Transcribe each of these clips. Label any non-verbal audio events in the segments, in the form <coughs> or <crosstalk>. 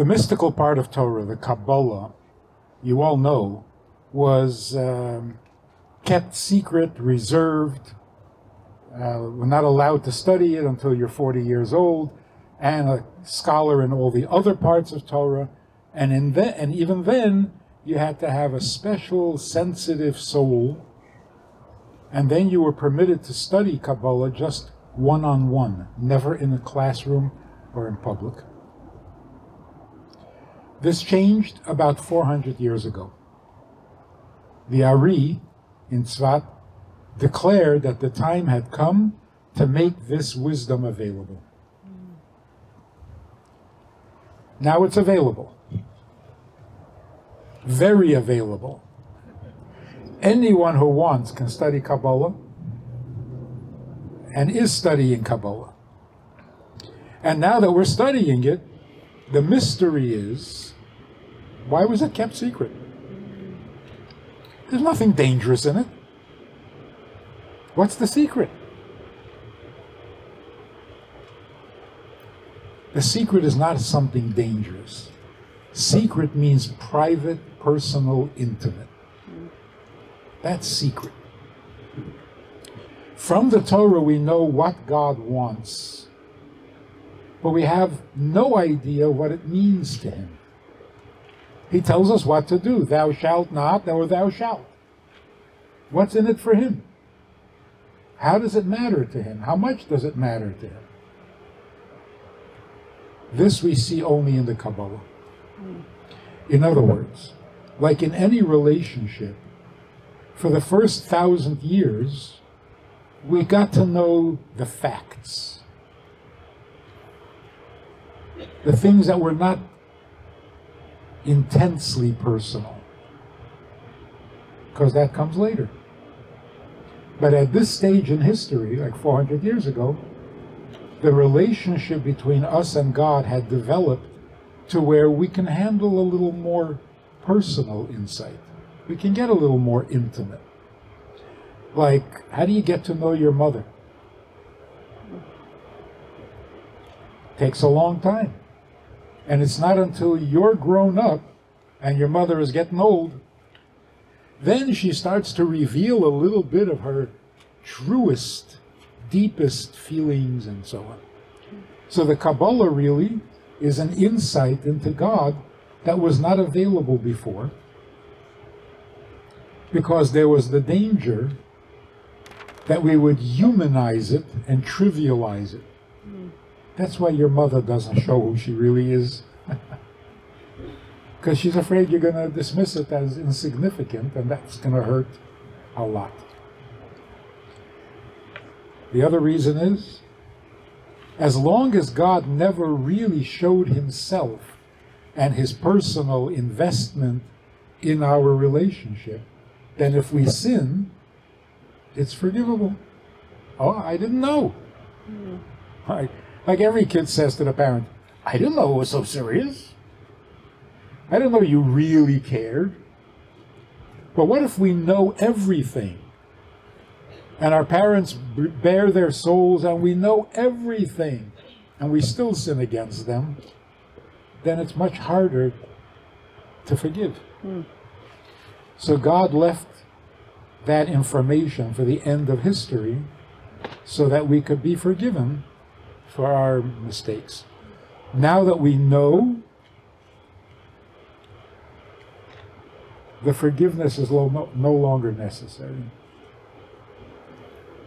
The mystical part of Torah, the Kabbalah, you all know, was um, kept secret, reserved. Uh, we're not allowed to study it until you're 40 years old, and a scholar in all the other parts of Torah. And, in the, and even then, you had to have a special sensitive soul, and then you were permitted to study Kabbalah just one on one, never in a classroom or in public. This changed about 400 years ago. The Ari in Tzvat declared that the time had come to make this wisdom available. Now it's available. Very available. Anyone who wants can study Kabbalah and is studying Kabbalah. And now that we're studying it, the mystery is why was it kept secret? There's nothing dangerous in it. What's the secret? The secret is not something dangerous. Secret means private, personal, intimate. That's secret. From the Torah, we know what God wants, but we have no idea what it means to Him. He tells us what to do thou shalt not, or thou shalt. What's in it for Him? How does it matter to Him? How much does it matter to Him? This we see only in the Kabbalah. In other words, like in any relationship, for the first thousand years, we got to know the facts. The things that were not intensely personal. Because that comes later. But at this stage in history, like 400 years ago, the relationship between us and God had developed to where we can handle a little more personal insight. We can get a little more intimate. Like, how do you get to know your mother? Takes a long time. And it's not until you're grown up and your mother is getting old, then she starts to reveal a little bit of her truest, deepest feelings and so on. So the Kabbalah really is an insight into God that was not available before because there was the danger that we would humanize it and trivialize it. That's why your mother doesn't show who she really is. <laughs> Because she's afraid you're going to dismiss it as insignificant, and that's going to hurt a lot. The other reason is, as long as God never really showed himself and his personal investment in our relationship, then if we sin, it's forgivable. Oh, I didn't know. Mm. Right. Like every kid says to the parent, I didn't know it was so serious. I didn't know you really cared. But what if we know everything? And our parents bare their souls and we know everything and we still sin against them, then it's much harder to forgive. Mm. So God left that information for the end of history so that we could be forgiven for our mistakes. Now that we know, the forgiveness is no, no longer necessary.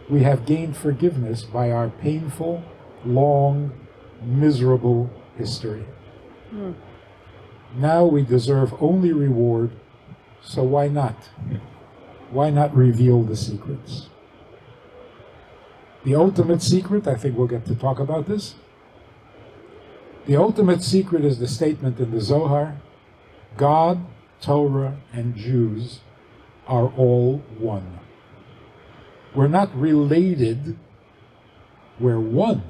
We have gained forgiveness by our painful, long, miserable history. Mm. Now we deserve only reward, so why not? Why not reveal the secrets? The ultimate secret, I think we'll get to talk about this. The ultimate secret is the statement in the Zohar God, Torah, and Jews are all one. We're not related, we're one,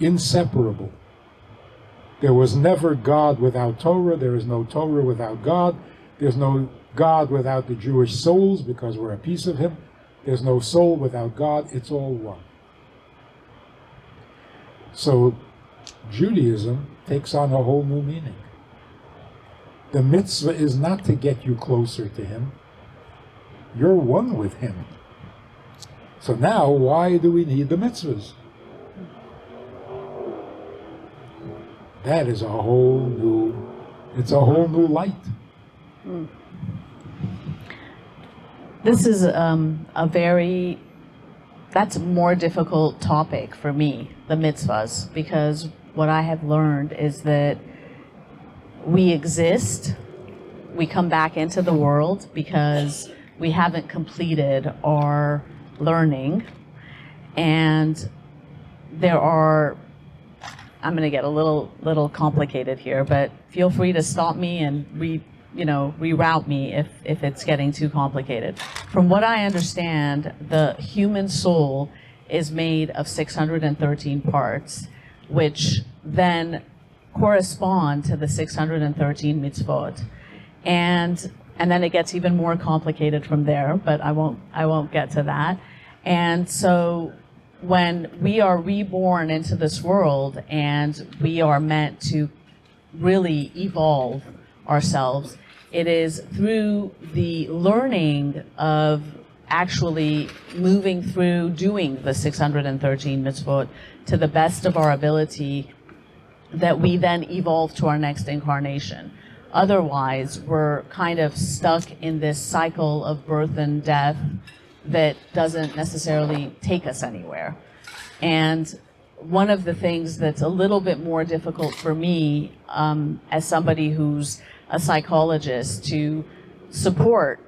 inseparable. There was never God without Torah, there is no Torah without God, there's no God without the Jewish souls because we're a piece of Him. There's no soul without God, it's all one. So Judaism takes on a whole new meaning. The mitzvah is not to get you closer to Him, you're one with Him. So now, why do we need the mitzvahs? That is a whole new, it's a whole new light. Hmm. This is um, a very, that's more difficult topic for me, the mitzvahs, because what I have learned is that we exist, we come back into the world because we haven't completed our learning, and there are I'm going to get a little little complicated here, but feel free to stop me and re you know reroute me if if it's getting too complicated. From what I understand, the human soul is made of 613 parts, which then correspond to the 613 mitzvot, and and then it gets even more complicated from there. But I won't I won't get to that. And so when we are reborn into this world and we are meant to really evolve ourselves, it is through the learning of actually moving through doing the 613 mitzvot to the best of our ability that we then evolve to our next incarnation. Otherwise, we're kind of stuck in this cycle of birth and death that doesn't necessarily take us anywhere. And one of the things that's a little bit more difficult for me um, as somebody who's a psychologist to support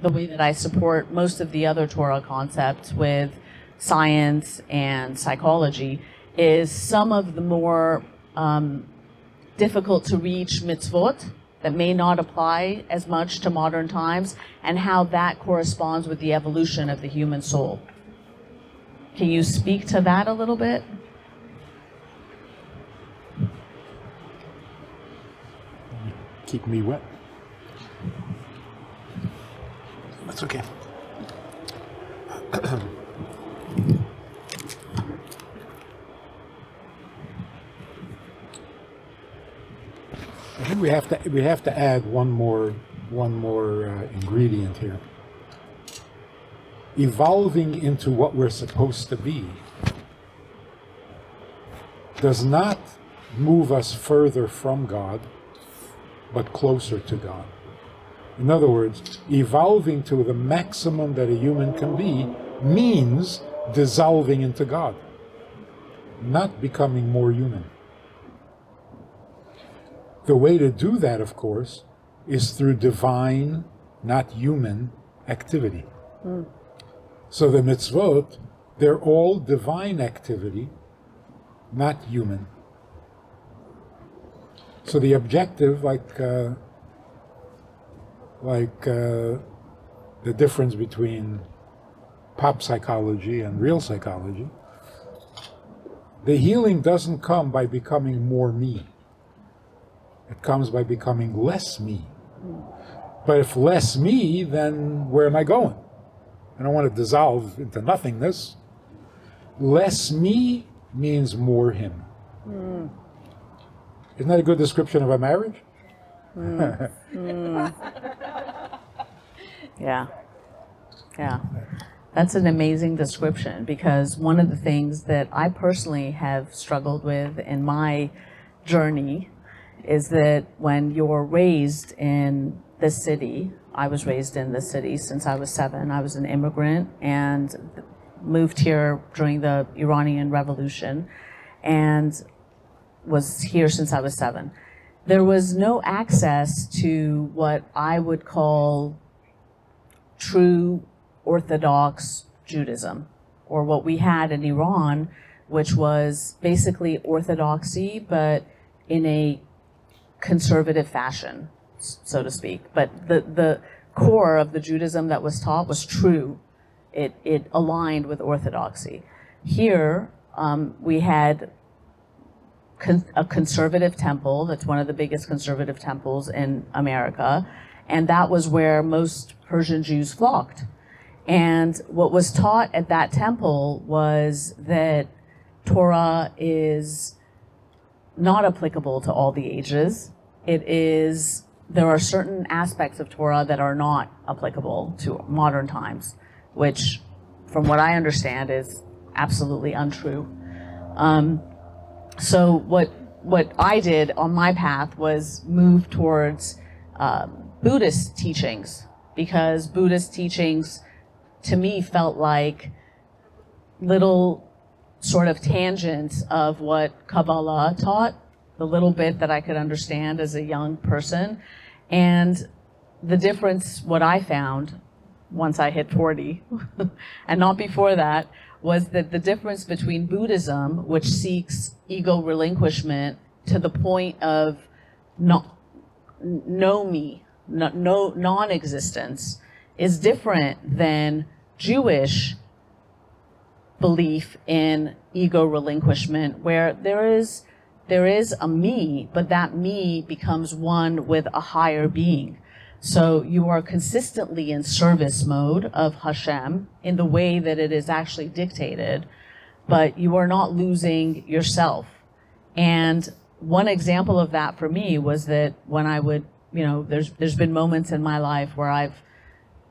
the way that I support most of the other Torah concepts with science and psychology is some of the more um, difficult to reach mitzvot that may not apply as much to modern times and how that corresponds with the evolution of the human soul. Can you speak to that a little bit? Keep me wet. That's okay. I think we have to we have to add one more one more uh, ingredient here. Evolving into what we're supposed to be does not move us further from God, but closer to God. In other words, evolving to the maximum that a human can be means dissolving into God, not becoming more human. The way to do that, of course, is through divine, not human, activity. So the mitzvot, they're all divine activity, not human. So the objective, like uh, like uh, the difference between pop psychology and real psychology, the healing doesn't come by becoming more me. It comes by becoming less me. But if less me, then where am I going? I don't want to dissolve into nothingness. Less me means more him. Isn't that a good description of a marriage? Mm. Mm. <laughs> Yeah. Yeah. That's an amazing description because one of the things that I personally have struggled with in my journey is that when you're raised in this city, I was raised in this city since I was seven. I was an immigrant and moved here during the Iranian Revolution and was here since I was seven. There was no access to what I would call true Orthodox Judaism, or what we had in Iran, which was basically Orthodoxy, but in a conservative fashion, so to speak. But the, the core of the Judaism that was taught was true. It, it aligned with Orthodoxy. Here, um, we had con- a conservative temple that's one of the biggest conservative temples in America. And that was where most Persian Jews flocked. And what was taught at that temple was that Torah is not applicable to all the ages. It is, there are certain aspects of Torah that are not applicable to modern times, which, from what I understand, is absolutely untrue. Um, so what what I did on my path was move towards um, Buddhist teachings because Buddhist teachings to me felt like little sort of tangents of what Kabbalah taught, the little bit that I could understand as a young person. And the difference, what I found once I hit 40, <laughs> and not before that, was that the difference between Buddhism, which seeks ego relinquishment to the point of know me, no, no non-existence, is different than Jewish belief in ego relinquishment, where there is there is a me, but that me becomes one with a higher being. So you are consistently in service mode of Hashem in the way that it is actually dictated, but you are not losing yourself. And one example of that for me was that when I would, you know, there's there's been moments in my life where I've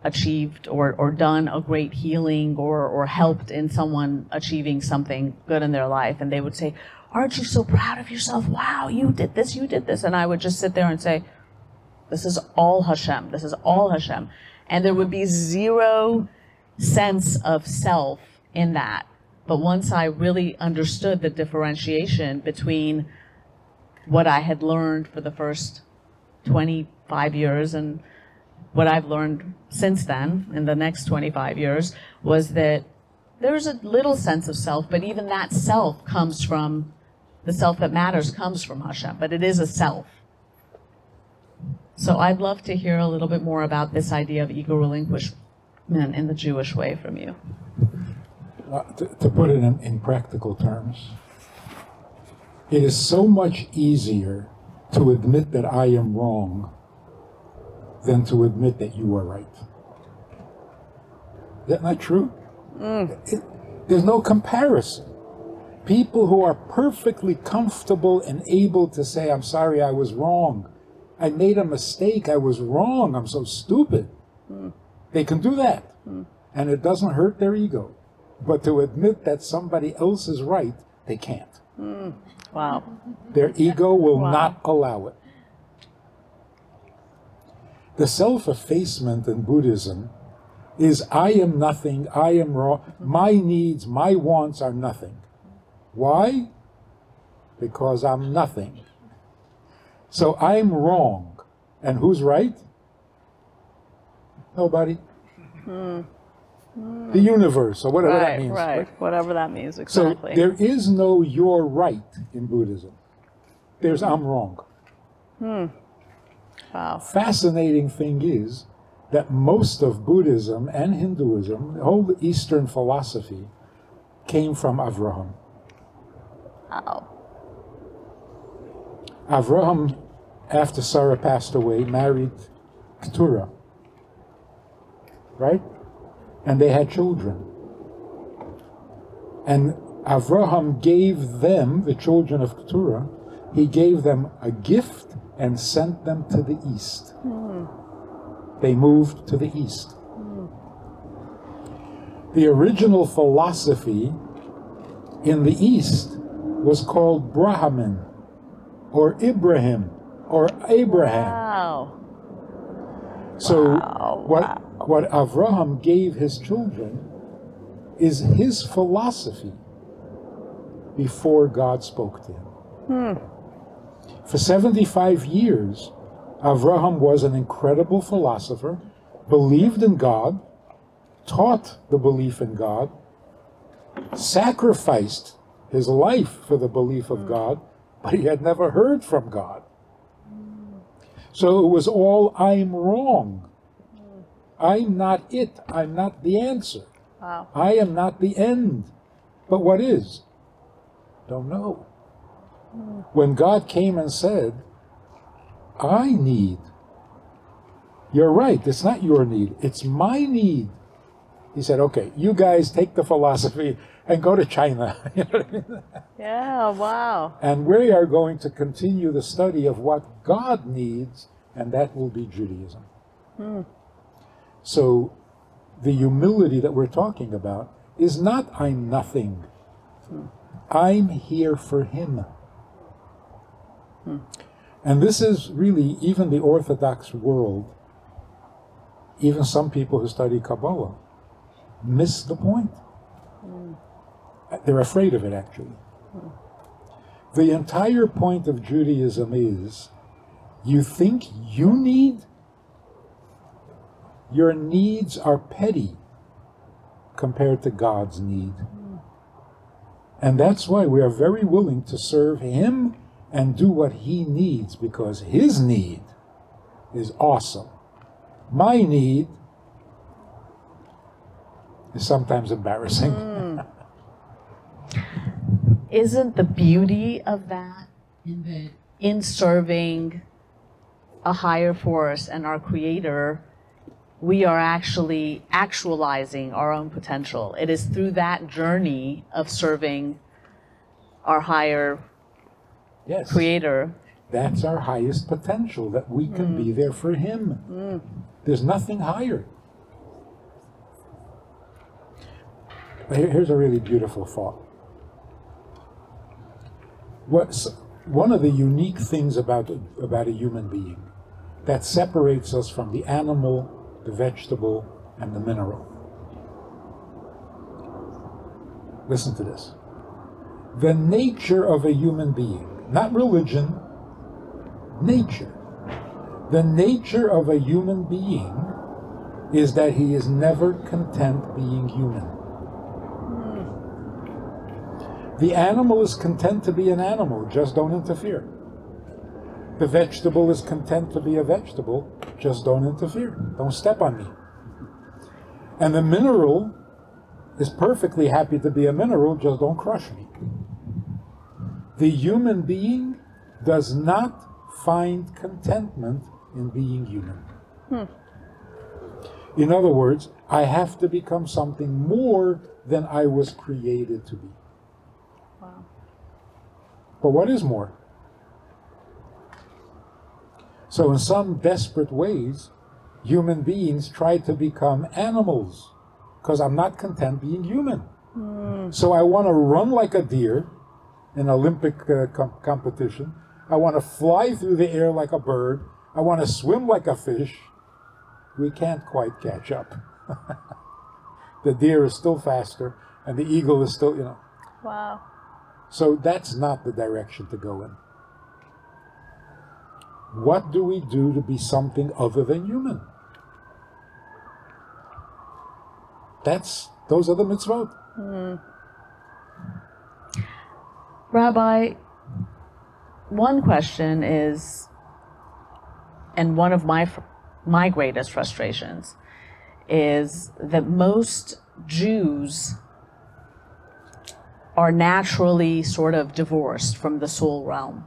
achieved or, or done a great healing or, or helped in someone achieving something good in their life. And they would say, Aren't you so proud of yourself? Wow, you did this, you did this. And I would just sit there and say, This is all Hashem. This is all Hashem. And there would be zero sense of self in that. But once I really understood the differentiation between what I had learned for the first 25 years and what I've learned since then in the next 25 years was that there's a little sense of self, but even that self comes from the self that matters comes from Hashem, but it is a self. So I'd love to hear a little bit more about this idea of ego relinquishment in the Jewish way from you. Uh, to, to put it in, in practical terms, it is so much easier to admit that I am wrong than to admit that you are right. Is that not true? It, there's no comparison. People who are perfectly comfortable and able to say, I'm sorry, I was wrong. I made a mistake. I was wrong. I'm so stupid. Hmm. They can do that. Hmm. And it doesn't hurt their ego. But to admit that somebody else is right, they can't. Hmm. Wow. Their ego will Wow. not allow it. The self effacement in Buddhism is I am nothing, I am wrong, my needs, my wants are nothing. Why? Because I'm nothing. So I'm wrong. And who's right? Nobody. The universe, or whatever that Right, means. right. right, Whatever that means, exactly. So there is no you're right in Buddhism. There's I'm wrong. Hmm. wow. Fascinating thing is that most of Buddhism and Hinduism, the whole Eastern philosophy, came from Avraham. Wow. Avraham, after Sarah passed away, married Keturah. Right? And they had children. And Avraham gave them, the children of Keturah, he gave them a gift and sent them to the east. Hmm. They moved to the east. Hmm. The original philosophy in the east was called Brahman or Ibrahim or Abraham. Wow. So Wow, what what Avraham gave his children is his philosophy before God spoke to him. Hmm. For 75 years, Avraham was an incredible philosopher, believed in God, taught the belief in God, sacrificed his life for the belief of hmm. God, but he had never heard from God. So it was all I'm wrong. I'm not it. I'm not the answer. Wow. I am not the end. But what is? Don't know. When God came and said, I need, you're right, it's not your need, it's my need. He said, okay, you guys take the philosophy and go to China. <laughs> You know I mean? Yeah, wow. And we are going to continue the study of what God needs, and that will be Judaism. Hmm. So the humility that we're talking about is not I'm nothing. Hmm. I'm here for Him. Hmm. And this is really, even the Orthodox world, even some people who study Kabbalah, miss the point. They're afraid of it, actually. The entire point of Judaism is you think you need? Your needs are petty compared to God's need. And that's why we are very willing to serve Him and do what He needs because His need is awesome. My need is sometimes embarrassing. Isn't the beauty of that in in serving a higher force and our creator, we are actually actualizing our own potential. It is through that journey of serving our higher yes. creator. That's our highest potential, that we can mm. be there for Him. Mm. There's nothing higher. Here- Here's a really beautiful thought. What's one of the unique things about about a human being that separates us from the animal, the vegetable, and the mineral. Listen to this. The nature of a human being, not religion, nature. The nature of a human being is that he is never content being human. The animal is content to be an animal, just don't interfere. The vegetable is content to be a vegetable, just don't interfere. Don't step on me. And the mineral is perfectly happy to be a mineral, just don't crush me. The human being does not find contentment in being human. Hmm. In other words, I have to become something more than I was created to be. But what is more? So, in some desperate ways, human beings try to become animals because I'm not content being human. So, I want to run like a deer in Olympic uh, com- competition. I want to fly through the air like a bird. I want to swim like a fish. We can't quite catch up. <laughs> the deer is still faster, and the eagle is still, you know. Wow. So that's not the direction to go in. What do we do to be something other than human? That's those are the mitzvot. Hmm. Rabbi, one question is, and one of my my greatest frustrations is that most Jews are naturally sort of divorced from the soul realm.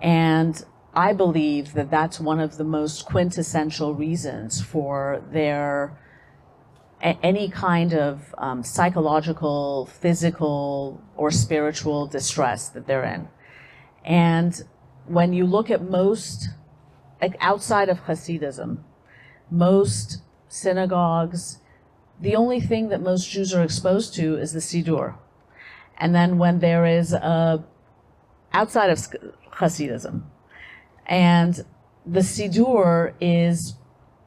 And I believe that that's one of the most quintessential reasons for their any kind of um, psychological, physical, or spiritual distress that they're in. And when you look at most, like outside of Hasidism, most synagogues, the only thing that most Jews are exposed to is the Siddur. And then when there is a, outside of Hasidism, and the Siddur is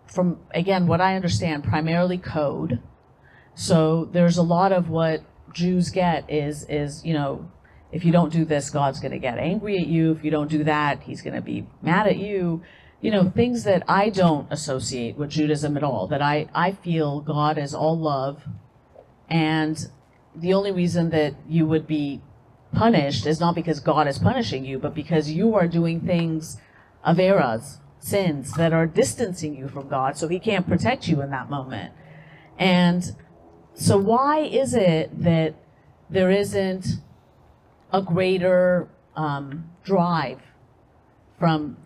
from again what I understand primarily code. So there's a lot of what Jews get is is you know if you don't do this, God's going to get angry at you. If you don't do that, He's going to be mad at you. You know things that I don't associate with Judaism at all. That I I feel God is all love, and the only reason that you would be punished is not because God is punishing you, but because you are doing things, averas, sins that are distancing you from God, so He can't protect you in that moment. And so, why is it that there isn't a greater um, drive from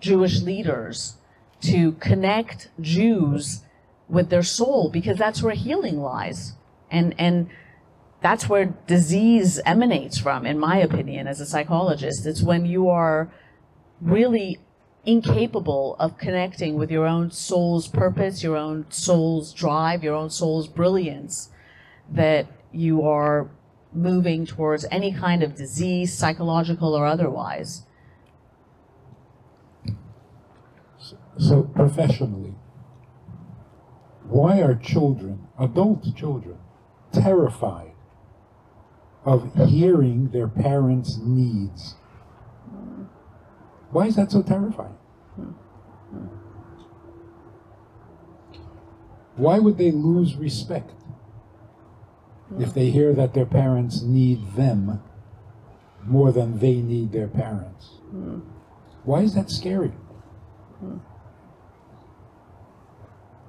Jewish leaders to connect Jews with their soul because that's where healing lies. And, and that's where disease emanates from, in my opinion, as a psychologist. It's when you are really incapable of connecting with your own soul's purpose, your own soul's drive, your own soul's brilliance, that you are moving towards any kind of disease, psychological or otherwise. So, professionally, why are children, adult children, terrified of hearing their parents' needs? Why is that so terrifying? Why would they lose respect if they hear that their parents need them more than they need their parents? Why is that scary?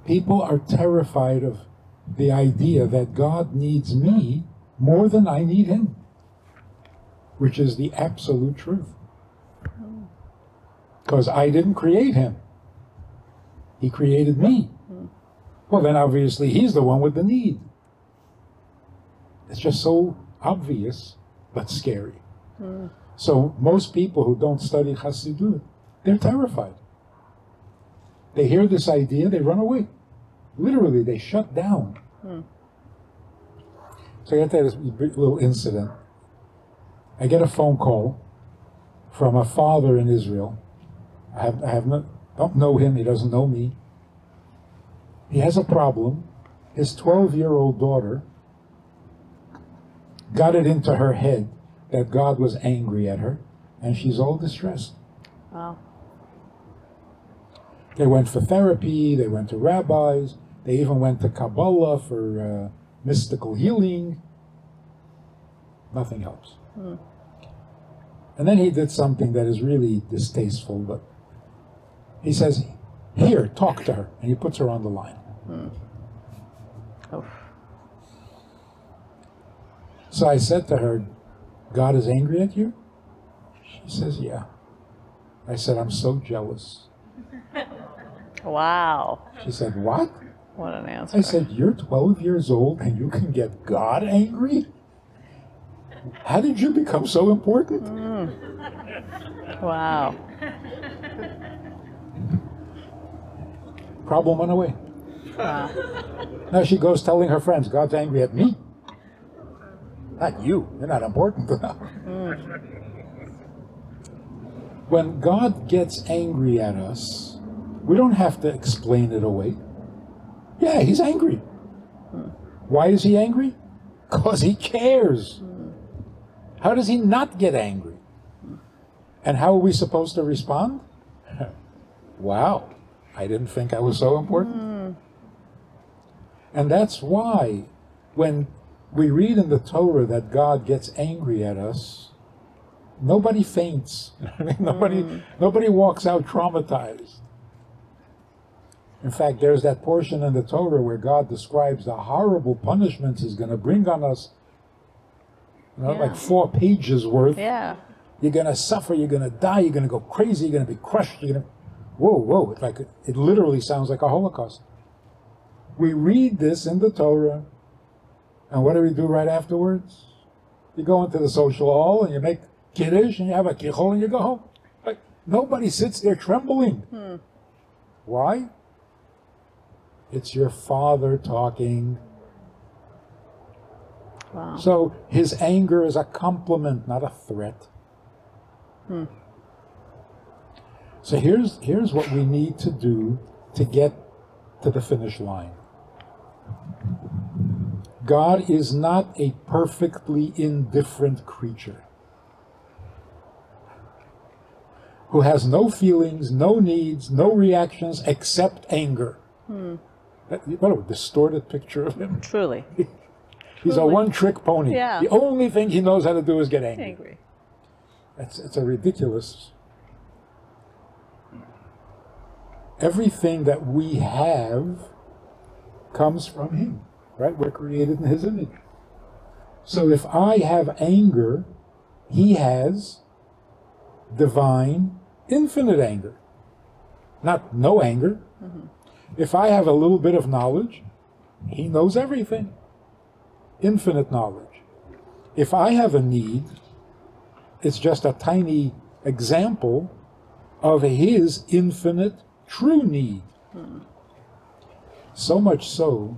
People are terrified of the idea that God needs me more than I need him, which is the absolute truth. Because I didn't create him, he created me. Well, then obviously he's the one with the need. It's just so obvious, but scary. So most people who don't study Hasidut, they're terrified. They hear this idea, they run away. Literally, they shut down. So I got this little incident. I get a phone call from a father in Israel. I have, I have not, don't know him. He doesn't know me. He has a problem. His 12 year old daughter got it into her head that God was angry at her, and she's all distressed. Wow. They went for therapy, they went to rabbis, they even went to Kabbalah for uh, mystical healing. Nothing helps. Hmm. And then he did something that is really distasteful, but he says, Here, talk to her. And he puts her on the line. Hmm. Oof. So I said to her, God is angry at you? She says, Yeah. I said, I'm so jealous. Wow. She said, What? What an answer. I said, You're 12 years old and you can get God angry? How did you become so important? Mm. Wow. Problem went away. Now she goes telling her friends, God's angry at me. Not you. You're not important <laughs> enough. Mm. When God gets angry at us, we don't have to explain it away. Yeah, he's angry. Why is he angry? Because he cares. How does he not get angry? And how are we supposed to respond? <laughs> wow, I didn't think I was so important. And that's why when we read in the Torah that God gets angry at us, nobody faints. <laughs> Nobody, nobody walks out traumatized. In fact, there's that portion in the Torah where God describes the horrible punishments He's going to bring on us. You know, Yeah. like four pages worth. Yeah. You're going to suffer. You're going to die. You're going to go crazy. You're going to be crushed. You're going to, whoa, whoa! It's like it literally sounds like a Holocaust. We read this in the Torah, and what do we do right afterwards? You go into the social hall and you make kiddush and you have a kichel and you go home. Like nobody sits there trembling. Hmm. Why? It's your father talking. Wow. So his anger is a compliment, not a threat. Hmm. So here's here's what we need to do to get to the finish line. God is not a perfectly indifferent creature who has no feelings, no needs, no reactions except anger. That- Uh, what a distorted picture of him. <laughs> Truly. He's a one-trick pony. Yeah. The only thing he knows how to do is get angry. Angry. It's, it's a ridiculous. Everything that we have comes from him, right? We're created in his image. So if I have anger, he has divine, infinite anger. Not no anger. Mm-hmm. If I have a little bit of knowledge, he knows everything. Infinite knowledge. If I have a need, it's just a tiny example of his infinite true need. So much so,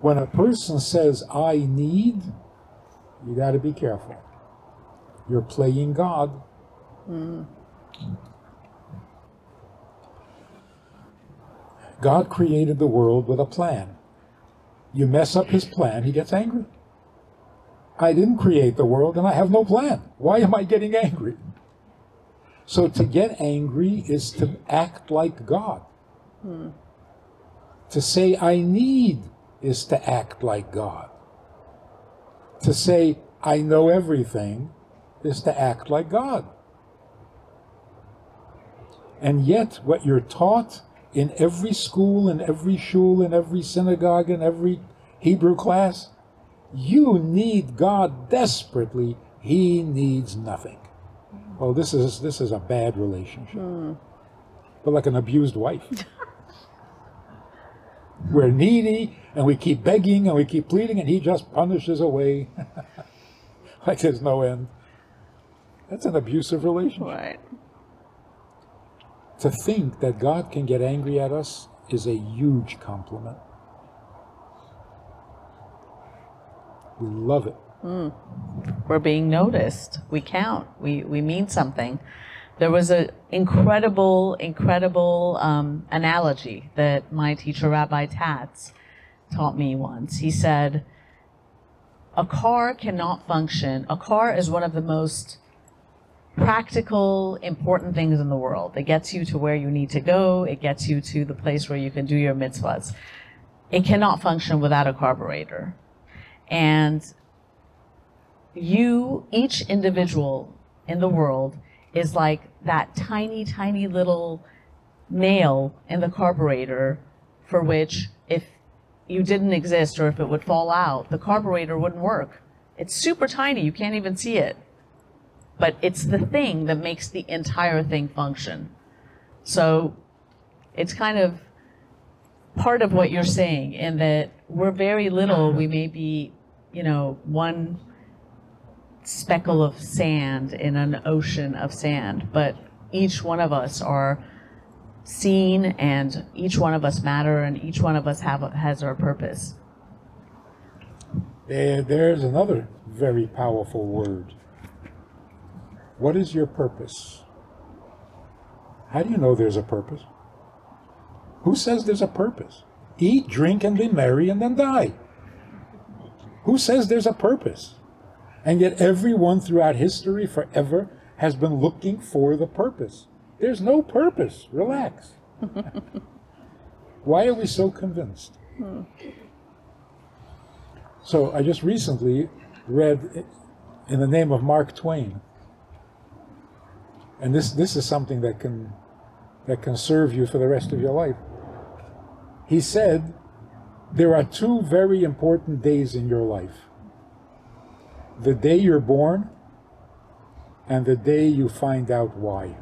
when a person says, I need, you got to be careful. You're playing God. Mm. God created the world with a plan. You mess up his plan, he gets angry. I didn't create the world and I have no plan. Why am I getting angry? So to get angry is to act like God. To say I need is to act like God. To say I know everything is to act like God. And yet, what you're taught in every school, in every shul, in every synagogue, in every Hebrew class, you need God desperately. He needs nothing. Oh, this is this is a bad relationship. But like an abused wife. <laughs> We're needy and we keep begging and we keep pleading and he just punishes away <laughs> like there's no end. That's an abusive relationship. Right. To think that God can get angry at us is a huge compliment. We love it. We're being noticed. We count. We, we mean something. There was an incredible, incredible um, analogy that my teacher, Rabbi Tatz, taught me once. He said, A car cannot function. A car is one of the most practical, important things in the world. It gets you to where you need to go, it gets you to the place where you can do your mitzvahs. It cannot function without a carburetor. And you, each individual in the world, is like that tiny, tiny little nail in the carburetor for which, if you didn't exist or if it would fall out, the carburetor wouldn't work. It's super tiny, you can't even see it. But it's the thing that makes the entire thing function. So it's kind of part of what you're saying in that we're very little, we may be, you know, one speckle of sand in an ocean of sand, but each one of us are seen and each one of us matter and each one of us have has our purpose. There, there's another very powerful word. What is your purpose? How do you know there's a purpose? Who says there's a purpose? Eat, drink, and be merry, and then die. Who says there's a purpose? And yet, everyone throughout history, forever, has been looking for the purpose. There's no purpose. Relax. <laughs> Why are we so convinced? So, I just recently read in the name of Mark Twain. And this, this is something that can, that can serve you for the rest of your life. He said, There are two very important days in your life the day you're born and the day you find out why.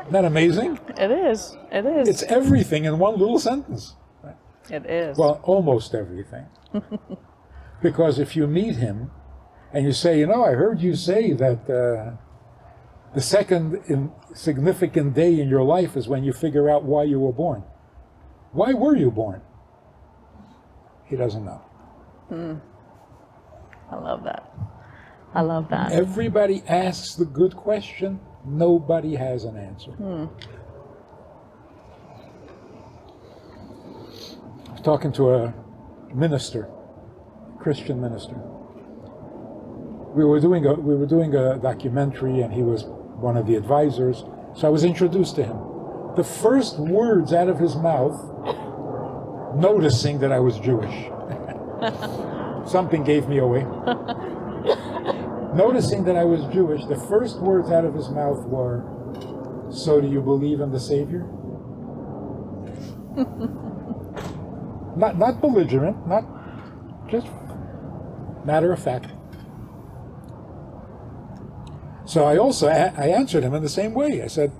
Isn't that amazing? It is. It is. It's everything in one little sentence. it is. Well, almost everything. <laughs> because if you meet him and you say, you know, I heard you say that uh, the second in significant day in your life is when you figure out why you were born. Why were you born? He doesn't know. I love that. I love that. Everybody asks the good question, nobody has an answer. I was talking to a minister, Christian minister. We were doing a we were doing a documentary and he was one of the advisors, so I was introduced to him. The first words out of his mouth, noticing that I was Jewish. <laughs> Something gave me away. Noticing that I was Jewish, the first words out of his mouth were, So do you believe in the Savior? <laughs> not, not belligerent, not just matter of fact. So I also I answered him in the same way. I said,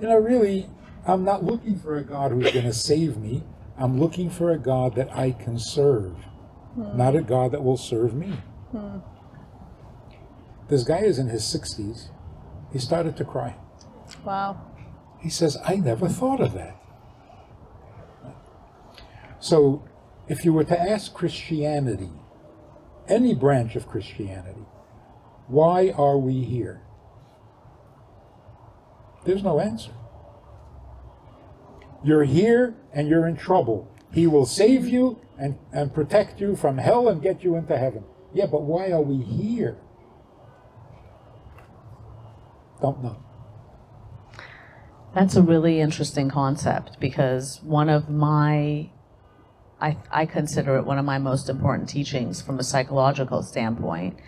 you know, really, I'm not looking for a God who's going to save me. I'm looking for a God that I can serve, hmm. not a God that will serve me. Hmm. This guy is in his 60s. He started to cry. Wow. He says, I never thought of that. So, if you were to ask Christianity, any branch of Christianity, why are we here? There's no answer. You're here and you're in trouble. He will save you and, and protect you from hell and get you into heaven. Yeah, but why are we here? Don't know. That's a really interesting concept because one of my, I, I consider it one of my most important teachings from a psychological standpoint,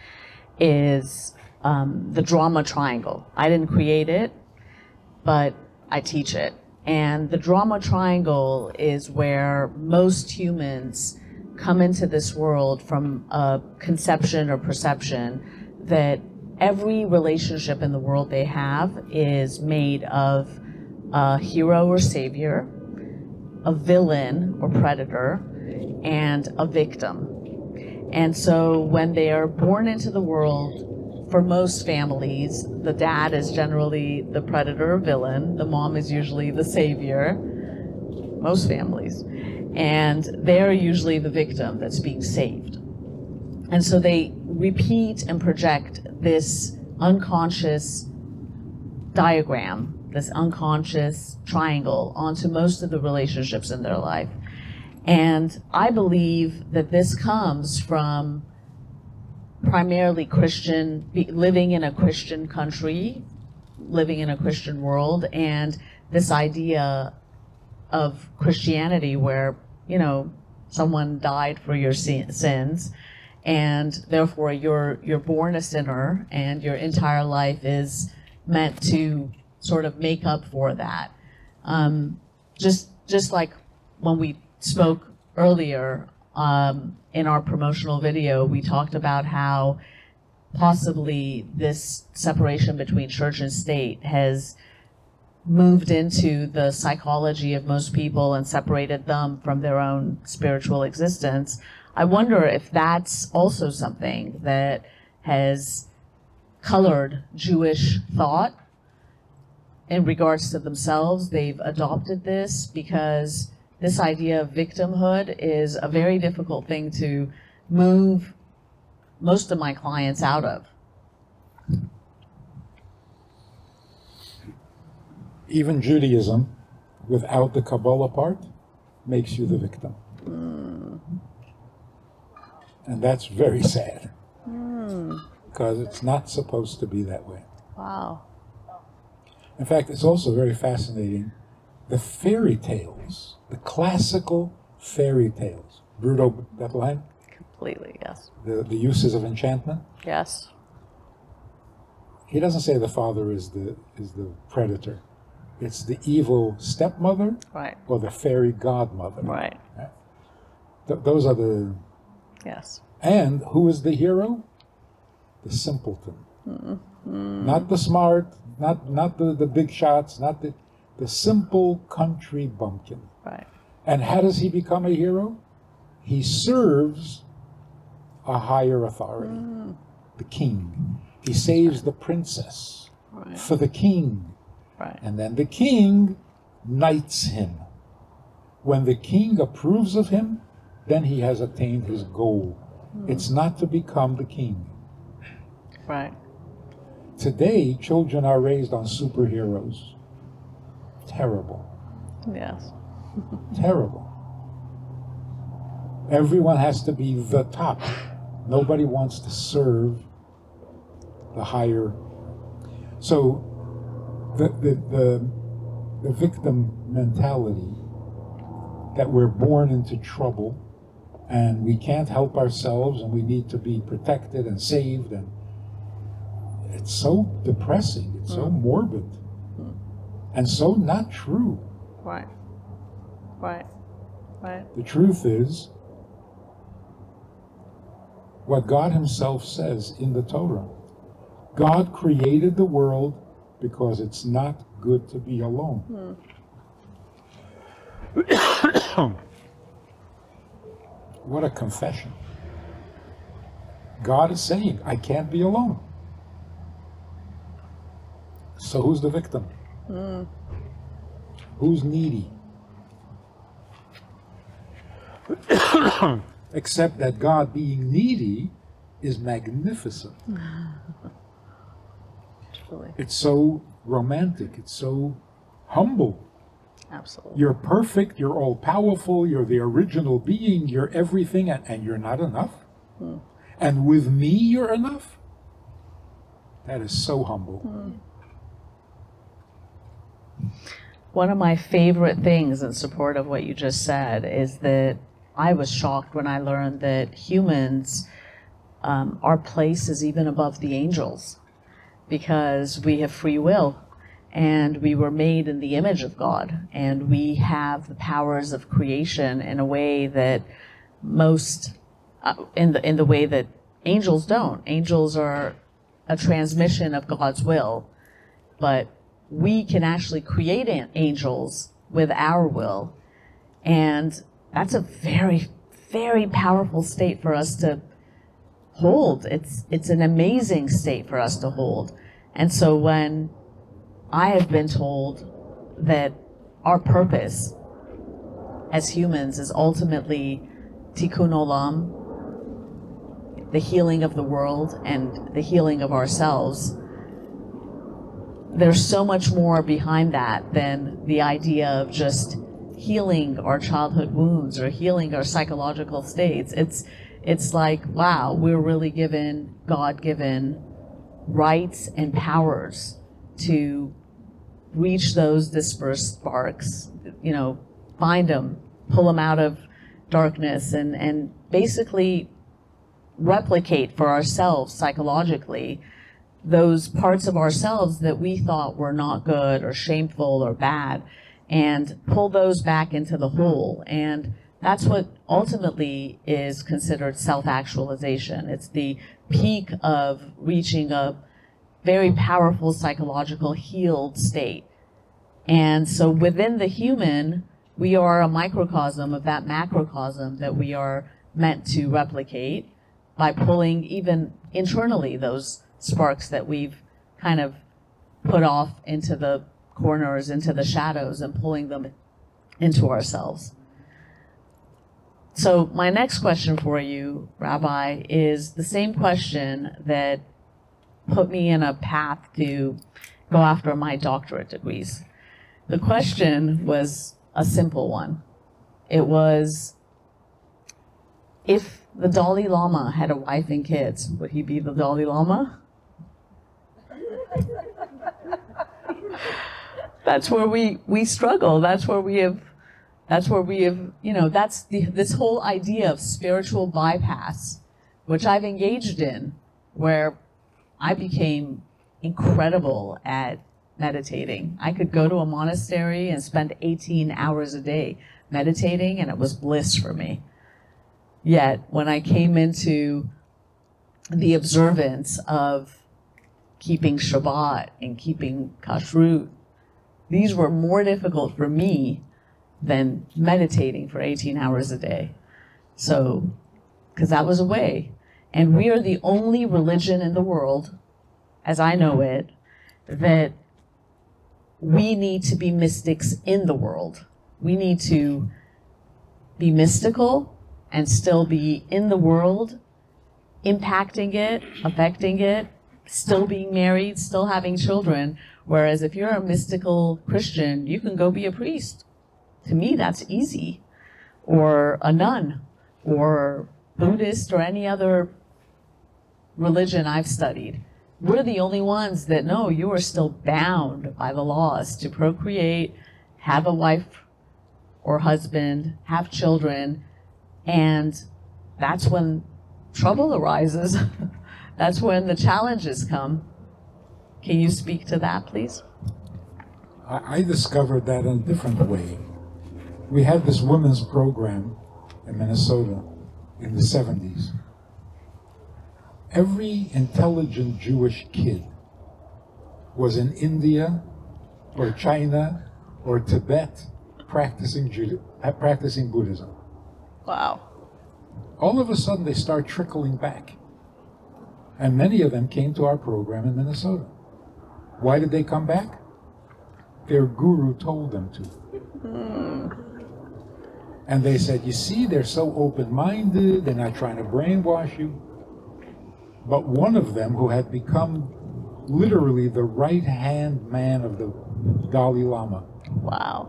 is um, the drama triangle. I didn't create it, but I teach it. And the drama triangle is where most humans come into this world from a conception or perception that every relationship in the world they have is made of a hero or savior, a villain or predator, and a victim. And so when they are born into the world, for most families, the dad is generally the predator or villain, the mom is usually the savior, most families, and they're usually the victim that's being saved. And so they repeat and project this unconscious diagram, this unconscious triangle onto most of the relationships in their life. And I believe that this comes from primarily Christian, living in a Christian country, living in a Christian world, and this idea of Christianity where, you know, someone died for your sins and therefore you're you're born a sinner and your entire life is meant to sort of make up for that. Um, just just like when we spoke earlier um, in our promotional video, we talked about how possibly this separation between church and state has moved into the psychology of most people and separated them from their own spiritual existence. I wonder if that's also something that has colored Jewish thought in regards to themselves. They've adopted this because this idea of victimhood is a very difficult thing to move most of my clients out of. Even Judaism, without the Kabbalah part, makes you the victim. Hmm. And that's very sad. Hmm. Because it's not supposed to be that way. Wow. In fact, it's also very fascinating. The fairy tales, the classical fairy tales, Bruno Bettelheim, Completely, yes. the, the uses of enchantment. Yes. He doesn't say the father is the is the predator. It's the evil stepmother Right. or the fairy godmother. Right. Th- those are the Yes. And who is the hero? The simpleton. Mm-hmm. Not the smart, not not the, the big shots, not the the simple country bumpkin. Right. And how does he become a hero? He serves a higher authority, mm. the king. He saves the princess Right. for the king. Right. And then the king knights him. When the king approves of him, then he has attained his goal. Hmm. It's not to become the king. Right. Today, children are raised on superheroes. Terrible. Yes. <laughs> Terrible. Everyone has to be the top. Nobody wants to serve the higher. So, the, the, the, the victim mentality that we're born into trouble and we can't help ourselves and we need to be protected and saved and it's so depressing it's so mm. morbid and so not true Right. Right. Right. the truth is what God Himself says in the Torah. God created the world because it's not good to be alone. <coughs> what a confession. God is saying, I can't be alone. So who's the victim? Who's needy? <coughs> Except that God being needy is magnificent. Truly. It's so romantic, it's so humble. Absolutely. You're perfect, you're all powerful, you're the original being, you're everything, and, and you're not enough. Hmm. And with me, you're enough. That is so humble. Hmm. One of my favorite things in support of what you just said is that I was shocked when I learned that humans, um, our place is even above the angels because we have free will and we were made in the image of God and we have the powers of creation in a way that most, uh, in, the, in the way that angels don't. Angels are a transmission of God's will but we can actually create an- angels with our will. And that's a very, very powerful state for us to hold. It's, it's an amazing state for us to hold. And so when I have been told that our purpose as humans is ultimately tikkun olam, the healing of the world and the healing of ourselves, there's so much more behind that than the idea of just healing our childhood wounds or healing our psychological states. It's it's like, wow, we're really given God given rights and powers to reach those dispersed sparks, you know, find them, pull them out of darkness and, and basically replicate for ourselves psychologically those parts of ourselves that we thought were not good or shameful or bad and pull those back into the whole. And that's what ultimately is considered self actualization. It's the peak of reaching a very powerful psychological healed state. And so within the human, we are a microcosm of that macrocosm that we are meant to replicate by pulling even internally those sparks that we've kind of put off into the corners, into the shadows, and pulling them into ourselves. So, my next question for you, Rabbi, is the same question that put me in a path to go after my doctorate degrees. The question was a simple one. It was if the Dalai Lama had a wife and kids, would he be the Dalai Lama? That's where we, we struggle. That's where we have, that's where we have, you know, that's the, this whole idea of spiritual bypass, which I've engaged in, where I became incredible at meditating. I could go to a monastery and spend 18 hours a day meditating, and it was bliss for me. Yet, when I came into the observance of keeping Shabbat and keeping Kashrut, these were more difficult for me than meditating for 18 hours a day. So, because that was a way. And we are the only religion in the world, as I know it, that we need to be mystics in the world. We need to be mystical and still be in the world, impacting it, affecting it, still being married, still having children. Whereas if you're a mystical Christian, you can go be a priest. To me, that's easy. Or a nun, or Buddhist, or any other religion I've studied. We're the only ones that know you are still bound by the laws to procreate, have a wife or husband, have children, and that's when trouble arises. <laughs> that's when the challenges come. Can you speak to that, please? I, discovered that in a different way. We had this women's program in Minnesota in the 70s. Every intelligent Jewish kid was in India or China or Tibet practicing Juda- uh, practicing Buddhism. Wow. All of a sudden, they start trickling back, and many of them came to our program in Minnesota. Why did they come back? Their guru told them to. Hmm. And they said, You see, they're so open minded, they're not trying to brainwash you. But one of them, who had become literally the right hand man of the Dalai Lama, Wow.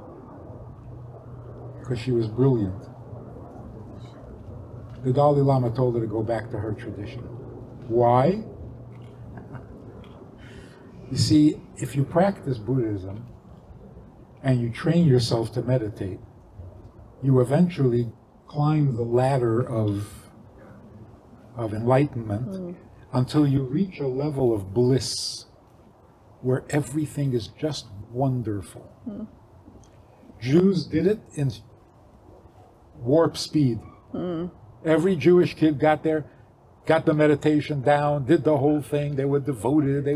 because she was brilliant, the Dalai Lama told her to go back to her tradition. Why? You see, if you practice Buddhism and you train yourself to meditate, you eventually climb the ladder of, of enlightenment hmm. until you reach a level of bliss where everything is just wonderful. Hmm. Jews did it in warp speed. Hmm. Every Jewish kid got there, got the meditation down, did the whole thing. They were devoted. They,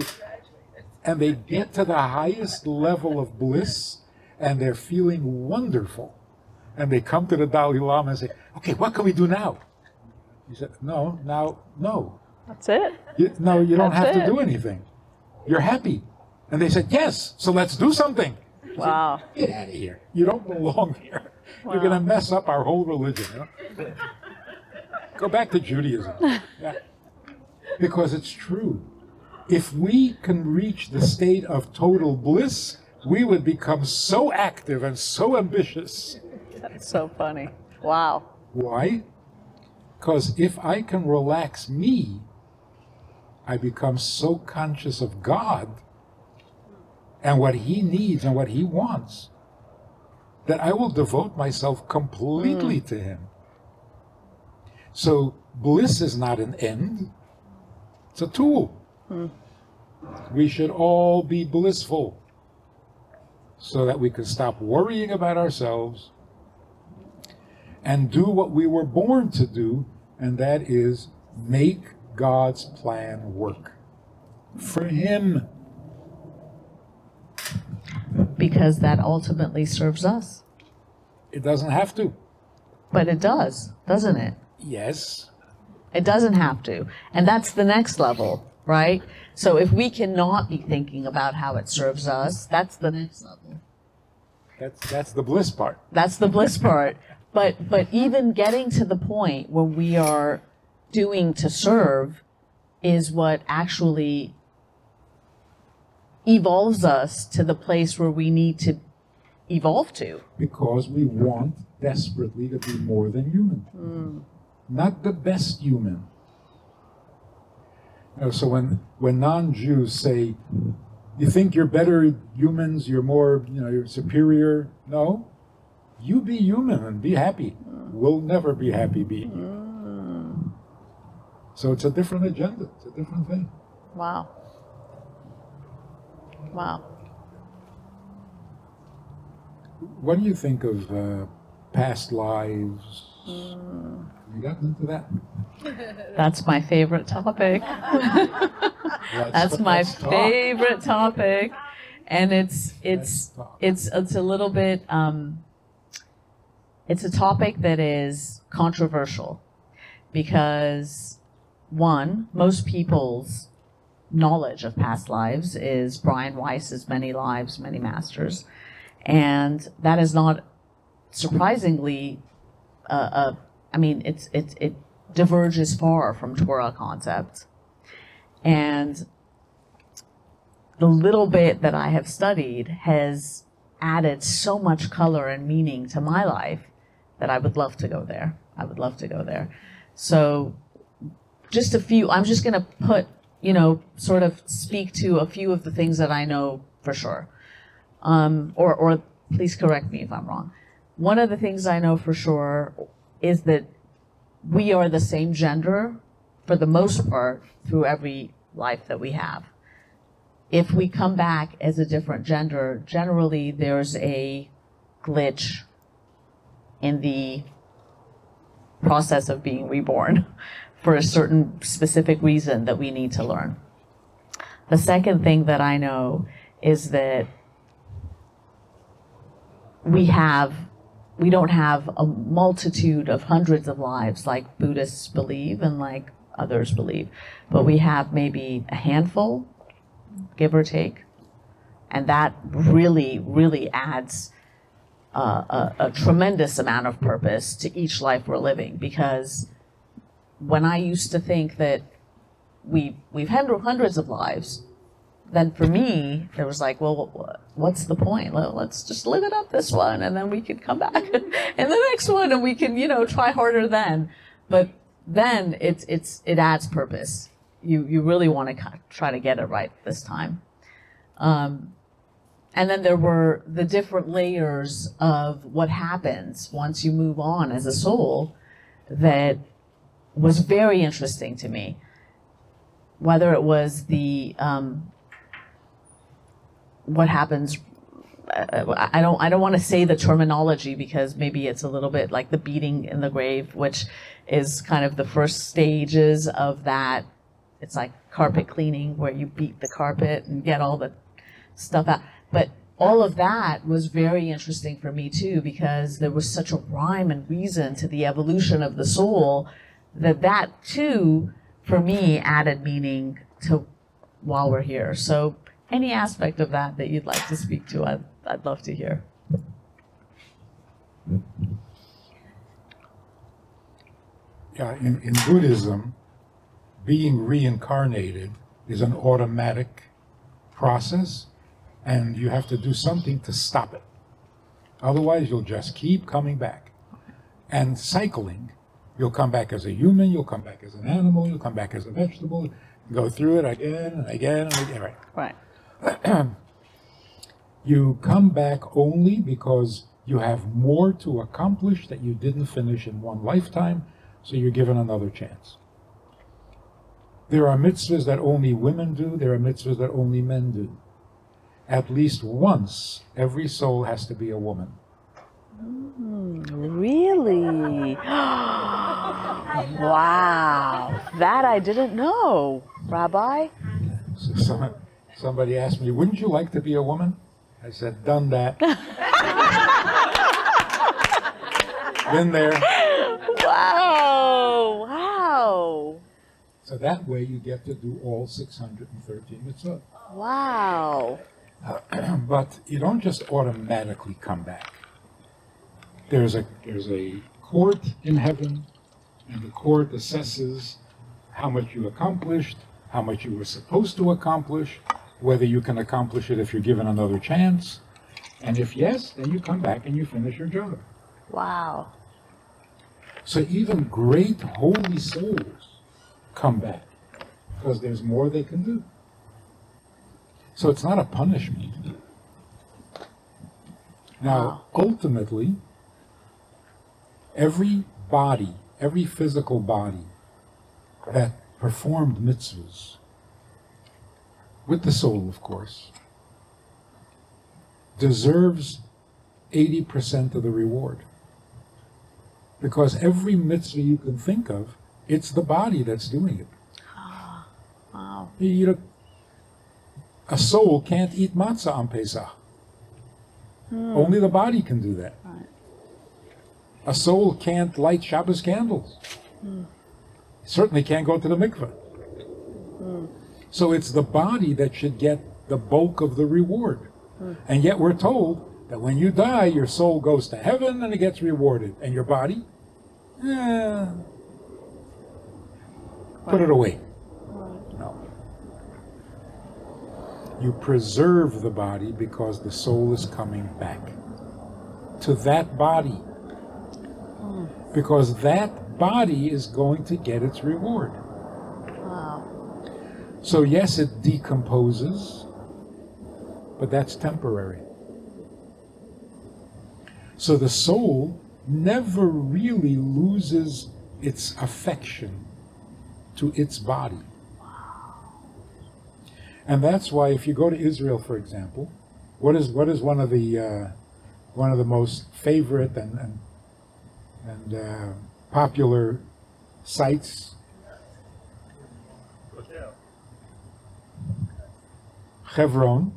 and they get to the highest level of bliss, and they're feeling wonderful. And they come to the Dalai Lama and say, "Okay, what can we do now?" He said, "No, now, no, That's it. you, no, you don't That's have to do anything. You're happy." And they said, "Yes, so let's do something." Wow. Get out of here. You don't belong here. You're going to mess up our whole religion. You know? Go back to Judaism. <laughs> Yeah. Because it's true. If we can reach the state of total bliss, we would become so active and so ambitious. That's so funny. Wow. Why? Because if I can relax me, I become so conscious of God and what He needs and what He wants that I will devote myself completely hmm. to Him. So, bliss is not an end, it's a tool. We should all be blissful so that we can stop worrying about ourselves and do what we were born to do, and that is make God's plan work for Him. because that ultimately serves us. It doesn't have to. But it does, doesn't it? Yes. It doesn't have to. And that's the next level, right? So if we cannot be thinking about how it serves us, that's the next level. That's that's the bliss part. That's the bliss part. But but even getting to the point where we are doing to serve is what actually evolves us to the place where we need to evolve to. Because we want desperately to be more than human. Hmm. Not the best human. You know, so when when non-Jews say, "You think you're better humans? You're more, you know, you're superior." No, you be human and be happy. We'll never be happy being you. So it's a different agenda. It's a different thing. Wow. Wow. What do you think of uh, past lives? You gotten into that? That's my favorite topic. Let's- That's my let's talk. favorite topic. And it's it's Let's talk. it's it's a little bit um it's a topic that is controversial because one, most people's knowledge of past lives is Brian Weiss's Many Lives, Many Masters. And that is not surprisingly I mean, it's, it's, it diverges far from Torah concepts. And the little bit that I have studied has added so much color and meaning to my life that I would love to go there. I would love to go there. So, just a few, I'm just going to put, you know, sort of speak to a few of the things that I know for sure. Um, or, or please correct me if I'm wrong. One of the things I know for sure is that we are the same gender for the most part through every life that we have. If we come back as a different gender, generally there's a glitch in the process of being reborn <laughs> for a certain specific reason that we need to learn. The second thing that I know is that we have we don't have a multitude of hundreds of lives like Buddhists believe and like others believe, but we have maybe a handful, give or take, and that really, really adds uh, a, a tremendous amount of purpose to each life we're living. Because when I used to think that we we've had hundreds of lives, then for me, it was like, well, what's the point? Let- Let's just live it up this one, and then we can come back <laughs> in the next one, and we can, you know, try harder then. But then it's it's it adds purpose. You you really want to try to get it right this time. Um, and then there were the different layers of what happens once you move on as a soul that was very interesting to me. Whether it was the um, what happens uh, I don't I don't want to say the terminology because maybe it's a little bit like the beating in the grave, which is kind of the first stages of that. It's like carpet cleaning where you beat the carpet and get all the stuff out. But all of that was very interesting for me too because there was such a rhyme and reason to the evolution of the soul that that too for me added meaning to while we're here. So any aspect of that that you'd like to speak to, I'd, I'd love to hear. Yeah, in, in Buddhism, being reincarnated is an automatic process, and you have to do something to stop it. Otherwise, you'll just keep coming back. And cycling, you'll come back as a human, you'll come back as an animal, you'll come back as a vegetable, go through it again and again and again. Right. Right. <clears throat> You come back only because you have more to accomplish that you didn't finish in one lifetime, so you're given another chance. There are mitzvahs that only women do, there are mitzvahs that only men do. At least once, every soul has to be a woman. Mm, really? <gasps> wow. That I didn't know, Rabbi. <laughs> So some, somebody asked me, Wouldn't you like to be a woman? I said, Done that. <laughs> Been there. Wow. Wow. So that way you get to do all 613 mitzvot. Wow. <clears throat> but you don't just automatically come back. There's a there's a court in heaven, and the court assesses how much you accomplished, how much you were supposed to accomplish, whether you can accomplish it if you're given another chance, and if yes, then you come back and you finish your job. Wow. So even great holy souls come back because there's more they can do. So it's not a punishment. Now, ultimately, every body, every physical body that performed mitzvahs, with the soul, of course, deserves 80% of the reward. Because every mitzvah you can think of, it's the body that's doing it. <gasps> Wow. You know, a soul can't eat matzah on Pesach. Hmm. Only the body can do that. Right. A soul can't light Shabbos candles. Hmm. Certainly can't go to the mikveh. Hmm. So it's the body that should get the bulk of the reward. And yet we're told that when you die, your soul goes to heaven and it gets rewarded. And your body? Eh, put it away. No. You preserve the body because the soul is coming back to that body. Because that body is going to get its reward. Wow. So, yes, it decomposes, but that's temporary. So, the soul never really loses its affection to its body. And that's why, if you go to Israel, for example, what is what is one of the uh, one of the most favorite and and, and uh, popular sites Hebron,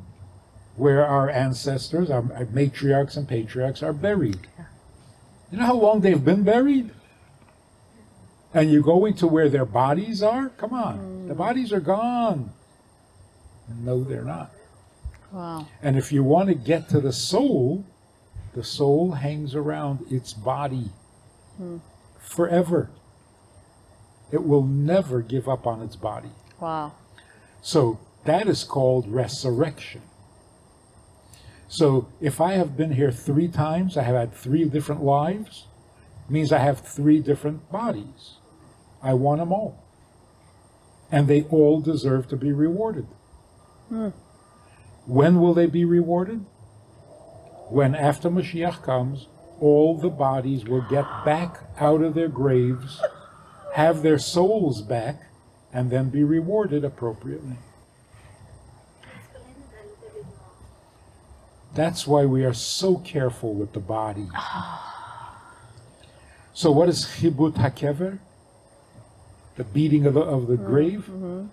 where our ancestors, our, our matriarchs and patriarchs, are buried. You know how long they've been buried? And you go into where their bodies are? Come on, mm. the bodies are gone. No, they're not. Wow. And if you want to get to the soul, the soul hangs around its body hmm. forever. It will never give up on its body. Wow. So that is called resurrection. So if I have been here three times, I have had three different lives, means I have three different bodies. I want them all. And they all deserve to be rewarded. Hmm. When will they be rewarded? When after Mashiach comes, all the bodies will get back out of their graves, have their souls back, and then be rewarded appropriately. That's why we are so careful with the body. <sighs> So, what is chibut hakever? The beating of the, of the mm-hmm, grave? Mm-hmm.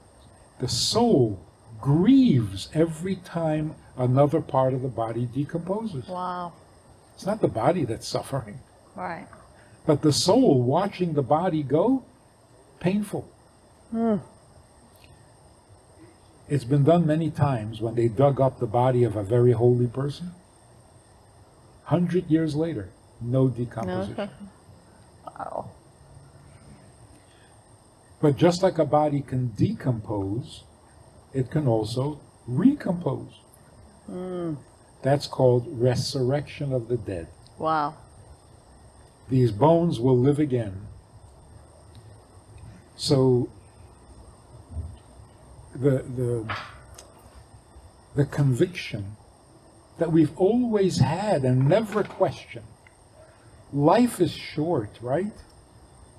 The soul grieves every time another part of the body decomposes. Wow. It's not the body that's suffering, Right. but the soul watching the body go, painful. Hmm. It's been done many times when they dug up the body of a very holy person. Hundred years later, no decomposition. Wow. But just like a body can decompose, it can also recompose. Hmm. That's called resurrection of the dead. Wow. These bones will live again. So the the the conviction that we've always had and never questioned. Life is short, right?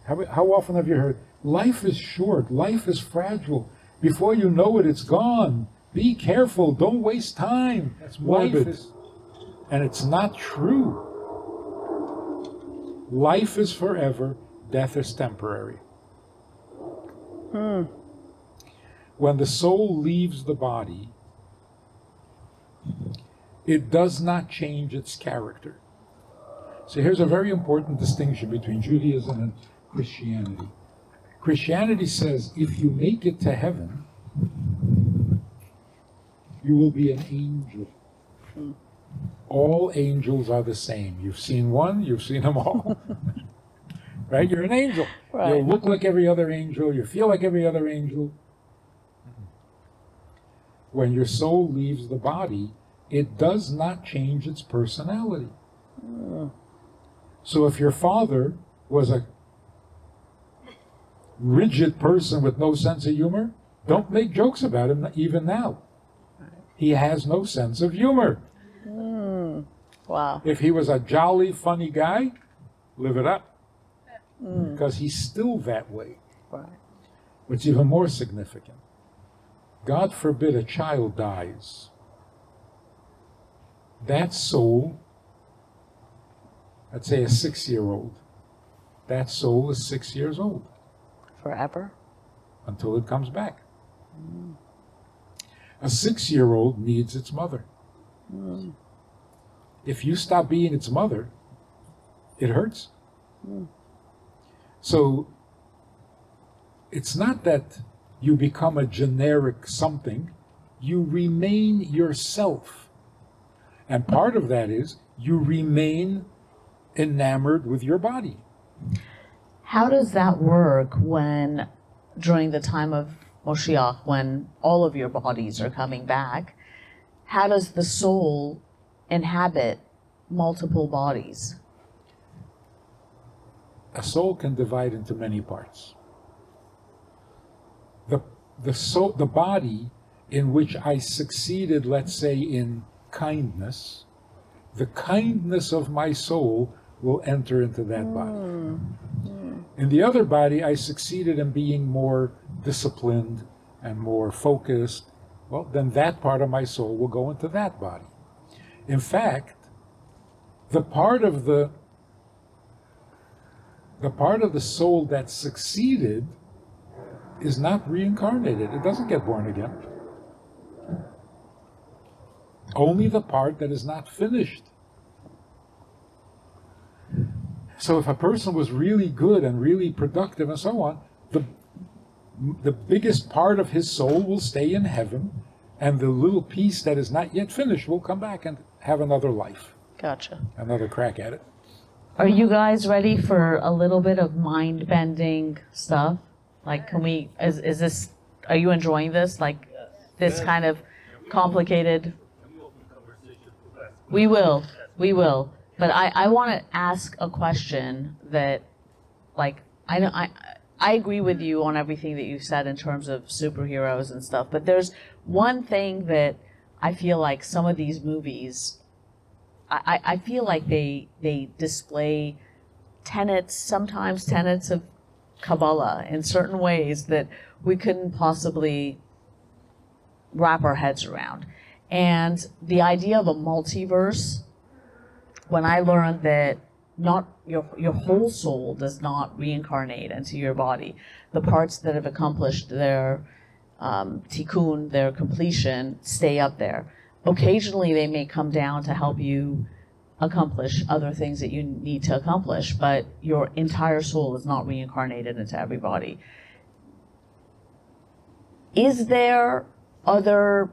How, how often have you heard, life is short, life is fragile. Before you know it, it's gone. Be careful, don't waste time. That's Life morbid. is, and it's not true. Life is forever, death is temporary. Hmm. When the soul leaves the body, it does not change its character. So here's a very important distinction between Judaism and Christianity. Christianity says if you make it to heaven, you will be an angel. All angels are the same. You've seen one, you've seen them all. <laughs> right? You're an angel. Right. You look like every other angel, you feel like every other angel. When your soul leaves the body, it does not change its personality. So if your father was a rigid person with no sense of humor, don't make jokes about him even now. He has no sense of humor. Hmm. Wow. If he was a jolly, funny guy, live it up. Hmm. Because he's still that way. Right. What's even more significant God forbid a child dies. That soul, let's say a six year old, that soul is six years old Forever. until it comes back. A six year old needs its mother. If you stop being its mother, it hurts. Hmm. So it's not that you become a generic something, you remain yourself. And part of that is you remain enamored with your body. How does that work when, during the time of Moshiach, when all of your bodies are coming back, how does the soul inhabit multiple bodies? a soul can divide into many parts. The, the, so, the body in which I succeeded, let's say, in kindness, the kindness of my soul will enter into that mm. body. Mm. In the other body, I succeeded in being more disciplined and more focused. Well, then that part of my soul will go into that body. In fact, the part of the the part of the soul that succeeded is not reincarnated. It doesn't get born again. only the part that is not finished. So if a person was really good and really productive and so on, the the biggest part of his soul will stay in heaven, and the little piece that is not yet finished will come back and have another life, Gotcha. another crack at it. Are you guys ready for a little bit of mind bending stuff? Like, can we, is, is this, are you enjoying this? Like, this kind of complicated? We will, we will. But I, I want to ask a question that, like, I know, I, I agree with you on everything that you said in terms of superheroes and stuff, but there's one thing that I feel like some of these movies I, I feel like they they display tenets, sometimes tenets of Kabbalah in certain ways that we couldn't possibly wrap our heads around. And the idea of a multiverse, when I learned that not your your whole soul does not reincarnate into your body, the parts that have accomplished their um, tikkun, their completion, stay up there occasionally they may come down to help you accomplish other things that you need to accomplish, but your entire soul is not reincarnated into everybody. Is there other,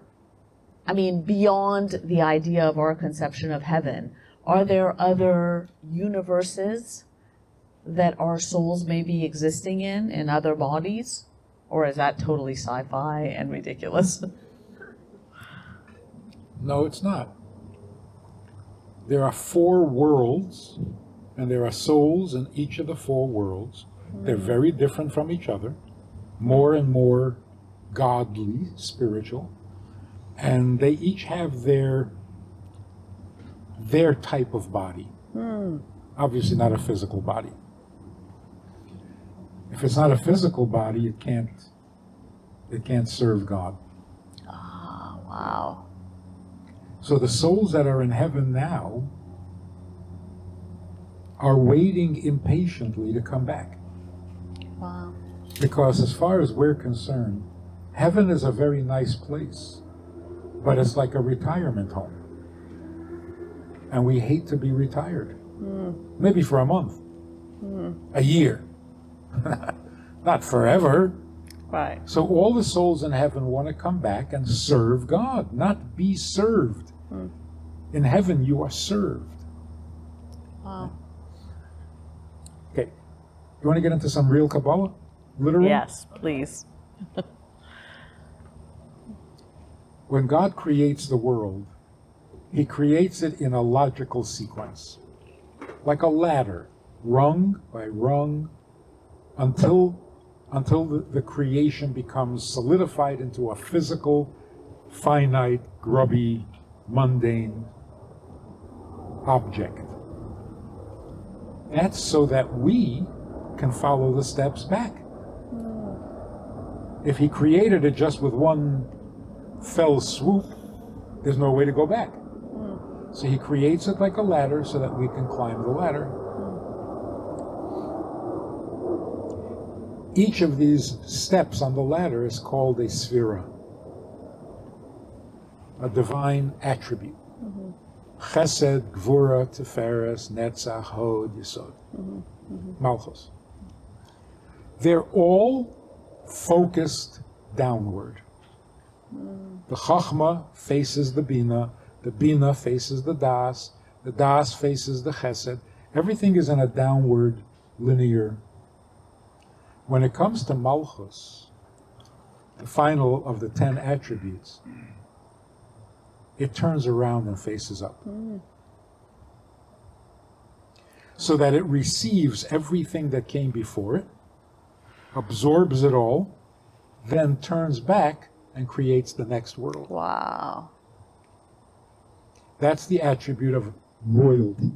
I mean, beyond the idea of our conception of heaven, are there other universes that our souls may be existing in, in other bodies? Or is that totally sci fi and ridiculous? No, it's not. There are four worlds, and there are souls in each of the four worlds. They're hmm. very different from each other, more and more godly, spiritual, and they each have their their type of body. Hmm. Obviously, not a physical body. If it's not a physical body, it can't it can't serve God. Oh, wow. So the souls that are in heaven now are waiting impatiently to come back. Wow. Because as far as we're concerned, heaven is a very nice place, but it's like a retirement home. And we hate to be retired. Hmm. Maybe for a month, hmm. a year, <laughs> not forever. Right. So all the souls in heaven want to come back and serve God, not be served. Hmm. In heaven, you are served. Wow. Okay. You want to get into some real Kabbalah? Literal? Yes, please. <laughs> When God creates the world, He creates it in a logical sequence, like a ladder, rung by rung, until until the, the creation becomes solidified into a physical, finite, grubby, mundane object. That's so that we can follow the steps back. If he created it just with one fell swoop, there's no way to go back. So he creates it like a ladder so that we can climb the ladder. Each of these steps on the ladder is called a sefira, a divine attribute. Chesed, Gvura, Tiferes, Netzach, Hod, Yesod, Malchus. They're all focused downward. The Chachma faces the Bina, the Bina faces the Das, the Das faces the Chesed. Everything is in a downward linear. When it comes to Malchus, the final of the ten attributes, it turns around and faces up. Mm. So that it receives everything that came before it, absorbs it all, then turns back and creates the next world. Wow. That's the attribute of royalty.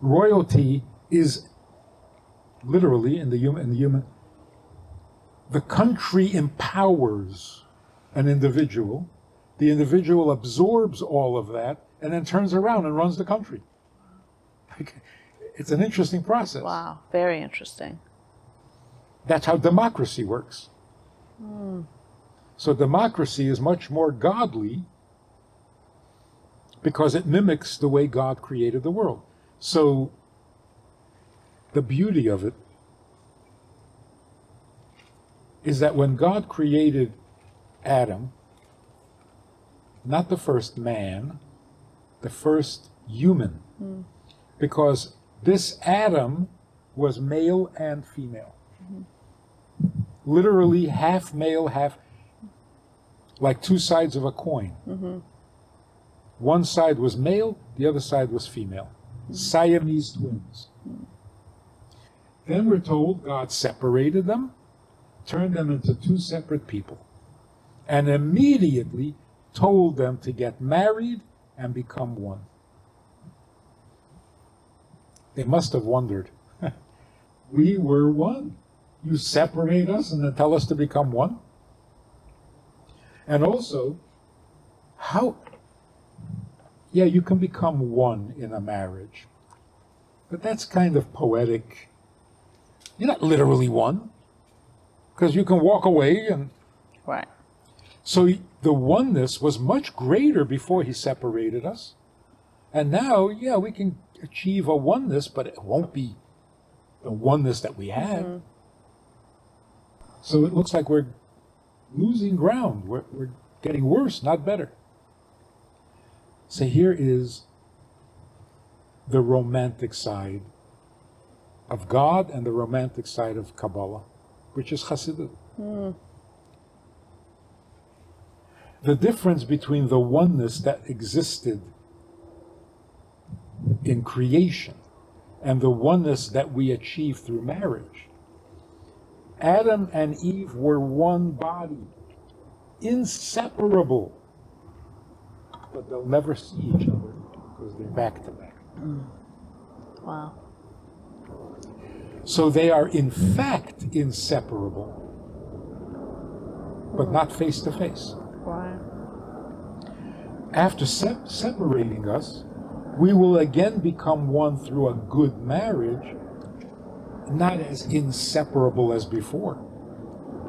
Royalty is literally in the human in the human the country empowers an individual. The individual absorbs all of that and then turns around and runs the country. It's an interesting process. Wow. Very interesting. That's how democracy works. Hmm. So democracy is much more godly because it mimics the way God created the world. So, the beauty of it is that when God created Adam, not the first man, the first human, hmm. because this Adam was male and female. Mm-hmm. Literally half male, half like two sides of a coin. Mm-hmm. One side was male, the other side was female. Hmm. Siamese twins. Hmm. Then we're told God separated them, turned them into two separate people, and immediately told them to get married and become one. They must have wondered. <laughs> we were one. You separate us and then tell us to become one? And also, how, yeah, you can become one in a marriage, but that's kind of poetic. You're not literally one, because you can walk away and Right. So the oneness was much greater before he separated us. And now, yeah, we can achieve a oneness, but it won't be the oneness that we had. Mm-hmm. So it looks like we're losing ground. We're, we're getting worse, not better. So here is the romantic side of God and the romantic side of Kabbalah, which is Hasidut. Mm. The difference between the oneness that existed in creation and the oneness that we achieve through marriage. Adam and Eve were one body, inseparable, but they'll never see each other because they're back to back. Mm. Wow. So they are in fact inseparable, but not face to face. After sep- separating us, we will again become one through a good marriage, not as inseparable as before,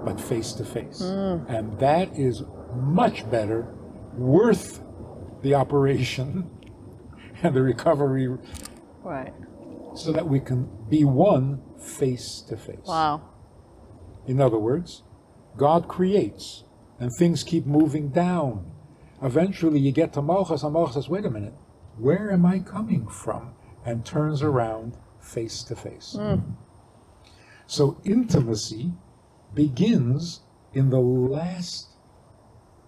but face to face. And that is much better, worth the operation <laughs> and the recovery, Right. so that we can be one face to face. Wow. In other words, God creates and things keep moving down. Eventually you get to Malchus and Malchus says, wait a minute, where am I coming from? And turns around face to face. Hmm. So intimacy begins in the last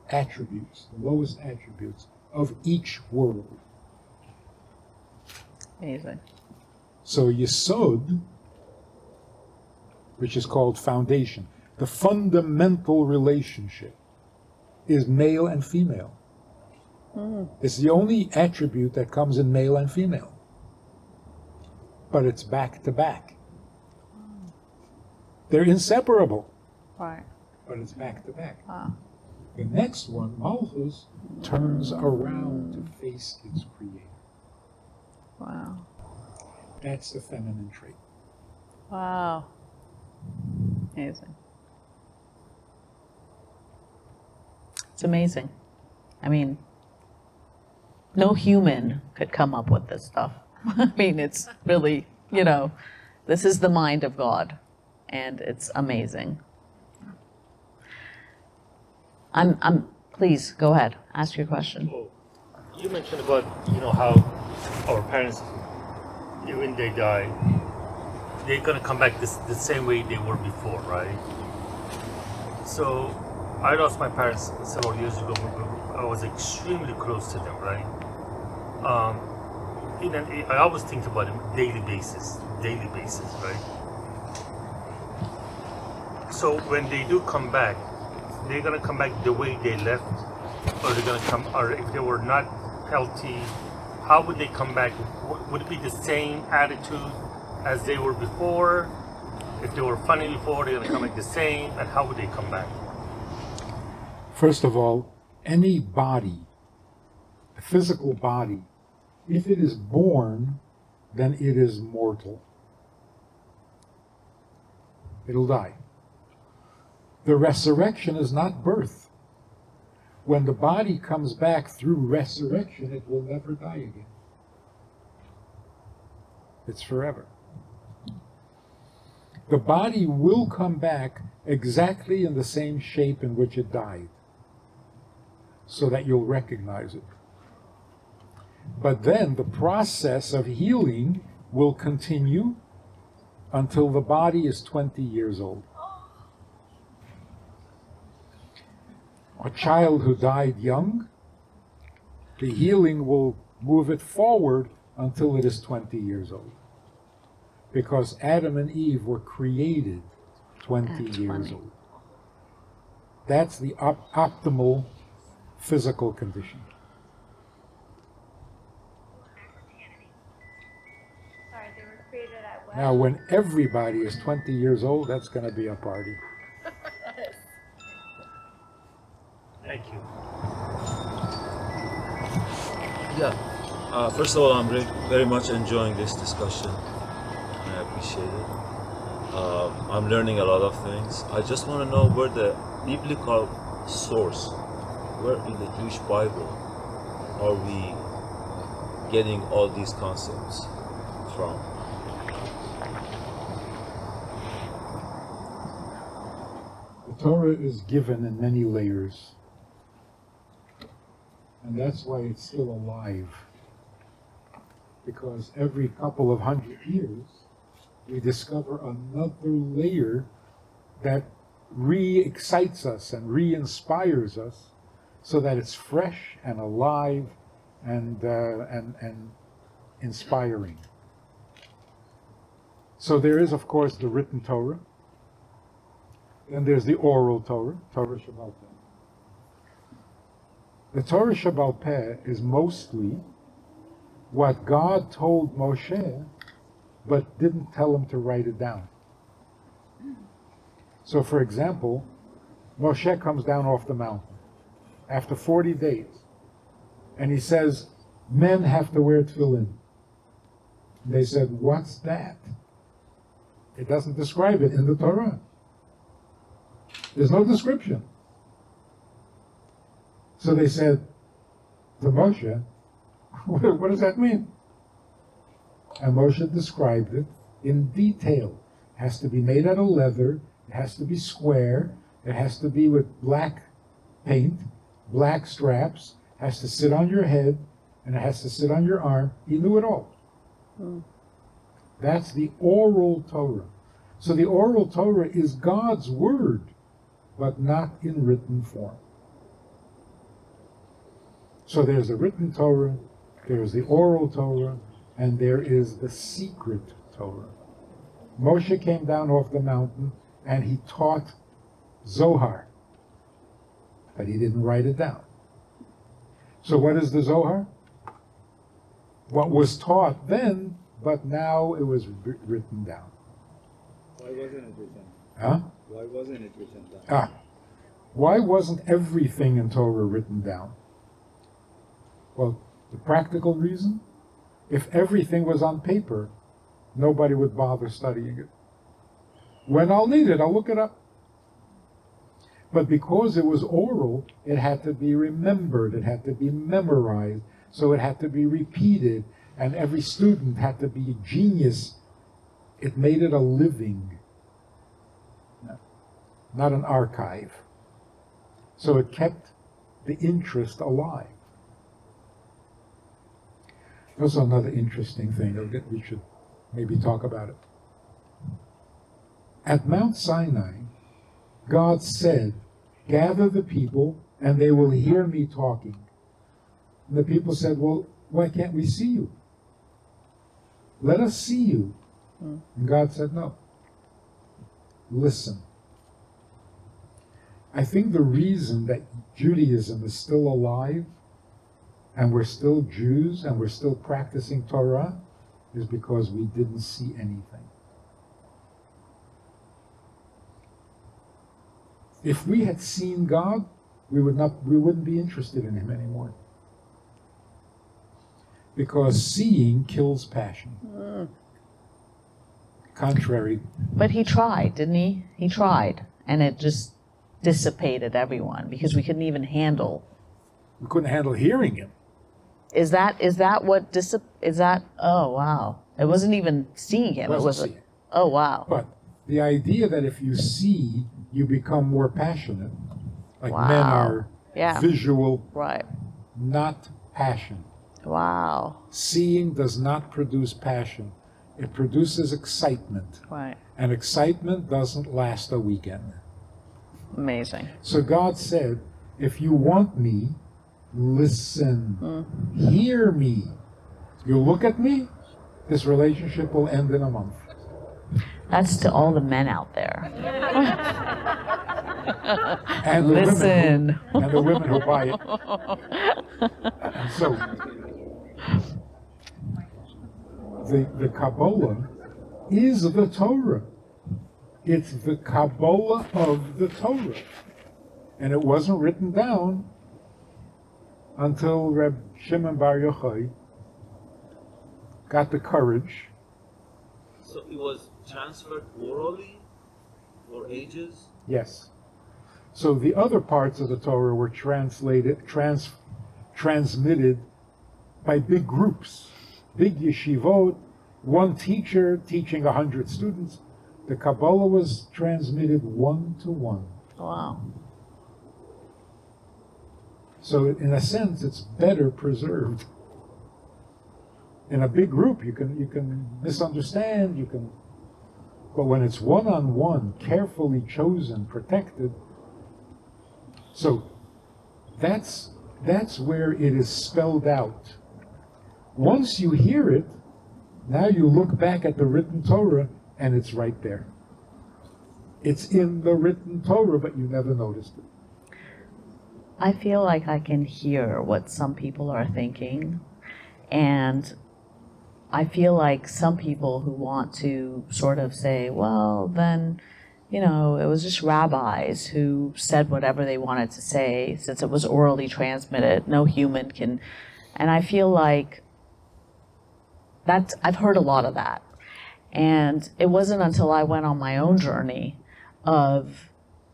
attributes, the lowest attributes of each world. Amazing. So Yesod, which is called foundation, the fundamental relationship is male and female. Hmm. It's the only attribute that comes in male and female. But it's back to back. They're inseparable, Right. but it's back to back. Wow. The next one, Malchus, turns around to face its creator. Wow. That's the feminine trait. Wow. Amazing. It's amazing. I mean, no mm-hmm. human could come up with this stuff. <laughs> I mean, it's really, you know, this is the mind of God, and it's amazing. I'm, I'm, please go ahead, ask your question. Oh, you mentioned about you know how our parents, when they die, they're gonna come back this, the same way they were before, right? So, I lost my parents several years ago. I was extremely close to them, right? Um, I always think about them daily basis, daily basis, right? So when they do come back, they're gonna come back the way they left, or they're gonna come, or if they were not healthy, how would they come back? Would it be the same attitude as they were before? If they were funny before, they're gonna come back the same, and how would they come back? First of all, any body, a physical body, if it is born, then it is mortal. It'll die. The resurrection is not birth. when the body comes back through resurrection, it will never die again. It's forever. The body will come back exactly in the same shape in which it died, so that you'll recognize it. But then the process of healing will continue until the body is 20 years old. A child who died young, the healing will move it forward until it is 20 years old. Because Adam and Eve were created 20 At years 20. old. That's the op- optimal physical condition. Sorry, they were created at what? Now, when everybody is 20 years old, that's going to be a party. <laughs> Thank you. Yeah. Uh, first of all, I'm re- very much enjoying this discussion. I appreciate it. Uh, I'm learning a lot of things. I just want to know where the biblical source, where in the Jewish Bible, are we getting all these concepts from? The Torah is given in many layers. And that's why it's still alive. Because every couple of hundred years, we discover another layer that re excites us and re inspires us so that it's fresh and alive and, uh, and, and inspiring. So there is, of course, the written Torah. Then there's the oral Torah, Torah Sheba'al Peh. The Torah Sheba'al Peh is mostly what God told Moshe, but didn't tell him to write it down. So, for example, Moshe comes down off the mountain after 40 days, and he says, Men have to wear tefillin. They said, What's that? It doesn't describe it in the Torah. There's no description. So they said to Moshe, <laughs> what, does that mean? And Moshe described it in detail. It has to be made out of leather, it has to be square, it has to be with black paint, black straps, has to sit on your head, and it has to sit on your arm. He knew it all. Hmm. That's the oral Torah. So the oral Torah is God's word, but not in written form. So there's the written Torah, there's the oral Torah, and there is the secret Torah. Moshe came down off the mountain and he taught Zohar, but he didn't write it down. So what is the Zohar? What was taught then, but now it was written down. Why wasn't it written? Huh? Why wasn't it written down? Ah, why wasn't everything in Torah written down? Well, the practical reason? If everything was on paper, nobody would bother studying it. When I'll need it, I'll look it up. But because it was oral, it had to be remembered, it had to be memorized, so it had to be repeated, and every student had to be a genius. It made it a living, not an archive. So it kept the interest alive. That's another interesting thing we should maybe talk about it. At Mount Sinai, God said, Gather the people, and they will hear me talking. And the people said, Well, why can't we see you? Let us see you. Hmm. And God said, No. Listen. I think the reason that Judaism is still alive and we're still Jews and we're still practicing Torah is because we didn't see anything. If we had seen God, we would not we wouldn't be interested in him anymore. Because seeing kills passion. Hmm. Contrary But he tried, didn't he? He tried, and it just dissipated everyone because we couldn't even handle We couldn't handle hearing him. Is that is that what dis- is that? Oh wow! It wasn't even seeing him. Wasn't it was. seeing. Oh wow! But the idea that if you see, you become more passionate, like men are Yeah. visual, Right. not passion. Wow. Seeing does not produce passion. It produces excitement. Right. And excitement doesn't last a weekend. Amazing. So God said, if you want me, listen. Mm. Hear me. You look at me, this relationship will end in a month. That's to all the men out there. <laughs> And the Listen. Women who, and the women who buy it. So, the, the Kabbalah is the Torah. It's the Kabbalah of the Torah. And it wasn't written down until Reb Shimon Bar Yochai got the courage. So it was transferred orally for ages? Yes. So the other parts of the Torah were translated, trans, transmitted by big groups, big yeshivot, one teacher teaching a hundred students. The Kabbalah was transmitted one to one. Wow. So in a sense, it's better preserved. In a big group, you can you can misunderstand, you can, but when it's one on one, carefully chosen, protected. So that's that's where it is spelled out. Once you hear it, now you look back at the written Torah and it's right there. It's in the written Torah, but you never noticed it. I feel like I can hear what some people are thinking. And I feel like some people who want to sort of say, well, then, you know, it was just rabbis who said whatever they wanted to say since it was orally transmitted. No human can. And I feel like that's, I've heard a lot of that. And it wasn't until I went on my own journey of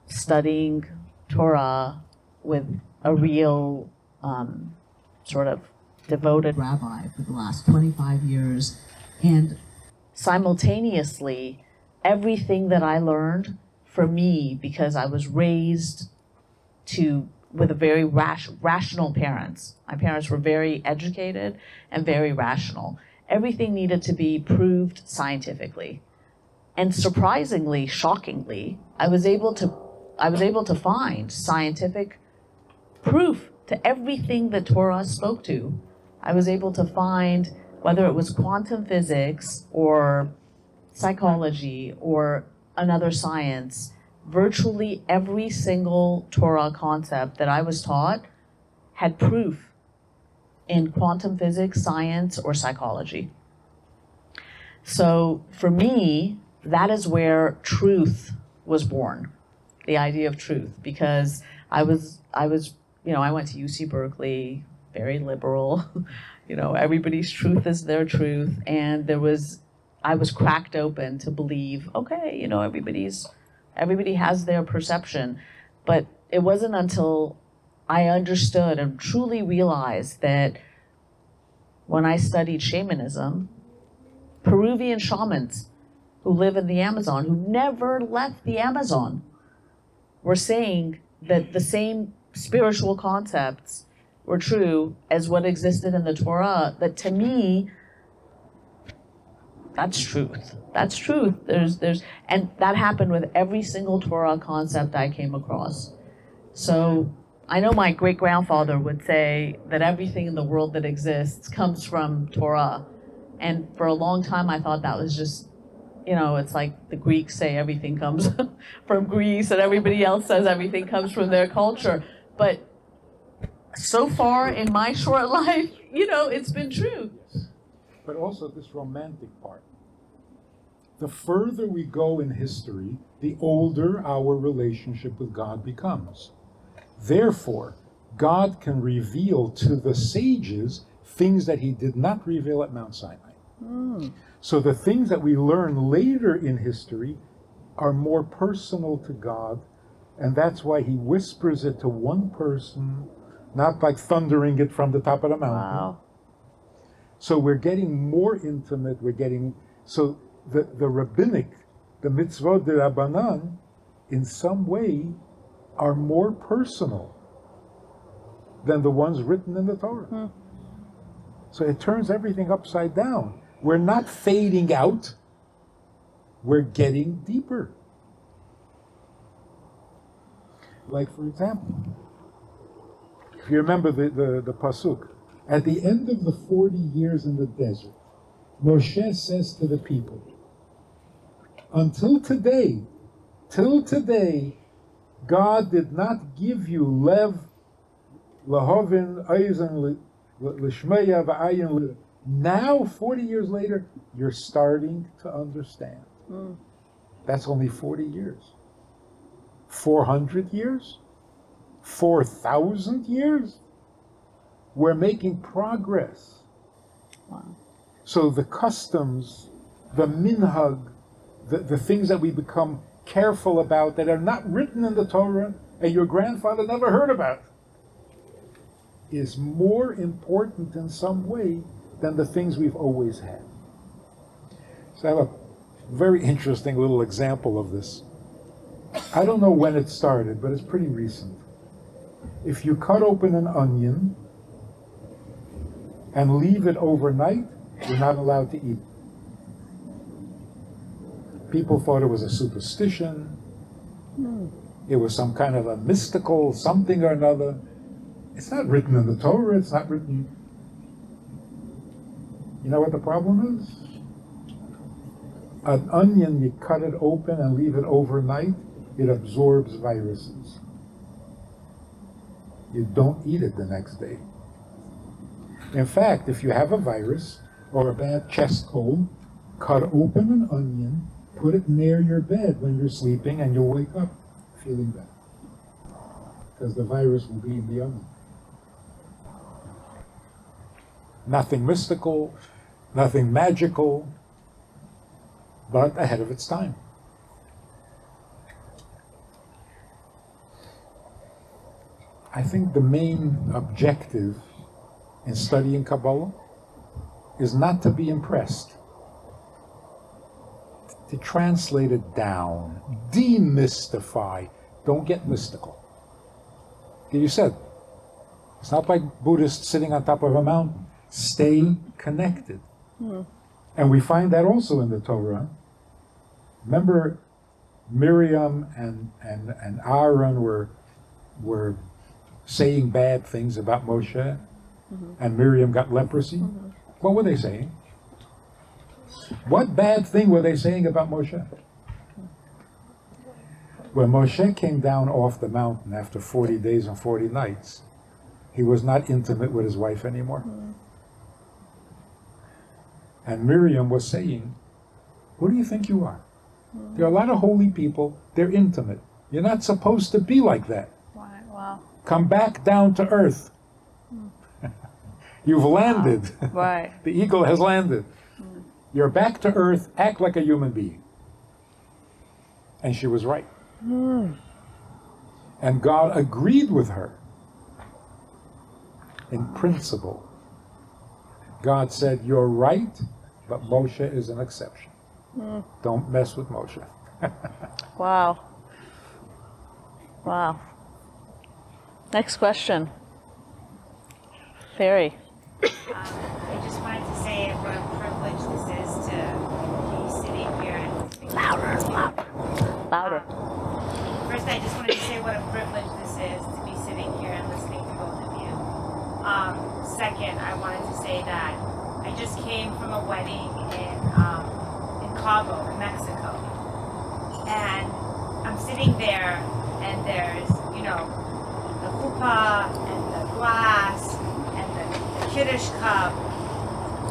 studying Torah with a real um, sort of devoted rabbi for the last 25 years. And simultaneously, everything that I learned for me, because I was raised to with a very rash, rational parents. My parents were very educated and very rational. Everything needed to be proved scientifically. And surprisingly, shockingly, I was able to I was able to find scientific proof to everything that Torah spoke to. I was able to find whether it was quantum physics or psychology or another science, virtually every single Torah concept that I was taught had proof in quantum physics, science, or psychology. So for me, that is where truth was born, the idea of truth, because I was I was you know I went to UC Berkeley, very liberal, <laughs> you know everybody's truth is their truth, and there was I was cracked open to believe okay you know everybody's everybody has their perception, but it wasn't until I understood and truly realized that when I studied shamanism, Peruvian shamans who live in the Amazon, who never left the Amazon, were saying that the same spiritual concepts were true as what existed in the Torah, that to me, that's truth. That's truth. There's there's and that happened with every single Torah concept I came across. So I know my great grandfather would say that everything in the world that exists comes from Torah. And for a long time I thought that was just you know, it's like the Greeks say everything comes <laughs> from Greece and everybody else says everything comes from their culture. But so far in my <laughs> short life, you know, it's been true. Yes. But also this romantic part. The further we go in history, the older our relationship with God becomes. Therefore, God can reveal to the sages things that he did not reveal at Mount Sinai. Hmm. So the things that we learn later in history are more personal to God, and that's why he whispers it to one person not like thundering it from the top of the mountain. Wow. So we're getting more intimate. We're getting so the the rabbinic, the mitzvot de rabbanan, in some way, are more personal than the ones written in the Torah. Hmm. So it turns everything upside down. We're not fading out. We're getting deeper. Like for example, if you remember the, the, the pasuk, at the end of the 40 years in the desert, Moshe says to the people, Until today, till today, God did not give you lev lahovin eisen lishmeya v'ayin. li-" Now, 40 years later, you're starting to understand. Mm. That's only 40 years. 400 years? 4,000 years? We're making progress. Wow. So the customs, the minhag, the, the things that we become careful about that are not written in the Torah and your grandfather never heard about, is more important in some way than the things we've always had. So I have a very interesting little example of this. I don't know when it started, but it's pretty recent. If you cut open an onion and leave it overnight, you're not allowed to eat. It. People thought it was a superstition. Hmm. It was some kind of a mystical something or another. It's not written in the Torah, it's not written. You know what the problem is? An onion, you cut it open and leave it overnight, it absorbs viruses. You don't eat it the next day. In fact, if you have a virus or a bad chest cold, cut open an onion, put it near your bed when you're sleeping, and you'll wake up feeling better. Because the virus will be in the onion. Nothing mystical, nothing magical, but ahead of its time. I think the main objective in studying Kabbalah is not to be impressed, to translate it down, demystify, don't get mystical. You said, it's not like Buddhists sitting on top of a mountain. Stay connected. Hmm. And we find that also in the Torah. Remember, Miriam and, and, and Aaron were, were saying bad things about Moshe, and Miriam got leprosy. Mm-hmm. What were they saying? What bad thing were they saying about Moshe? When Moshe came down off the mountain after 40 days and 40 nights, he was not intimate with his wife anymore. Mm-hmm. And Miriam was saying, Who do you think you are? There are a lot of holy people, they're intimate. You're not supposed to be like that. Wow. Wow. Come back down to earth. Hmm. You've landed. Ah, right. <laughs> the eagle has landed. Hmm. You're back to earth, act like a human being. And she was right. Hmm. And God agreed with her in principle. God said, You're right, but Moshe is an exception. Don't mess with Moshe. <laughs> Wow. Wow. Next question. Fairy. Um, I just wanted to say what a privilege this is to be sitting here and listening. to Louder, both of you. louder. Louder. First, I just wanted to say what a privilege this is to be sitting here and listening to both of you. Um, second, I wanted to say that I just came from a wedding in um, in Cabo, in Mexico, and I'm sitting there, and there's you know and the glass and the, the kiddush cup,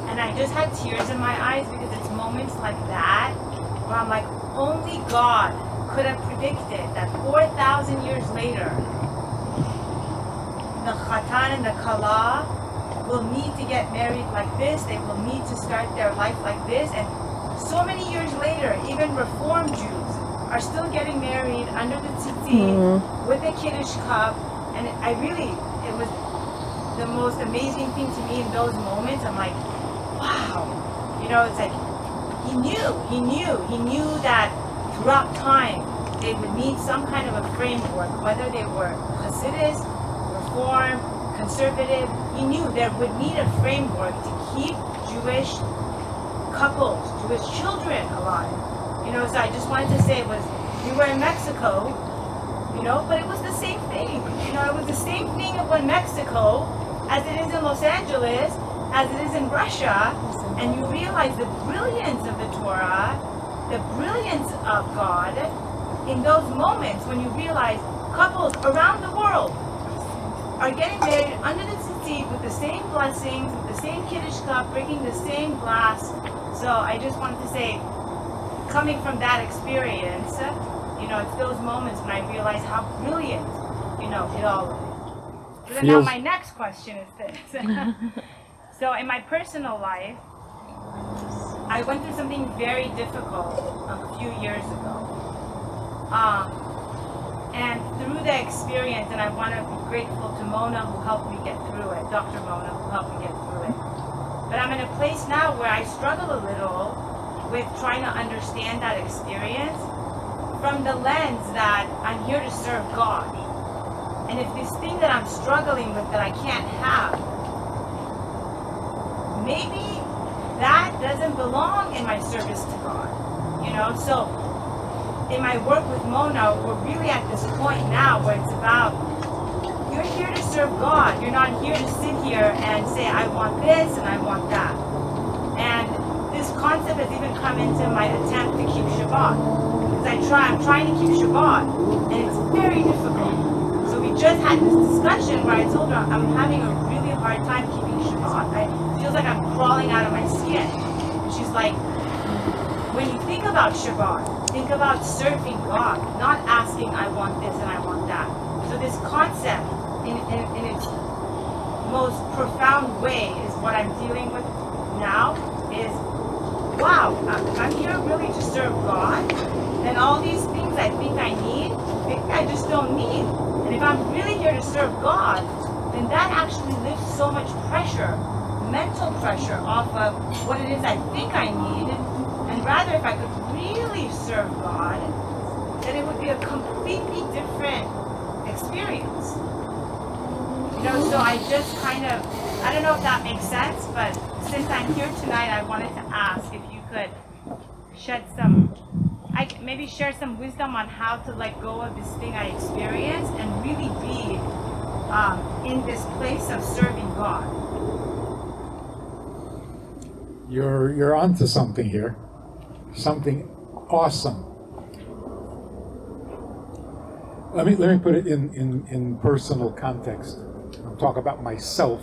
and I just had tears in my eyes because it's moments like that where I'm like, only God could have predicted that 4,000 years later, the Khatan and the Kala will need to get married like this, they will need to start their life like this, and so many years later, even Reform Jews are still getting married under the tzitzit mm-hmm. with the Kiddush cup, and I really, it was the most amazing thing to me in those moments, I'm like, wow. You know, it's like he knew, he knew, he knew that throughout time they would need some kind of a framework, whether they were Hasidus, Reform, conservative. He knew there would need a framework to keep Jewish couples, Jewish children alive. You know, so I just wanted to say it was we were in Mexico, you know, but it was same thing. You know, it was the same thing in Mexico as it is in Los Angeles, as it is in Russia, and you realize the brilliance of the Torah, the brilliance of God in those moments when you realize couples around the world are getting married under the tzitzit with the same blessings, with the same kiddush cup, breaking the same glass. So I just wanted to say, coming from that experience, you know, it's those moments when I realize how brilliant, you know, it all is. So then now my next question is this. <laughs> so in my personal life, I went through something very difficult a few years ago. Um, and through that experience, and I want to be grateful to Mona who helped me get through it, Dr. Mona who helped me get through it. But I'm in a place now where I struggle a little with trying to understand that experience from the lens that I'm here to serve God. And if this thing that I'm struggling with that I can't have, maybe that doesn't belong in my service to God. You know, so in my work with Mona, we're really at this point now where it's about you're here to serve God. You're not here to sit here and say, I want this and I want that. And this concept has even come into my attempt to keep Shabbat. Because I try, I'm trying to keep Shabbat, and it's very difficult. So we just had this discussion where I told her I'm having a really hard time keeping Shabbat. I feels like I'm crawling out of my skin. And she's like, when you think about Shabbat, think about serving God, not asking, I want this and I want that. So this concept, in, in, in its most profound way, is what I'm dealing with now, is, wow, I'm here really to serve God, and all these things I think I need, I just don't need. And if I'm really here to serve God, then that actually lifts so much pressure, mental pressure off of what it is I think I need. And rather, if I could really serve God, then it would be a completely different experience. You know, so I just kind of, I don't know if that makes sense, but since I'm here tonight, I wanted to ask if you could shed some, I c- maybe share some wisdom on how to let go of this thing I experienced and really be um, in this place of serving God. You're you're onto something here, something awesome. Let me let me put it in in, in personal context. I'll talk about myself,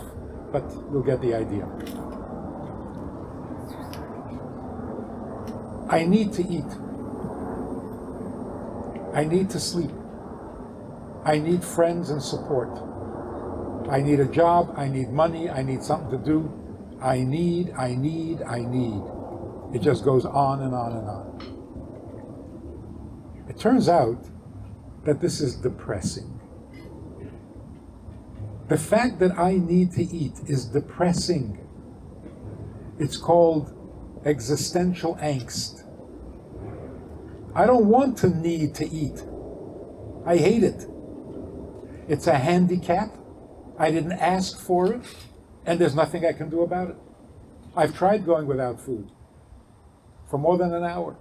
but you'll get the idea. I need to eat. I need to sleep. I need friends and support. I need a job. I need money. I need something to do. I need, I need, I need. It just goes on and on and on. It turns out that this is depressing. The fact that I need to eat is depressing. It's called existential angst. I don't want to need to eat. I hate it. It's a handicap. I didn't ask for it, and there's nothing I can do about it. I've tried going without food for more than an hour.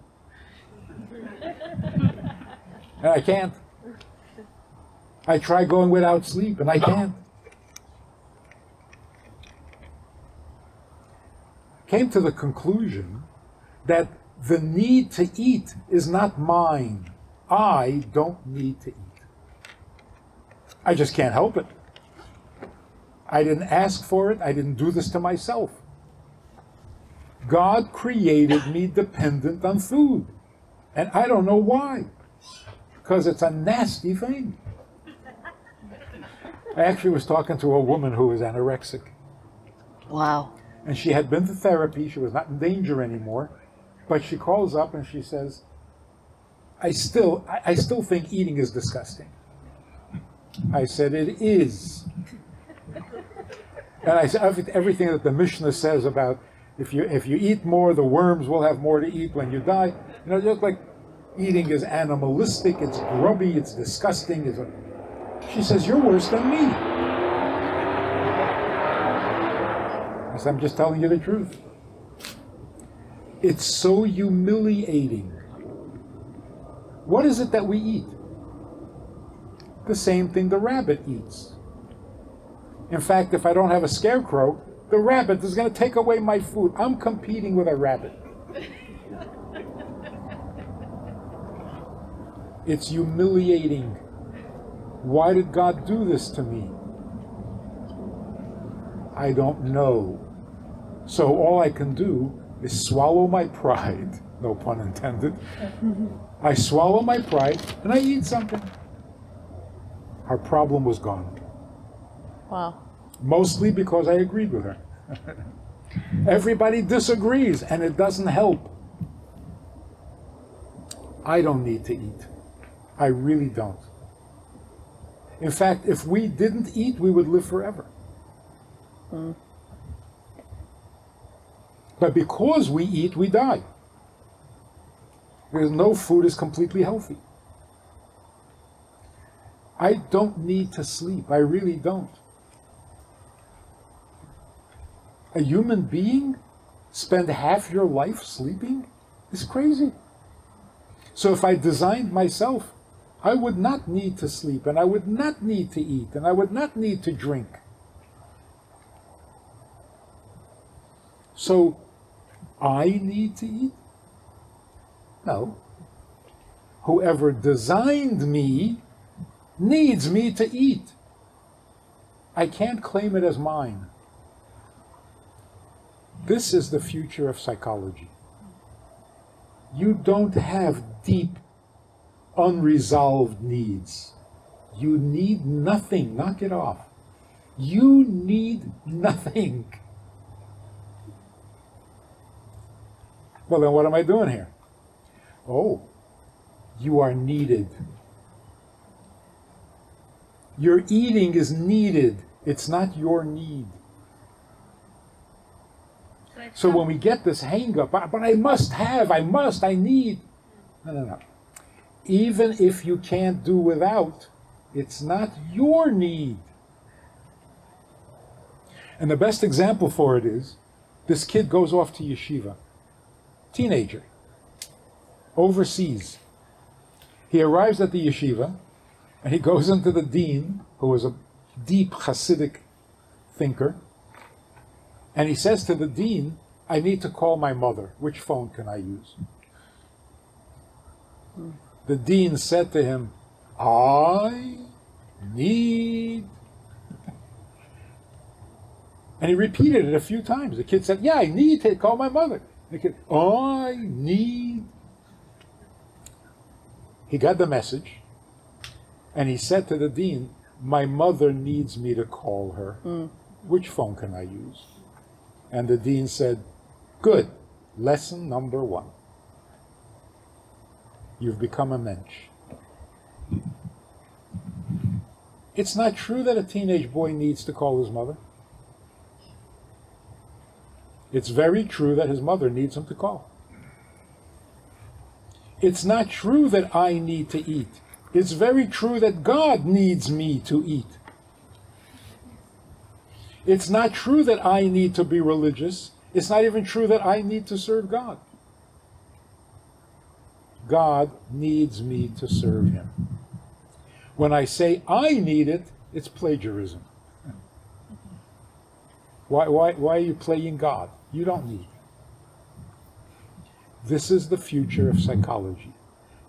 and I can't. I try going without sleep, and I can't. Came to the conclusion that the need to eat is not mine. I don't need to eat. I just can't help it. I didn't ask for it. I didn't do this to myself. God created me dependent on food. And I don't know why. Because it's a nasty thing. I actually was talking to a woman who was anorexic. Wow. And she had been to therapy. She was not in danger anymore. But she calls up and she says, I still, I, I still think eating is disgusting. I said, it is. And I said everything that the Mishnah says about if you if you eat more, the worms will have more to eat when you die. You know, just like eating is animalistic, it's grubby, it's disgusting. It's a, she says you're worse than me. I said I'm just telling you the truth. It's so humiliating. What is it that we eat? The same thing the rabbit eats. In fact, if I don't have a scarecrow, the rabbit is going to take away my food. I'm competing with a rabbit. It's humiliating. Why did God do this to me? I don't know. So all I can do is swallow my pride, no pun intended. I swallow my pride and I eat something. Our problem was gone Wow. mostly because I agreed with her. <laughs> Everybody disagrees, and it doesn't help. I don't need to eat. I really don't. In fact, if we didn't eat, we would live forever. Mm. But because we eat, we die. Because no food is completely healthy. I don't need to sleep. I really don't. A human being spend half your life sleeping is crazy. So if I designed myself, I would not need to sleep and I would not need to eat and I would not need to drink. So I need to eat? No. Whoever designed me needs me to eat. I can't claim it as mine. This is the future of psychology. You don't have deep, unresolved needs. You need nothing. Knock it off. You need nothing. Well, then what am I doing here? Oh, you are needed. Your eating is needed. It's not your need. So when we get this hang up, but ah, but I must have, I must, I need. No, no, no. Even if you can't do without, it's not your need. And the best example for it is this kid goes off to yeshiva, teenager, overseas. He arrives at the yeshiva and he goes into the dean, who is a deep Hasidic thinker, and he says to the dean, I need to call my mother. Which phone can I use? The dean said to him, I need. And he repeated it a few times. The kid said, Yeah, I need to call my mother. I need. He got the message and he said to the dean, My mother needs me to call her. Mm. Which phone can I use? And the dean said, Good. Lesson number one. You've become a mensch. It's not true that a teenage boy needs to call his mother. It's very true that his mother needs him to call. It's not true that I need to eat. It's very true that God needs me to eat. It's not true that I need to be religious. It's not even true that I need to serve God. God needs me to serve Him. When I say I need it, it's plagiarism. Why, why, why are you playing God? You don't need it. This is the future of psychology.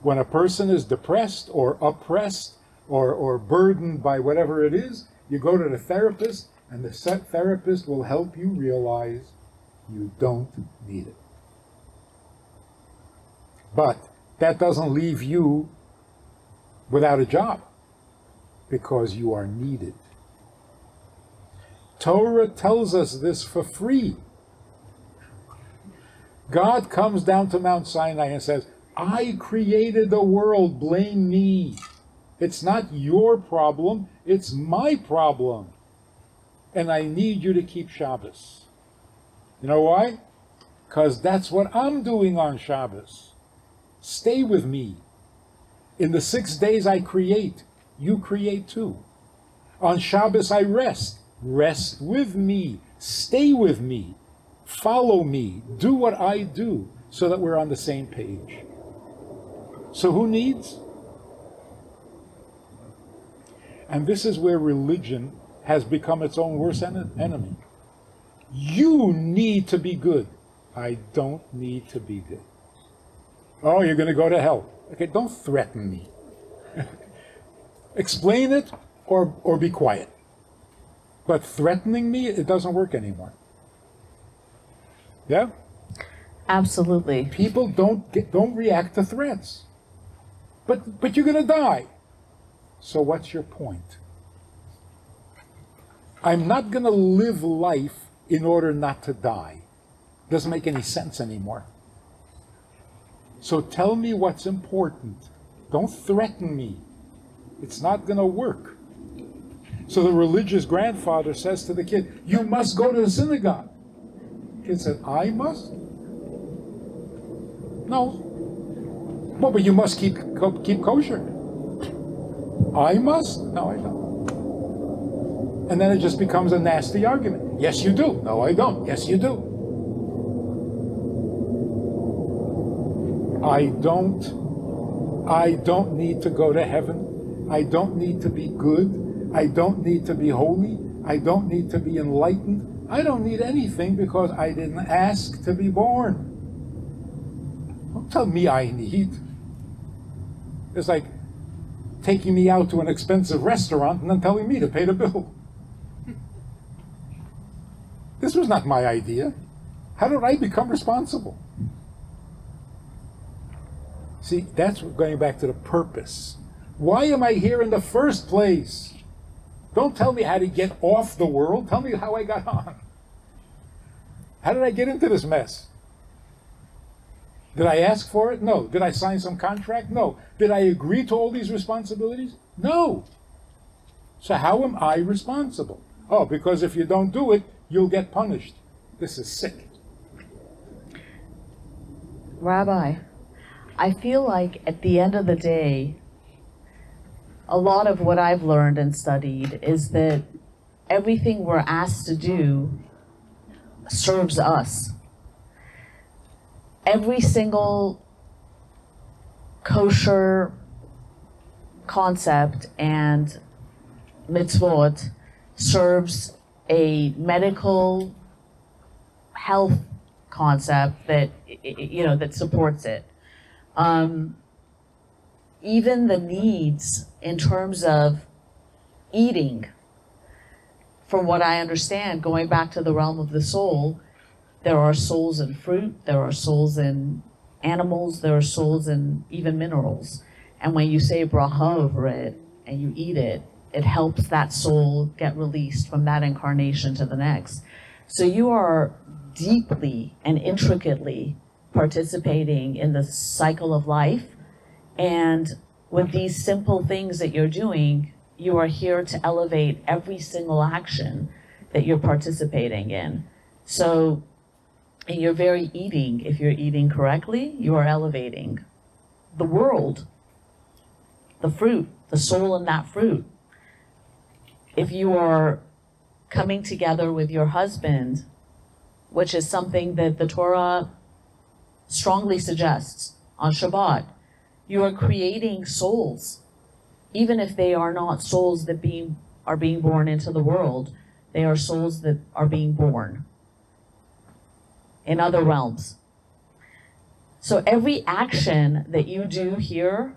When a person is depressed or oppressed or, or burdened by whatever it is, you go to the therapist, and the set therapist will help you realize you don't need it. But that doesn't leave you without a job because you are needed. Torah tells us this for free. God comes down to Mount Sinai and says, I created the world, blame me. It's not your problem, it's my problem. and I need you to keep Shabbos. You know why? Because that's what I'm doing on Shabbos. Stay with me. In the six days I create, you create too. On Shabbos I rest. Rest with me. Stay with me. Follow me. Do what I do so that we're on the same page. So who needs? And this is where religion has become its own worst en- enemy. You need to be good. I don't need to be good. Oh, you're going to go to hell. Okay, don't threaten me. <laughs> Explain it or, or be quiet. But threatening me, it doesn't work anymore. Yeah? Absolutely. People don't get, don't react to threats. But but you're gonna die. So what's your point? I'm not gonna live life in order not to die. Doesn't make any sense anymore. So tell me what's important. Don't threaten me. It's not gonna work. So the religious grandfather says to the kid, You must go to the synagogue. Kid said, I must? No. Well, but you must keep keep kosher. I must? No, I don't. And then it just becomes a nasty argument. Yes, you do. No, I don't. Yes, you do. I don't. I don't need to go to heaven. I don't need to be good. I don't need to be holy. I don't need to be enlightened. I don't need anything because I didn't ask to be born. Don't tell me I need. It's like taking me out to an expensive restaurant and then telling me to pay the bill. <laughs> This was not my idea. How did I become responsible? See, that's going back to the purpose. Why am I here in the first place? Don't tell me how to get off the world. Tell me how I got on. How did I get into this mess? Did I ask for it? No. Did I sign some contract? No. Did I agree to all these responsibilities? No. So how am I responsible? Oh, because if you don't do it, you'll get punished. This is sick. Rabbi, I feel like at the end of the day, a lot of what I've learned and studied is that everything we're asked to do serves us. Every single kosher concept and mitzvot serves a medical health concept that you know that supports it. Um, even the needs in terms of eating, from what I understand, going back to the realm of the soul, there are souls in fruit, there are souls in animals, there are souls in even minerals. And when you say bracha over it and you eat it, it helps that soul get released from that incarnation to the next. So you are deeply and intricately participating in the cycle of life. And with these simple things that you're doing, you are here to elevate every single action that you're participating in. So, in your very eating, if you're eating correctly, you are elevating the world, the fruit, the soul in that fruit. If you are coming together with your husband, which is something that the Torah strongly suggests on Shabbat, you are creating souls, even if they are not souls that being are being born into the world, they are souls that are being born in other realms. So every action that you do here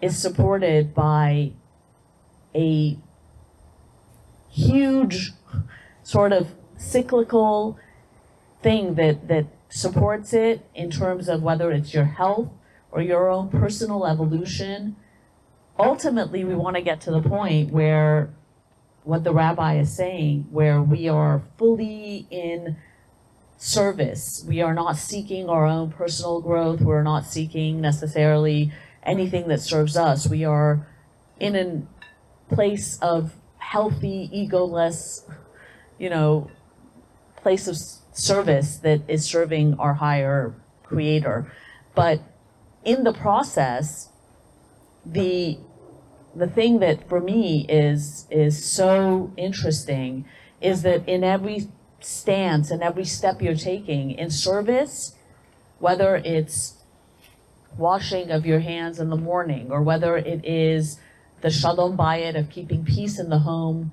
is supported by a huge sort of cyclical thing that, that supports it in terms of whether it's your health or your own personal evolution. Ultimately, we want to get to the point where what the rabbi is saying, where we are fully in service. We are not seeking our own personal growth. We're not seeking necessarily anything that serves us. We are in a place of healthy, egoless you know, place of service that is serving our higher creator. But in the process, the the thing that for me is is so interesting is that in every stance and every step you're taking in service, whether it's washing of your hands in the morning or whether it is the shalom bayit of keeping peace in the home,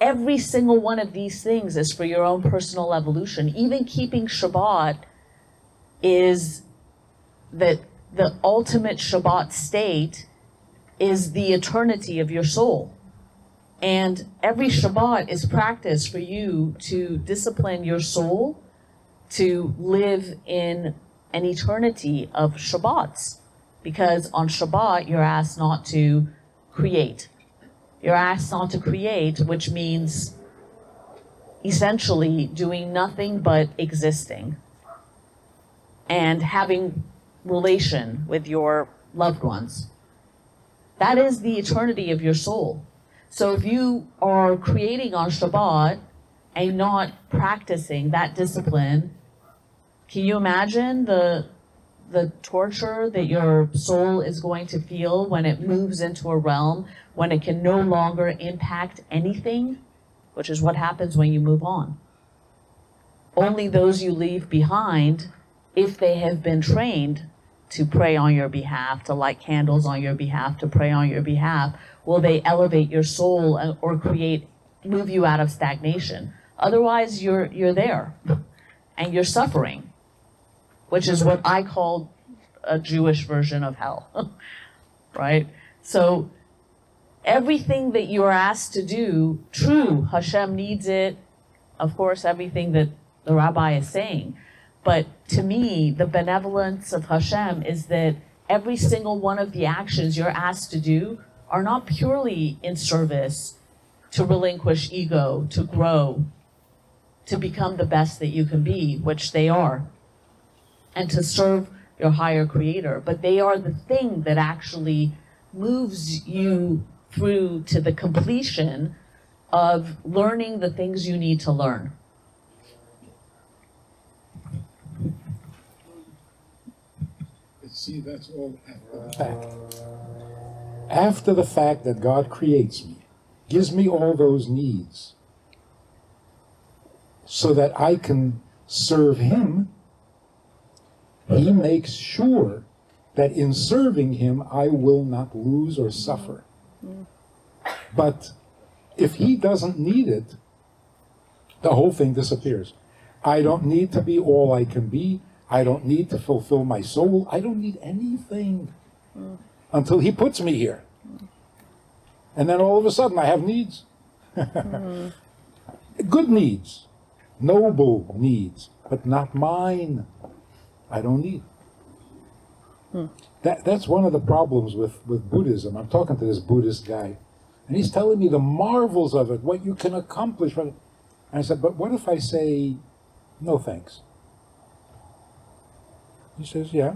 every single one of these things is for your own personal evolution. Even keeping Shabbat is that the ultimate Shabbat state is the eternity of your soul. And every Shabbat is practice for you to discipline your soul to live in an eternity of Shabbats. Because on Shabbat, you're asked not to create. You're asked not to create, which means essentially doing nothing but existing and having relation with your loved ones. That is the eternity of your soul. So if you are creating on Shabbat and not practicing that discipline, can you imagine the the torture that your soul is going to feel when it moves into a realm when it can no longer impact anything, which is what happens when you move on. Only those you leave behind, if they have been trained to pray on your behalf, to light candles on your behalf, to pray on your behalf, will they elevate your soul uh, or create, move you out of stagnation? Otherwise, you're, you're there and you're suffering which is what I call a Jewish version of hell, <laughs> right? So everything that you're asked to do, true, Hashem needs it. Of course, everything that the rabbi is saying. But to me, the benevolence of Hashem is that every single one of the actions you're asked to do are not purely in service to relinquish ego, to grow, to become the best that you can be, which they are and to serve your higher creator. But they are the thing that actually moves you through to the completion of learning the things you need to learn. See, that's all after the fact. After the fact that God creates me, gives me all those needs, so that I can serve Him, He makes sure that in serving Him I will not lose or suffer. Mm. But if He doesn't need it, the whole thing disappears. I don't need to be all I can be. I don't need to fulfill my soul. I don't need anything until He puts me here. And then all of a sudden I have needs. <laughs> Good needs, noble needs, but not mine. I don't need. That, that's one of the problems with, with Buddhism. I'm talking to this Buddhist guy, and he's telling me the marvels of it, what you can accomplish. And I said, but what if I say, no thanks? He says, yeah.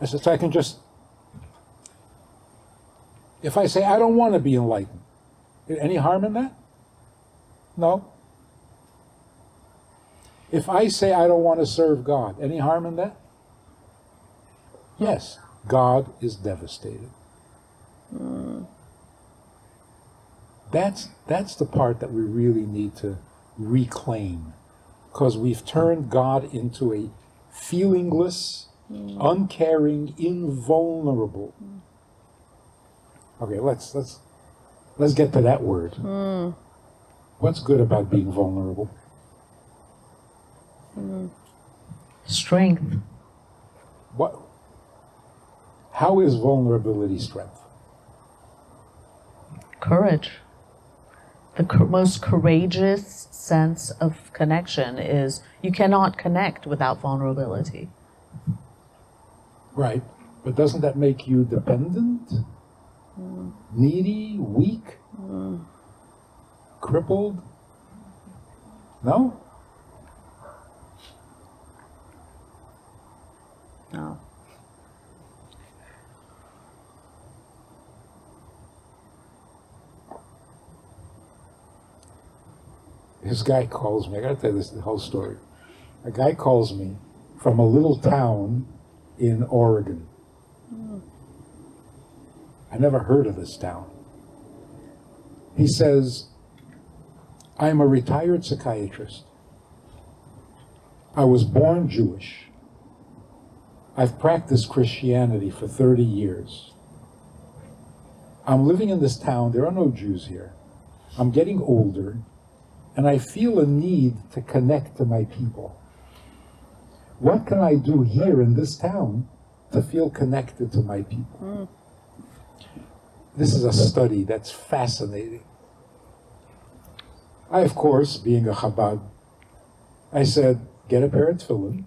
I said, so I can just, if I say I don't want to be enlightened, any harm in that? No. If I say I don't want to serve God, any harm in that? Yes. God is devastated. That's, that's the part that we really need to reclaim. Because we've turned God into a feelingless, mm. uncaring, invulnerable. Mm. Okay, let's let's let's get to that word. Mm. What's good about being vulnerable? Strength. What? How is vulnerability strength? courage. The cou- most courageous sense of connection is you cannot connect without vulnerability. Right. But doesn't that make you dependent? Needy? Weak? Crippled? No? No. this guy calls me. I gotta tell you this the whole story. A guy calls me from a little town in Oregon. I never heard of this town. He says, I'm a retired psychiatrist. I was born Jewish. I've practiced Christianity for 30 years. I'm living in this town. There are no Jews here. I'm getting older, and I feel a need to connect to my people. What can I do here in this town to feel connected to my people? Hmm. This is a study that's fascinating. I, of course, being a Chabad, I said, get a pair of tefillin.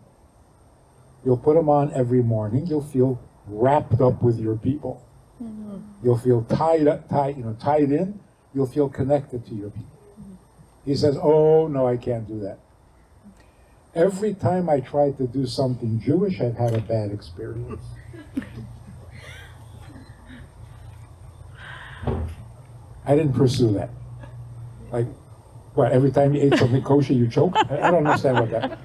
You'll put them on every morning. You'll feel wrapped up with your people. Mm-hmm. You'll feel tied up, tied, you know, tied in. You'll feel connected to your people. Mm-hmm. He says, "Oh no, I can't do that." Every time I try to do something Jewish, I've had a bad experience. I didn't pursue that. Like, what? Every time you ate something kosher, you choke? I I don't understand what that.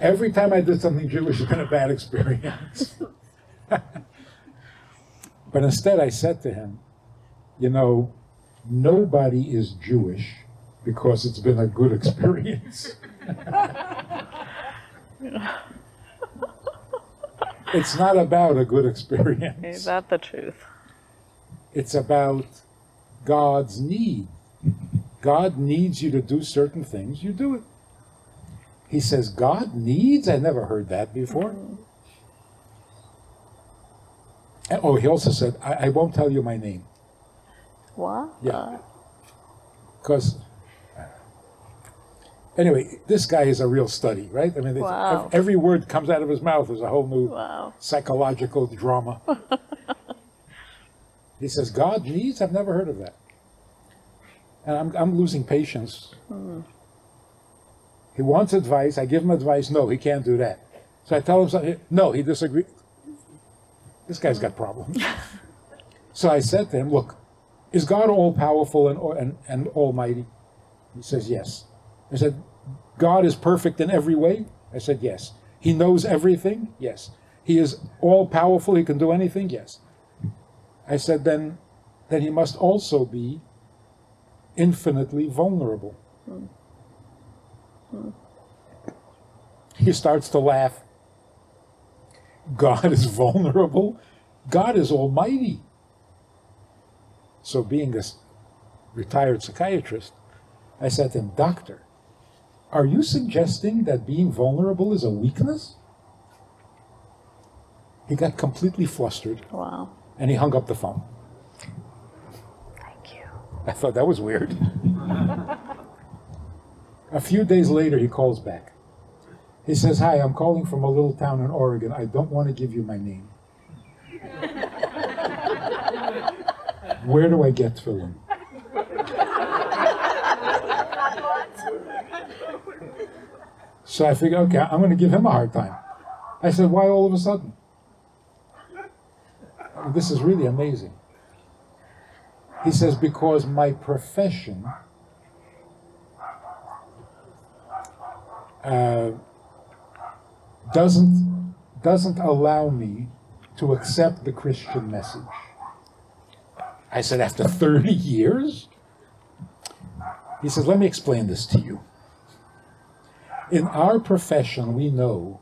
Every time I did something Jewish, it's been a bad experience. <laughs> but instead, I said to him, you know, nobody is Jewish because it's been a good experience. <laughs> it's not about a good experience. Is that the truth? It's about God's need. God needs you to do certain things, you do it. He says, God needs? I never heard that before. And, oh, he also said, I, I won't tell you my name. What? Yeah. Because, anyway, this guy is a real study, right? I mean, Wow. ev- every word comes out of his mouth is a whole new Wow. psychological drama. <laughs> he says, God needs? I've never heard of that. And I'm, I'm losing patience. Hmm. He wants advice. I give him advice. No, he can't do that. So I tell him something. No, he disagrees. This guy's got problems. <laughs> so I said to him, Look, is God all powerful and, and, and almighty? He says, Yes. I said, God is perfect in every way? I said, Yes. He knows everything? Yes. He is all powerful, he can do anything? Yes. I said, then, then he must also be infinitely vulnerable. He starts to laugh. God is <laughs> vulnerable. God is almighty. So, being a retired psychiatrist, I said to him, Doctor, are you suggesting that being vulnerable is a weakness? He got completely flustered Wow. and he hung up the phone. Thank you. I thought that was weird. a few days later, he calls back. He says, Hi, I'm calling from a little town in Oregon. I don't want to give you my name. <laughs> Where do I get tefillin? So I figured, okay, I'm going to give him a hard time. I said, Why all of a sudden? This is really amazing. He says, because my profession uh, doesn't, doesn't allow me to accept the Christian message. I said, after 30 years? He says, let me explain this to you. In our profession, we know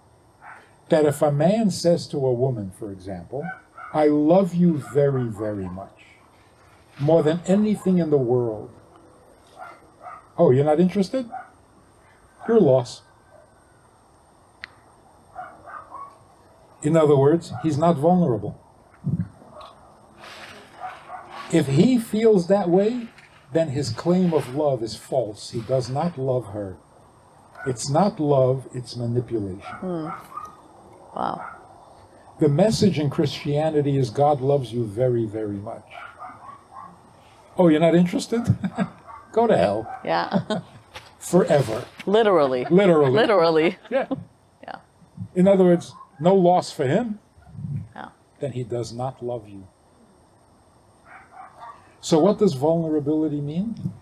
that if a man says to a woman, for example, I love you very, very much, more than anything in the world. Oh, you're not interested? Your loss. In other words, he's not vulnerable. If he feels that way, then his claim of love is false. He does not love her. It's not love, it's manipulation. Hmm. Wow. The message in Christianity is God loves you very, very much. Oh, you're not interested? <laughs> Go to hell. Yeah. <laughs> Forever. Literally. Literally. Literally. <laughs> Yeah. Yeah. In other words, no loss for him, Yeah. then he does not love you. So, what does vulnerability mean?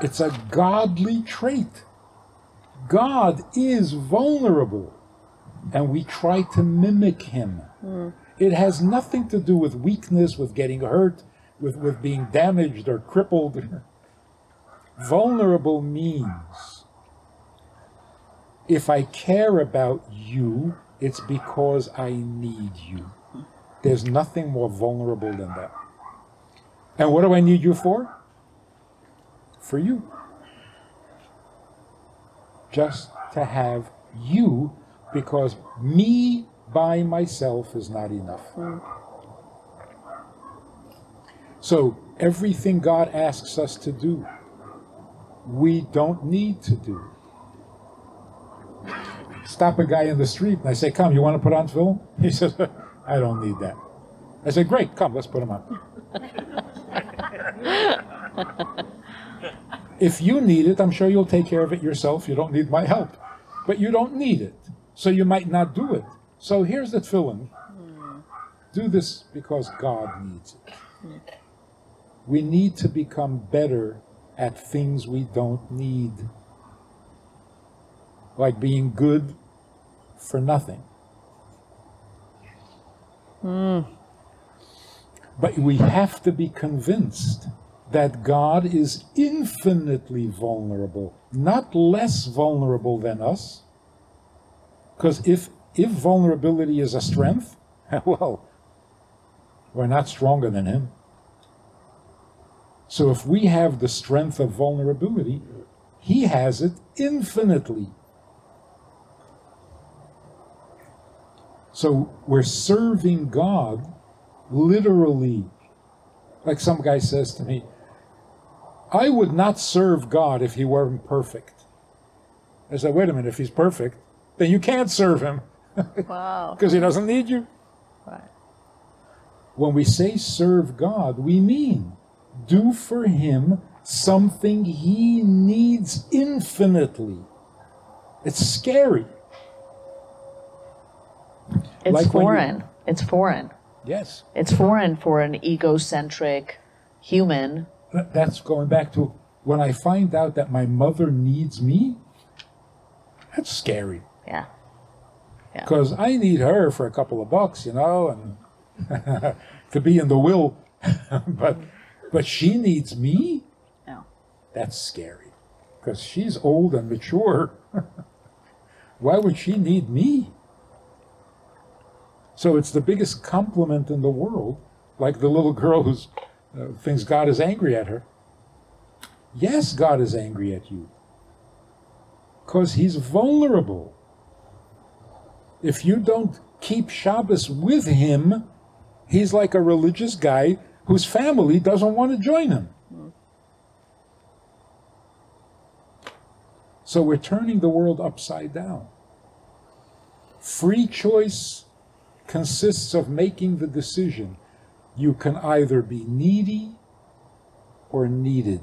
It's a godly trait. God is vulnerable, and we try to mimic him. Hmm. It has nothing to do with weakness, with getting hurt, with, with being damaged or crippled. Vulnerable means if I care about you, it's because I need you. There's nothing more vulnerable than that. And what do I need you for? For you. Just to have you, because me by myself is not enough. So, everything God asks us to do, we don't need to do. Stop a guy in the street and I say, Come, you want to put on tefillin? <laughs> He says, I don't need that. I say, Great, come, let's put him on. <laughs> <laughs> if you need it, I'm sure you'll take care of it yourself. You don't need my help. But you don't need it. So you might not do it. So here's the tefillin. Hmm. Do this because God needs it. We need to become better at things we don't need. Like being good for nothing. Hmm. But we have to be convinced that God is infinitely vulnerable, not less vulnerable than us. Because if, if vulnerability is a strength, <laughs> well, we're not stronger than Him. So if we have the strength of vulnerability, He has it infinitely. So we're serving God literally. Like some guy says to me, I would not serve God if he weren't perfect. I said, wait a minute, if he's perfect, then you can't serve him <laughs> Wow. because he doesn't need you. Right. When we say serve God, we mean do for him something he needs infinitely. It's scary. It's Like when you- foreign. It's foreign. Yes. It's foreign for an egocentric human. That- That's going back to when I find out that my mother needs me. That's scary Yeah. because I need her for a couple of bucks, you know, and <laughs> to be in the will. <laughs> but but she needs me. Yeah. That's scary because she's old and mature. <laughs> Why would she need me? So it's the biggest compliment in the world, like the little girl who uh, thinks God is angry at her. Yes, God is angry at you because he's vulnerable. If you don't keep Shabbos with him, he's like a religious guy whose family doesn't want to join him. So we're turning the world upside down. Free choice consists of making the decision. You can either be needy or needed.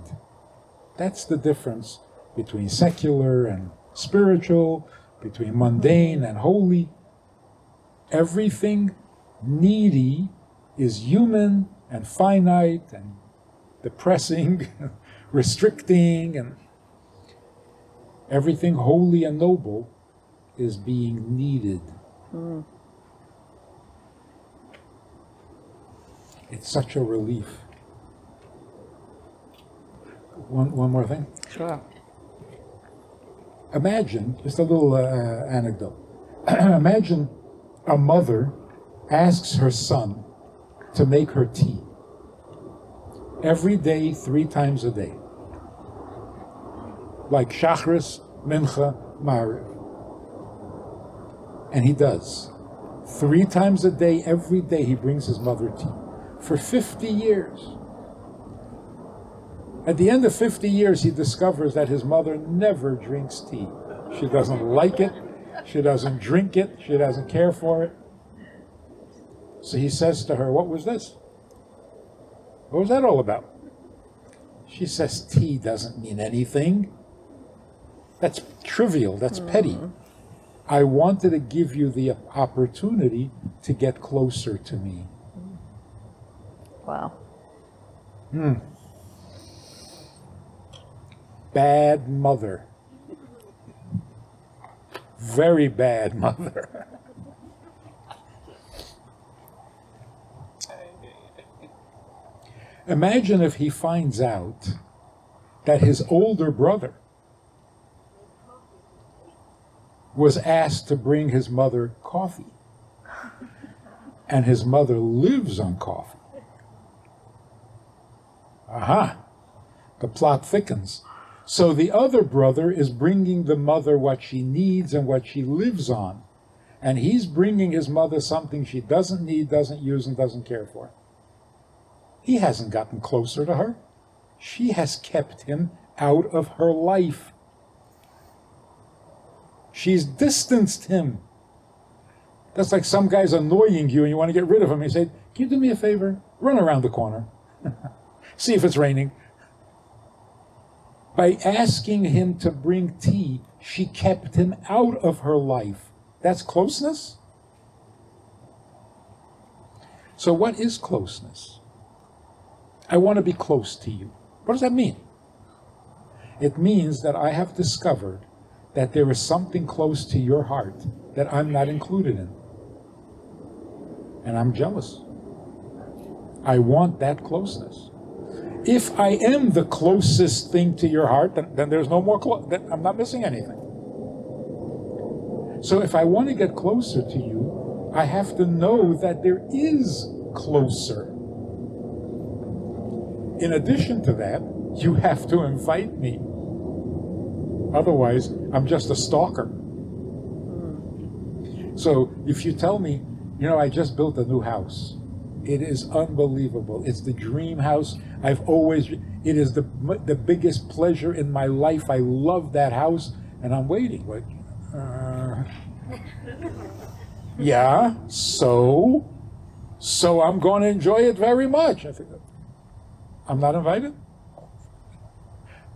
That's the difference between secular and spiritual, between mundane and holy. Everything needy is human and finite and depressing, <laughs> restricting, and everything holy and noble is being needed. Mm. It's such a relief. One, one more thing. Sure. Imagine, just a little uh, anecdote. <clears throat> Imagine a mother asks her son to make her tea every day, three times a day, like Shachris, Mincha, Mariv. And he does. Three times a day, every day, he brings his mother tea for 50 years. At the end of 50 years, he discovers that his mother never drinks tea. She doesn't like it, she doesn't drink it, she doesn't care for it. So he says to her, What was this? What was that all about? She says, Tea doesn't mean anything. That's trivial, that's petty. Mm. I wanted to give you the opportunity to get closer to me. Wow. Hmm. bad mother. Very bad mother. <laughs> Imagine if he finds out that his older brother was asked to bring his mother coffee, and his mother lives on coffee. Aha, the plot thickens. So the other brother is bringing the mother what she needs and what she lives on. And he's bringing his mother something she doesn't need, doesn't use, and doesn't care for. He hasn't gotten closer to her. She has kept him out of her life. She's distanced him. That's like some guy's annoying you and you want to get rid of him. You say, Can you do me a favor? Run around the corner. <laughs> See if it's raining. By asking him to bring tea, she kept him out of her life. That's closeness? So, what is closeness? I want to be close to you. What does that mean? It means that I have discovered that there is something close to your heart that I'm not included in. And I'm jealous. I want that closeness. If I am the closest thing to your heart, then, then there's no more close. I'm not missing anything. So if I want to get closer to you, I have to know that there is closer. In addition to that, you have to invite me. Otherwise, I'm just a stalker. Hmm. So if you tell me, you know, I just built a new house, it is unbelievable. It's the dream house. I've always, it is the, the biggest pleasure in my life. I love that house, and I'm waiting. Like, uh, <laughs> yeah, so, so I'm going to enjoy it very much. I think, I'm not invited?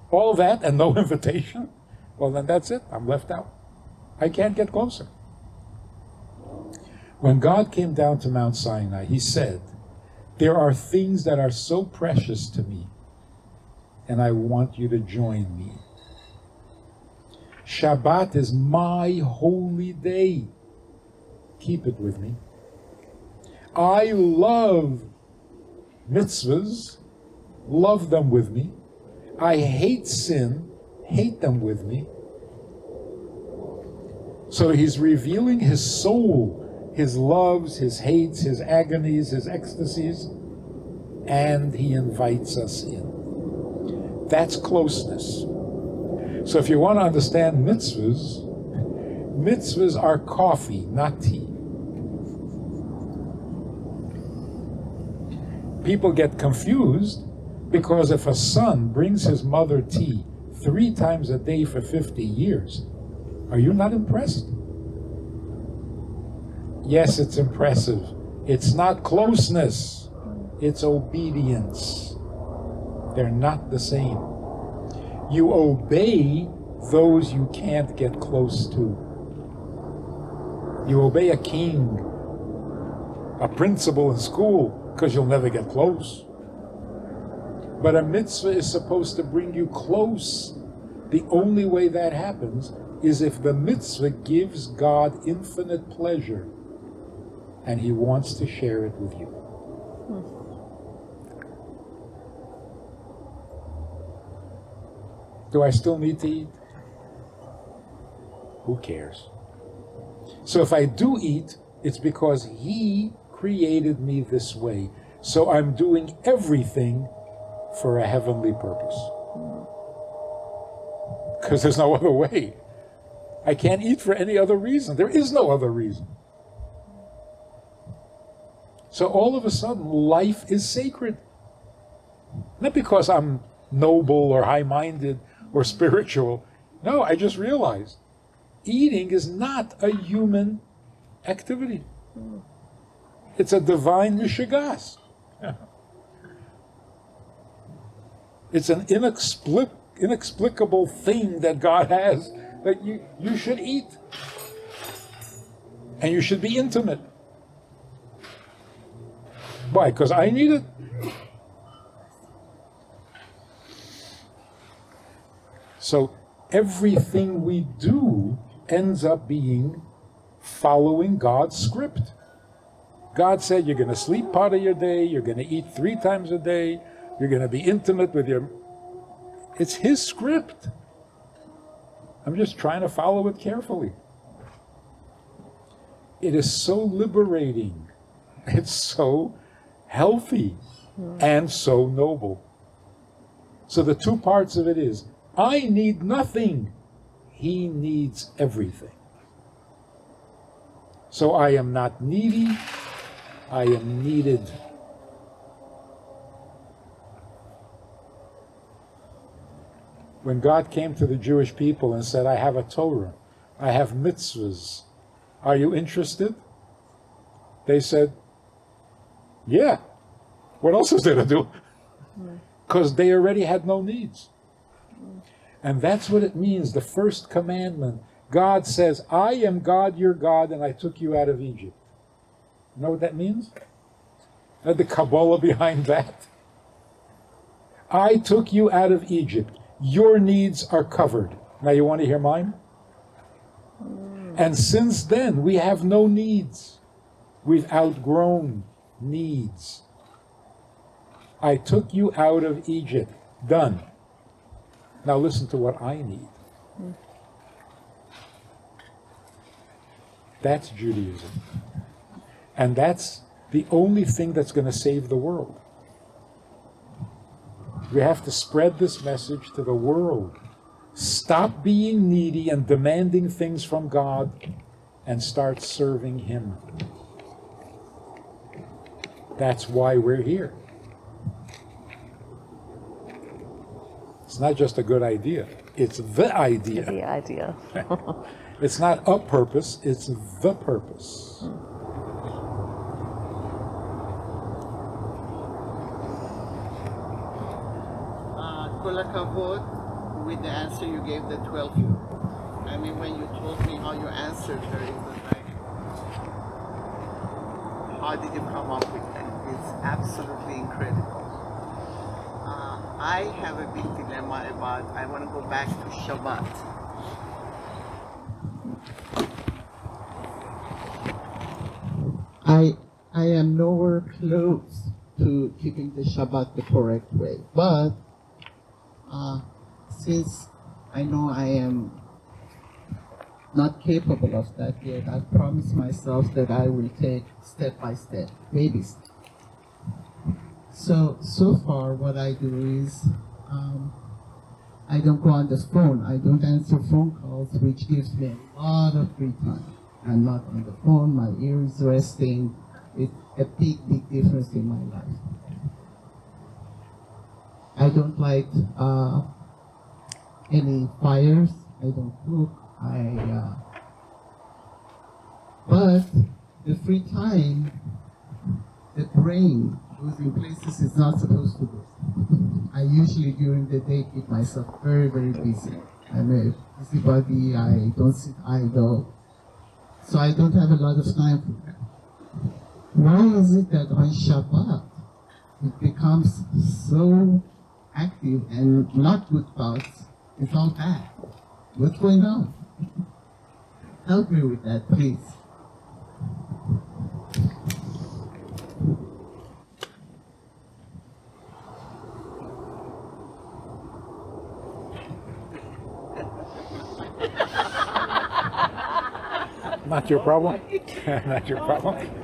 All that and no <laughs> invitation? Well, then that's it. I'm left out. I can't get closer. When God came down to Mount Sinai, he said, There are things that are so precious to me, and I want you to join me. Shabbat is my holy day. Keep it with me. I love mitzvahs. Love them with me. I hate sin. Hate them with me. So he's revealing his soul, his loves, his hates, his agonies, his ecstasies, and he invites us in. That's closeness. So if you want to understand mitzvahs, mitzvahs are coffee, not tea. People get confused because if a son brings his mother tea three times a day for 50 years, are you not impressed? Yes, it's impressive. It's not closeness, it's obedience. They're not the same. You obey those you can't get close to. You obey a king, a principal in school, because you'll never get close. But a mitzvah is supposed to bring you close. The only way that happens is if the mitzvah gives God infinite pleasure and he wants to share it with you. Do I still need to eat? Who cares? So if I do eat, it's because he created me this way. So I'm doing everything for a heavenly purpose. Because there's no <laughs> other way. I can't eat for any other reason. There is no other reason. So all of a sudden, life is sacred. Not because I'm noble or high minded or spiritual. No, I just realized eating is not a human activity, it's a divine mishigas. <laughs> It's an inexplic- inexplicable thing that God has that you, you should eat. And you should be intimate. Why? Because I need it. So everything we do ends up being following God's script. God said you're going to sleep part of your day, you're going to eat three times a day, you're going to be intimate with your. It's His script. I'm just trying to follow it carefully. It is so liberating. <laughs> It's so healthy and so noble. So the two parts of it is I need nothing. He needs everything. So I am not needy. I am needed. When God came to the Jewish people and said, I have a Torah, I have mitzvahs, are you interested? They said, Yeah. What else is there to do? Hmm. Because they already had no needs. And that's what it means, the first commandment. God says, I am God, your God, and I took you out of Egypt. You know what that means? The Kabbalah behind that. I took you out of Egypt. Your needs are covered. Now, you want to hear mine? Hmm. And since then, we have no needs. We've outgrown needs. I took you out of Egypt. Done. Now, listen to what I need. That's Judaism. And that's the only thing that's going to save the world. We have to spread this message to the world. Stop being needy and demanding things from God and start serving Him. That's why we're here. It's not just a good idea, it's the idea. The idea. <laughs> It's not a purpose, it's the purpose. Uh, with the answer you gave the 12 you. I mean, when you told me how you answered her, it was like, how did you come up with that? It's absolutely incredible. Uh, I have a big dilemma about, I want to go back to Shabbat. I, I am nowhere close to keeping the Shabbat the correct way, but uh, since I know I am not capable of that yet, I promise myself that I will take step by step, baby steps. So, so far what I do is, um, I don't go on the phone. I don't answer phone calls, which gives me a lot of free time. I'm not on the phone, my ear is resting. It's a big, big difference in my life. I don't like uh, any fires. I don't cook. I. Uh, but the free time, the brain goes in places it's not supposed to go. I usually during the day keep myself very, very busy. I'm a busybody. I don't sit idle, so I don't have a lot of time for that. Why is it that on Shabbat it becomes so active and not good thoughts, it's all bad. What's going on? Help me with that, please. Not your problem? <laughs> Not your problem? <laughs>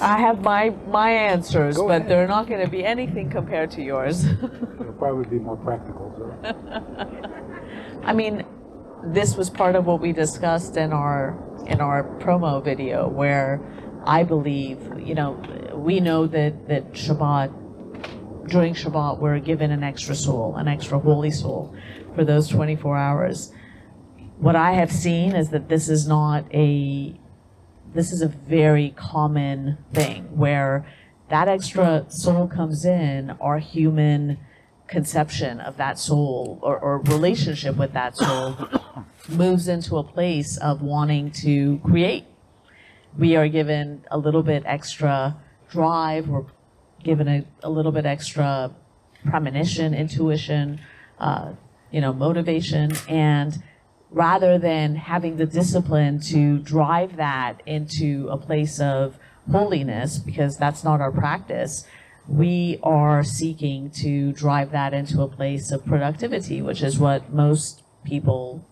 I have my my answers, Go but ahead. they're not going to be anything compared to yours. It'll <laughs> probably be more practical. So. I mean, this was part of what we discussed in our in our promo video, where I believe, you know, we know that that Shabbat during Shabbat we're given an extra soul, an extra holy soul, for those 24 hours. What I have seen is that this is not a this is a very common thing where that extra soul comes in, our human conception of that soul or, or relationship with that soul <coughs> moves into a place of wanting to create. We are given a little bit extra drive, we're given a, a little bit extra premonition, intuition, uh, you know, motivation and rather than having the discipline to drive that into a place of holiness, because that's not our practice, we are seeking to drive that into a place of productivity, which is what most people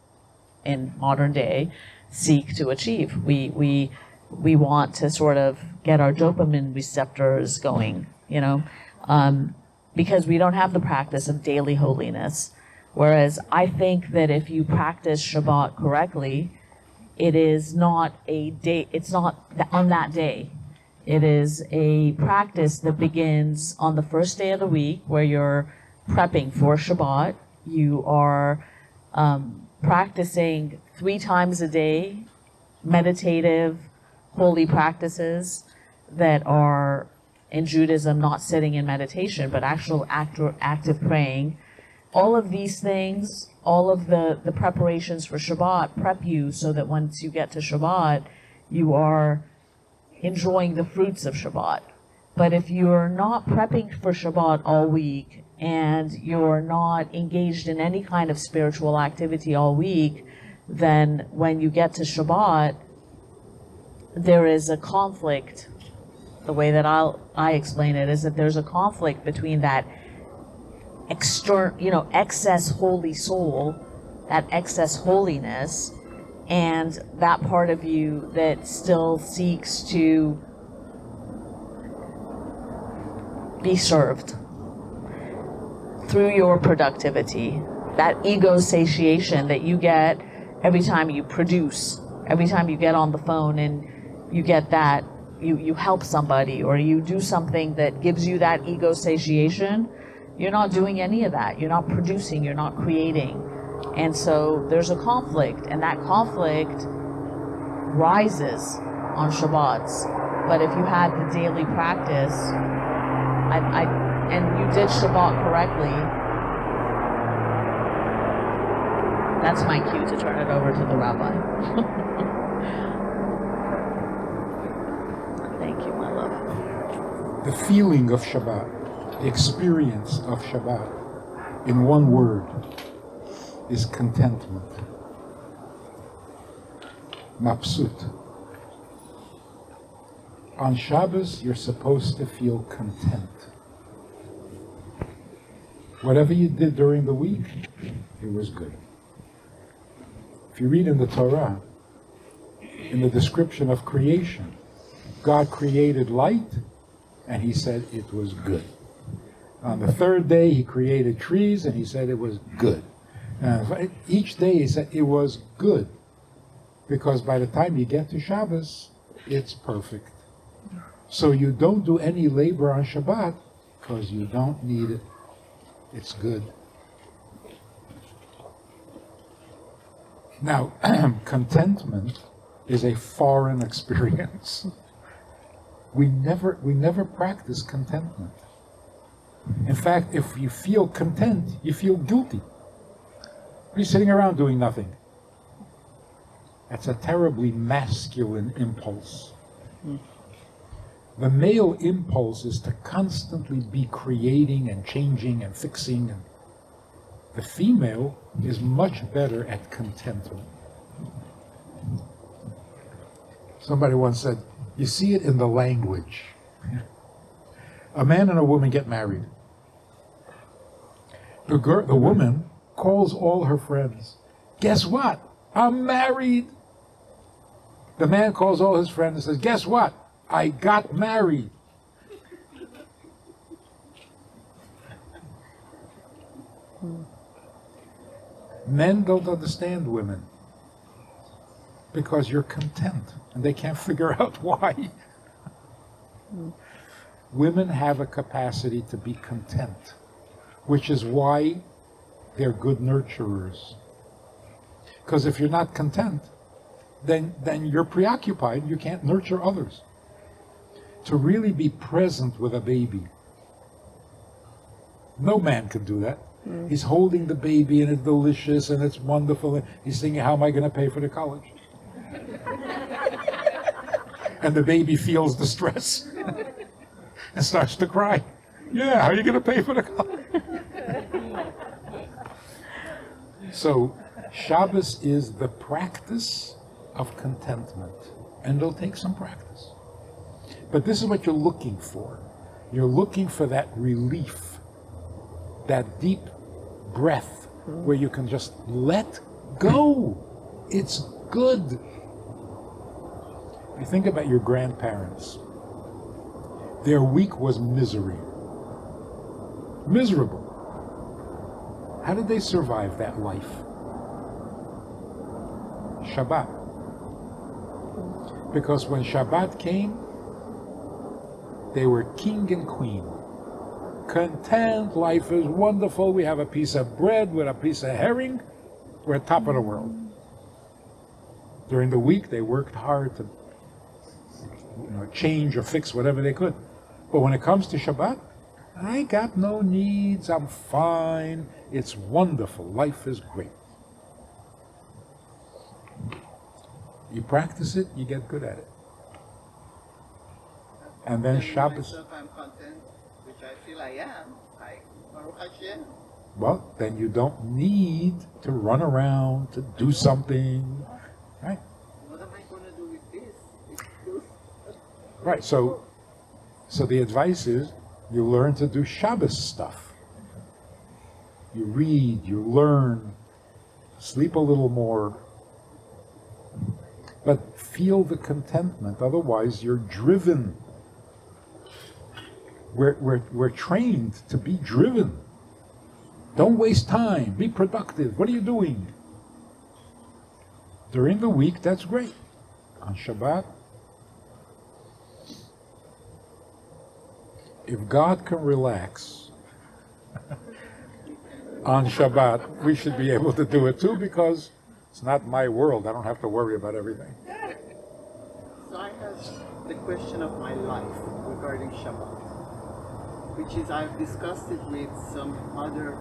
in modern day seek to achieve. We, we, we want to sort of get our dopamine receptors going, you know, um, because we don't have the practice of daily holiness. Whereas I think that if you practice Shabbat correctly, it is not a day, it's not on that day. It is a practice that begins on the first day of the week where you're prepping for Shabbat. You are um, practicing three times a day meditative, holy practices that are in Judaism not sitting in meditation, but actual active, active praying all of these things, all of the, the preparations for Shabbat prep you so that once you get to Shabbat, you are enjoying the fruits of Shabbat. But if you're not prepping for Shabbat all week and you're not engaged in any kind of spiritual activity all week, then when you get to Shabbat, there is a conflict. The way that I'll, I explain it is that there's a conflict between that external, you know, excess holy soul, that excess holiness, and that part of you that still seeks to be served through your productivity. That ego satiation that you get every time you produce, every time you get on the phone and you get that, you, you help somebody or you do something that gives you that ego satiation you're not doing any of that. You're not producing, you're not creating. And so there's a conflict, and that conflict rises on Shabbats. But if you had the daily practice, I, I, and you did Shabbat correctly, that's my cue to turn it over to the rabbi. <laughs> Thank you, my love. The feeling of Shabbat experience of Shabbat in one word is contentment. Mapsut. On Shabbos, you're supposed to feel content. Whatever you did during the week, it was good. If you read in the Torah, in the description of creation, God created light and he said it was good. On the third day, he created trees and he said it was good. Uh, each day he said it was good. Because by the time you get to Shabbos, it's perfect. So you don't do any labor on Shabbat because you don't need it. It's good. Now, <clears throat> contentment is a foreign <laughs> experience. We never, we never practice contentment. In fact, if you feel content, you feel guilty. You're sitting around doing nothing. That's a terribly masculine impulse. The male impulse is to constantly be creating and changing and fixing. And the female is much better at contentment. Somebody once said, you see it in the language. A man and a woman get married. The, girl, the woman calls all her friends. Guess what? I'm married. The man calls all his friends and says, Guess what? I got married. Men don't understand women because you're content and they can't <laughs> figure out why. Women have a capacity to be content which is why they're good nurturers. Because if you're not content, then, then you're preoccupied, you can't nurture others. To really be present with a baby, no man can do that. Mm. He's holding the baby and it's delicious and it's wonderful. And he's thinking, how am I going to pay for the college? <laughs> and the baby feels the stress <laughs> and starts to cry. Yeah, how are you going to pay for the car? So Shabbos is the practice of contentment, and it'll take some practice. But this is what you're looking for. You're looking for that relief, that deep breath where you can just let go. It's good. You think about your grandparents. Their week was misery. Miserable. How did they survive that life? Shabbat. Because when Shabbat came, they were king and queen. Content, life is wonderful. We have a piece of bread with a piece of herring. We're top of the world. During the week, they worked hard to you know, change or fix whatever they could. But when it comes to Shabbat, I got no needs. I'm fine. It's wonderful. Life is great. You practice it, you get good at it. And then Shabbos, myself I'm content, which I feel I am. I, Baruch Hashem. well, then you don't need to run around to do something. Right? What am I going to do with this? Right. So, so the advice is you learn to do Shabbos stuff. You read, you learn, sleep a little more, but feel the contentment. Otherwise, you're driven. We're, we're, we're trained to be driven. Don't waste time. Be productive. What are you doing? During the week, that's great. On Shabbat, if God can relax on Shabbat, we should be able to do it too because it's not my world. I don't have to worry about everything. So I have the question of my life regarding Shabbat, which is I've discussed it with some other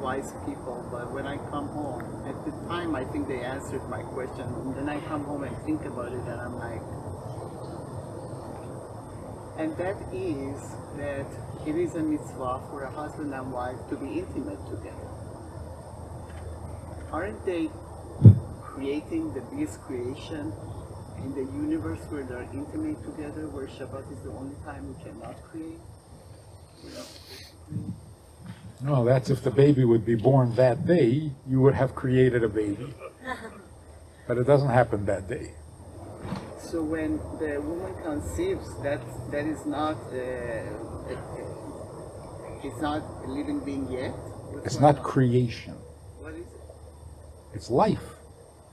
wise people, but when I come home, at the time I think they answered my question, and then I come home and think about it, and I'm like, and that is that it is a mitzvah for a husband and wife to be intimate together. Aren't they creating the biggest creation in the universe where they're intimate together, where Shabbat is the only time we cannot create? You know, No, that's if the baby would be born that day, you would have created a baby. <laughs> But it doesn't happen that day. So when the woman conceives, that that is not uh, uh, it's not a living being yet. What's It's not on? creation, What is it? it's life.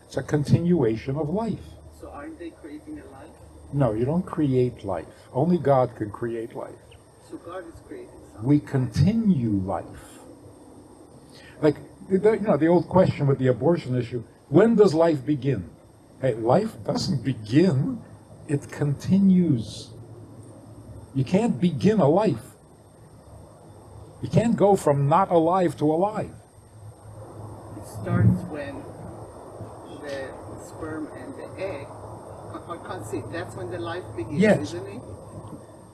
It's a continuation of life. So aren't they creating a life? No, you don't create life. Only God can create life. So God is creating something. we continue life. Like, the, you know, the old question with the abortion issue when does life begin? Hey, life doesn't begin, it continues. You can't begin a life. You can't go from not alive to alive. It starts when the sperm and the egg con- con- conceive. That's when the life begins, Yes. isn't it?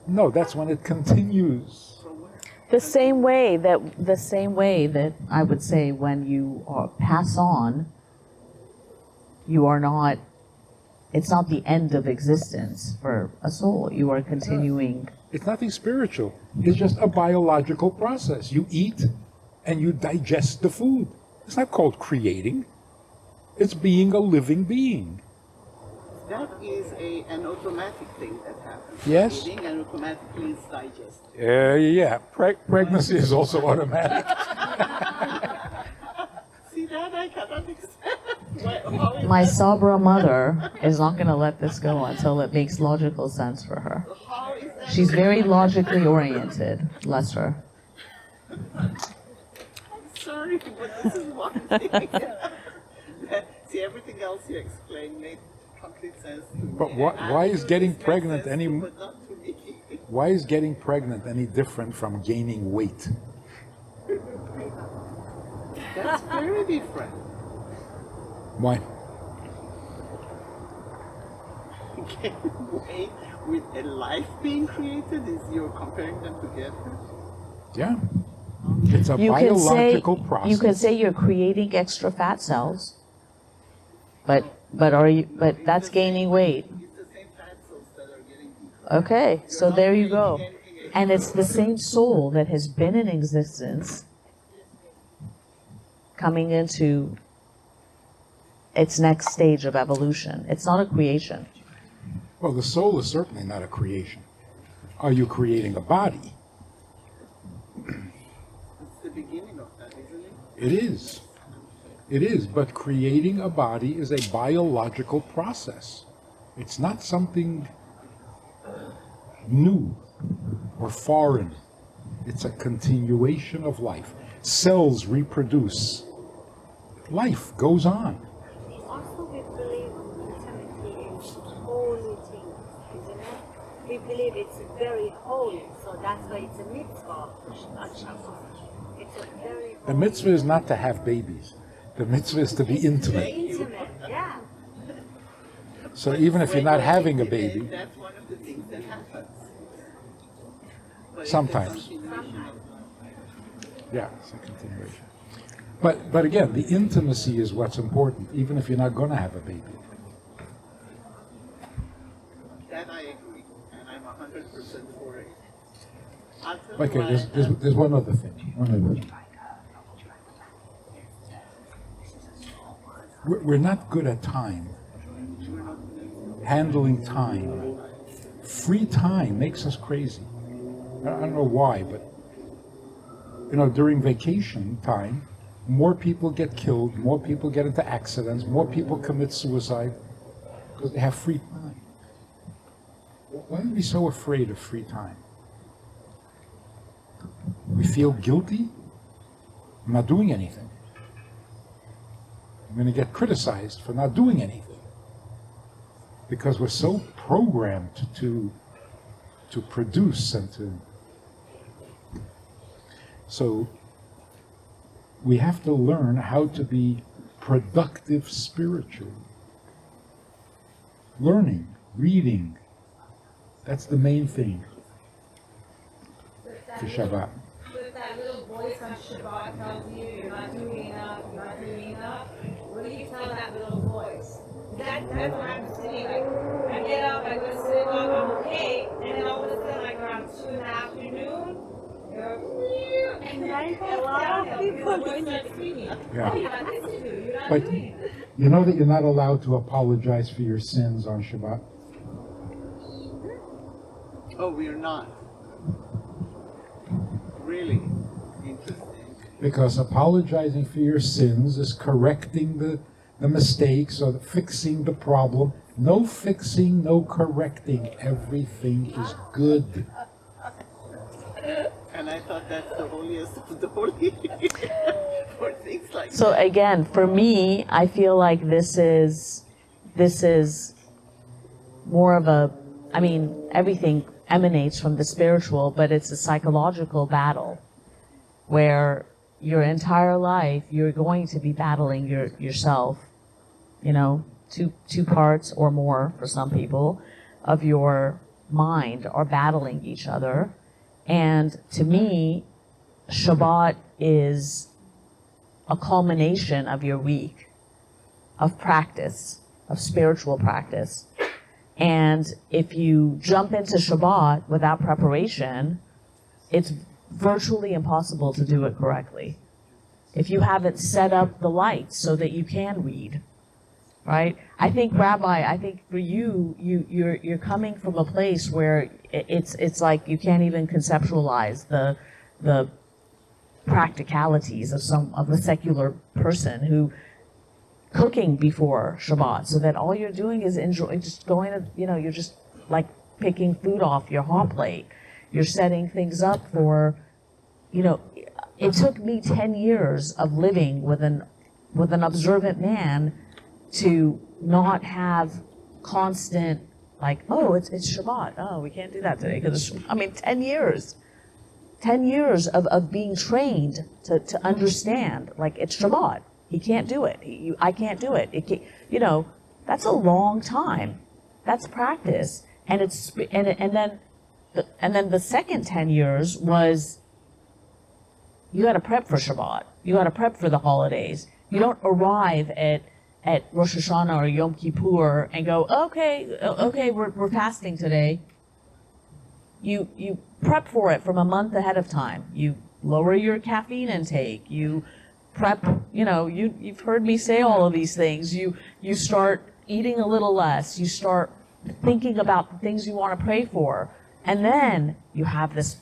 No, that's when it continues. The same way that the same way that I would say when you are, pass on, you are not. It's not the end of existence for a soul. You are continuing. It's nothing spiritual. It's just a biological process. You eat and you digest the food. It's not called creating. It's being a living being. That is a, an automatic thing that happens. Yes. Eating and automatically it's digested. Uh, yeah, Preg- pregnancy is also automatic. <laughs> See that? I cannot accept. Why- how is My that- Sabra mother is not going to let this go until it makes logical sense for her. how is that? She's very logically oriented. Bless her. I'm sorry, but this is one thing. <laughs> See, everything else you explained made complete sense to me. But why- why is getting pregnant any- to- but not to me. <laughs> Why is getting pregnant any different from gaining weight? That's very different. Why? <laughs> Wait, with a life being created, is you're comparing them together? Yeah. It's a You can say, biological process. you can say you're creating extra fat cells, but, but are you, but that's gaining weight. It's the same fat cells that are getting bigger. Okay, so there you go. And it's the same soul that has been in existence coming into its next stage of evolution. It's not a creation. Well, the soul is certainly not a creation. Are you creating a body? It's the beginning of that, isn't it? It is. It is, but creating a body is a biological process. It's not something new or foreign. It's a continuation of life. Cells reproduce. Life goes on. Also, we believe intimately is holy thing, isn't it? We believe it's very holy, so that's why it's a mitzvah. It's a very The mitzvah is not to have babies. The mitzvah is to be intimate. intimate, yeah. So even if you're not having a baby, That's one of the things that happens. But Sometimes. yeah, it's a continuation. But but again, the intimacy is what's important, even if you're not going to have a baby. That I agree, and I'm a hundred percent for it. I'll tell you Okay, there's, there's, there's one other thing. One other thing. We're, we're not good at time. Handling time. Free time makes us crazy. I I don't know why, but you know, during vacation time, more people get killed, more people get into accidents, more people commit suicide because they have free time. Why are we so afraid of free time? We feel guilty. I'm not doing anything. I'm going to get criticized for not doing anything because we're so programmed to to, produce and to. So we have to learn how to be productive spiritually. Learning, reading, that's the main thing for Shabbat. But that little voice on Shabbat tells you you're not doing enough, you're not doing enough. What do you tell that little voice? That, that's what I'm sitting like. I get up, I go to synagogue, I'm okay, and then all of a sudden, like around two in the afternoon, <laughs> you're, and then a lot of people start screaming. Yeah. You got this to do, you're not But doing it. you know that you're not allowed to apologize for your sins on Shabbat? Oh, we are not. Really interesting. Because apologizing for your sins is correcting the, the mistakes or fixing the problem. No fixing, no correcting. Everything is good. And I thought that's the holiest of the holy <laughs> for things like So that. again, for me, I feel like this is this is more of a I mean, everything emanates from the spiritual, but it's a psychological battle where your entire life you're going to be battling your yourself, you know, two two parts or more for some people of your mind are battling each other. And to me, Shabbat is a culmination of your week of practice, of spiritual practice. And if you jump into Shabbat without preparation, it's virtually impossible to do it correctly. If you haven't set up the lights so that you can read, right? I think, Rabbi, I think for you, you you're you're coming from a place where it's it's like you can't even conceptualize the the practicalities of some of a secular person who cooking before Shabbat, so that all you're doing is enjoy, just going to, you know, you're just like picking food off your hot plate. You're setting things up for, you know, it took me 10 years of living with an, with an observant man to not have constant, like, oh, it's, it's Shabbat. Oh, we can't do that today because I mean, 10 years. 10 years of, of being trained to, to understand, like, it's Shabbat. He can't do it. He, I can't do it. it can't, you know, that's a long time. That's practice. And it's, and, and then, the, and then the second 10 years was you got to prep for Shabbat. You got to prep for the holidays. You don't arrive at at Rosh Hashanah or Yom Kippur and go, okay, okay, we're, we're fasting today. You you prep for it from a month ahead of time. You lower your caffeine intake. You prep. You know, you you've heard me say all of these things. You you start eating a little less. You start thinking about the things you want to pray for, and then you have this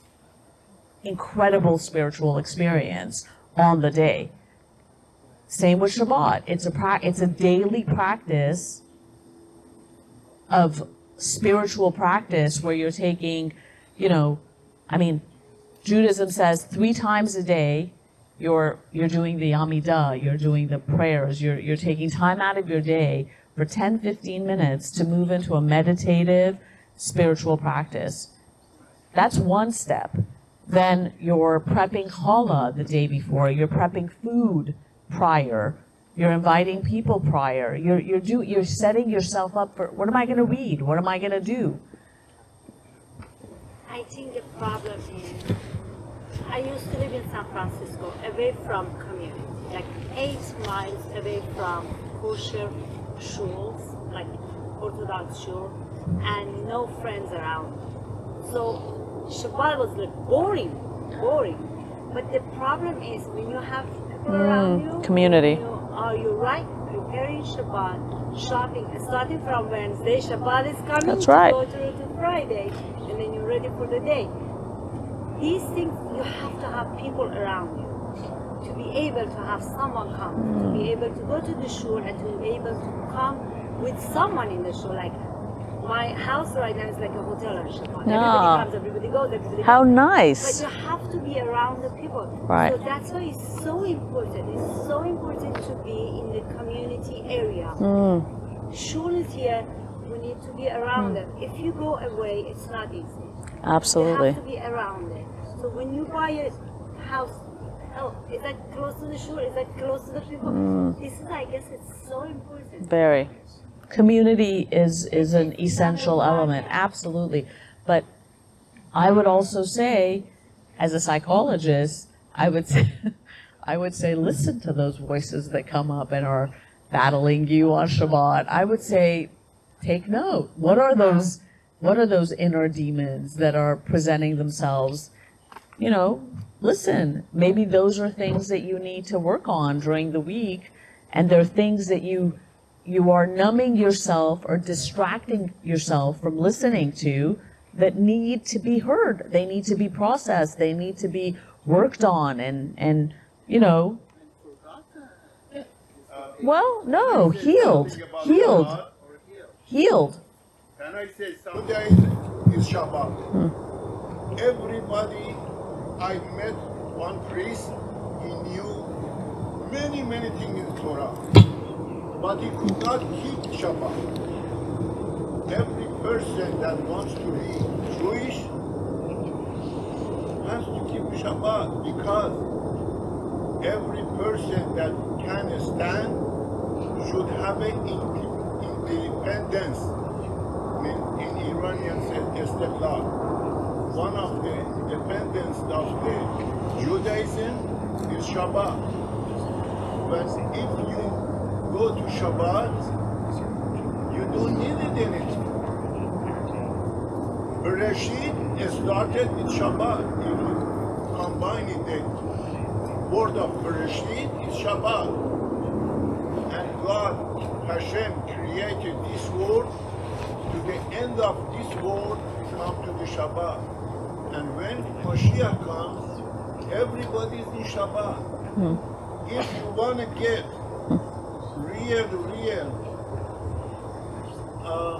incredible spiritual experience on the day. Same with Shabbat. It's a pra- it's a daily practice of spiritual practice where you're taking, you know, I mean, Judaism says three times a day you're you're doing the Amidah, you're doing the prayers, you're you're taking time out of your day for 10 15 minutes to move into a meditative spiritual practice. That's one step. Then you're prepping challah the day before, you're prepping food prior. You're inviting people prior. You're you're do you're setting yourself up for what am I going to read? What am I going to do? I think the problem is I used to live in San Francisco, away from community, like eight miles away from kosher shuls, like Orthodox shul, and no friends around. So Shabbat was like boring, boring. But the problem is when you have people mm, around you, community. you are you right preparing Shabbat, shopping, starting from Wednesday, Shabbat is coming That's to right. go through to Friday, and then you're ready for the day. These things you have to have people around you to be able to have someone come, to hmm. be able to go to the shul and to be able to come with someone in the shul. Like my house right now is like a hotel on Shabbat. Yeah. Everybody ah. comes, everybody goes, everybody How comes. nice. But you have to be around the people. Right. So that's why it's so important. It's so important to be in the community area. Mm. Shul is here. We need to be around hmm. them. If you go away, it's not easy. Absolutely. You have to be around it. So when you buy a house, oh, is that close to the shore? Is that close to the people? Mm. This is, I guess, it's so important. Very. Community is is an essential element, absolutely. But I would also say, as a psychologist, I would say, <laughs> I would say, listen to those voices that come up and are battling you on Shabbat. I would say, take note. What are those? What are those inner demons that are presenting themselves? You know, listen. Maybe those are things that you need to work on during the week, and they're things that you you are numbing yourself or distracting yourself from listening to that need to be heard. They need to be processed. They need to be worked on and, and you know. Well, no, healed. Healed. Healed. Can I say something? Today is Shabbat. Hmm. Everybody I met, one priest, he knew many, many things in Torah, but he could not keep Shabbat. Every person that wants to be Jewish has to keep Shabbat because every person that can stand should have an independence. In, in Iranian istiqlal. One of the independence of the Judaism is Shabbat. But if you go to Shabbat, you don't need it anything. Bereshit started with Shabbat. If you combine it, the word of Bereshit is Shabbat. And God, Hashem, created this world to the end of this world come to the Shabbat. And when Mashiach comes, everybody is in Shabbat. If you want to get real, real uh,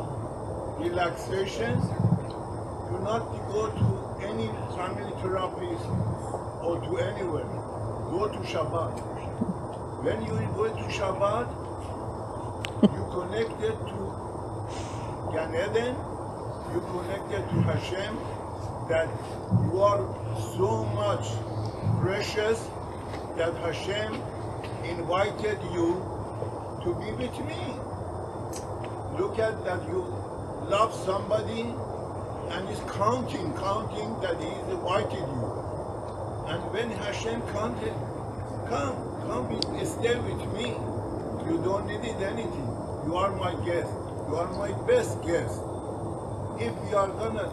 relaxation, do not go to any family therapist or to anywhere. Go to Shabbat. When you go to Shabbat, you connected to Gan Eden, you connected to Hashem, that you are so much precious that Hashem invited you to be with me. Look at that you love somebody and is counting, counting that he invited you. And when Hashem counted, come, come, stay with me. You don't need anything. You are my guest. You are my best guest. If you are gonna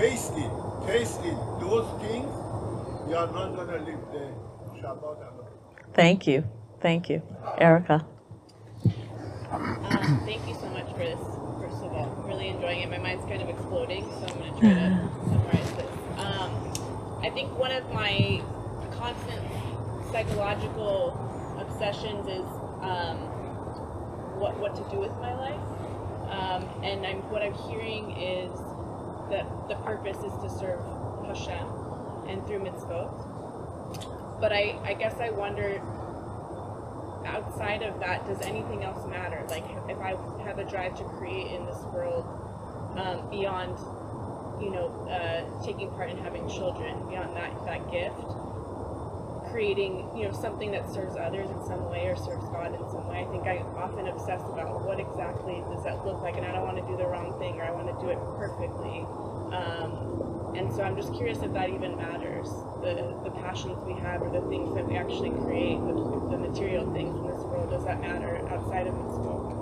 taste it, taste it, those things, you are not gonna live the Shabbat alone. Thank you. Thank you. Erica. Um, thank you so much for this. First of all, I'm really enjoying it. My mind's kind of exploding, so I'm going to try to summarize this. Um, I think one of my constant psychological obsessions is um, what what to do with my life, um, and I'm what I'm hearing is that the purpose is to serve Hashem and through mitzvot. But I, I guess I wonder outside of that, does anything else matter? Like, if I have a drive to create in this world um, beyond, you know, uh, taking part in having children, beyond that that gift, creating, you know, something that serves others in some way or serves God in some way. I think I often obsess about what exactly does that look like, and I don't want to do the wrong thing or I want to do it perfectly. Um, and so I'm just curious if that even matters. The the passions we have or the things that we actually create, the, the material things in this world, does that matter outside of mitzvot?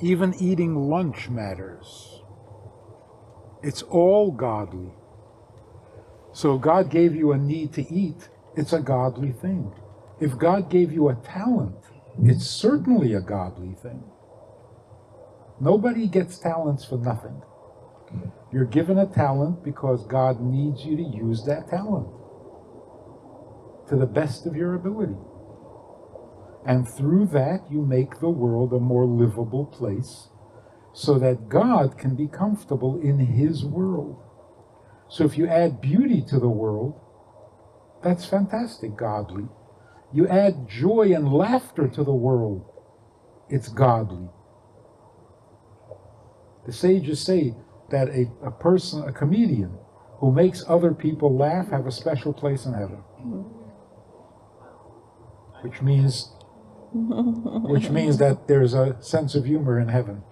Even eating lunch matters. It's all godly. So God gave you a need to eat, it's a godly thing. If God gave you a talent, it's certainly a godly thing. Nobody gets talents for nothing. You're given a talent because God needs you to use that talent to the best of your ability. And through that, you make the world a more livable place so that God can be comfortable in His world. So if you add beauty to the world, that's fantastic, godly. You add joy and laughter to the world, it's godly. The sages say that a, a person, a comedian, who makes other people laugh have a special place in heaven. Which means which means that there's a sense of humor in heaven.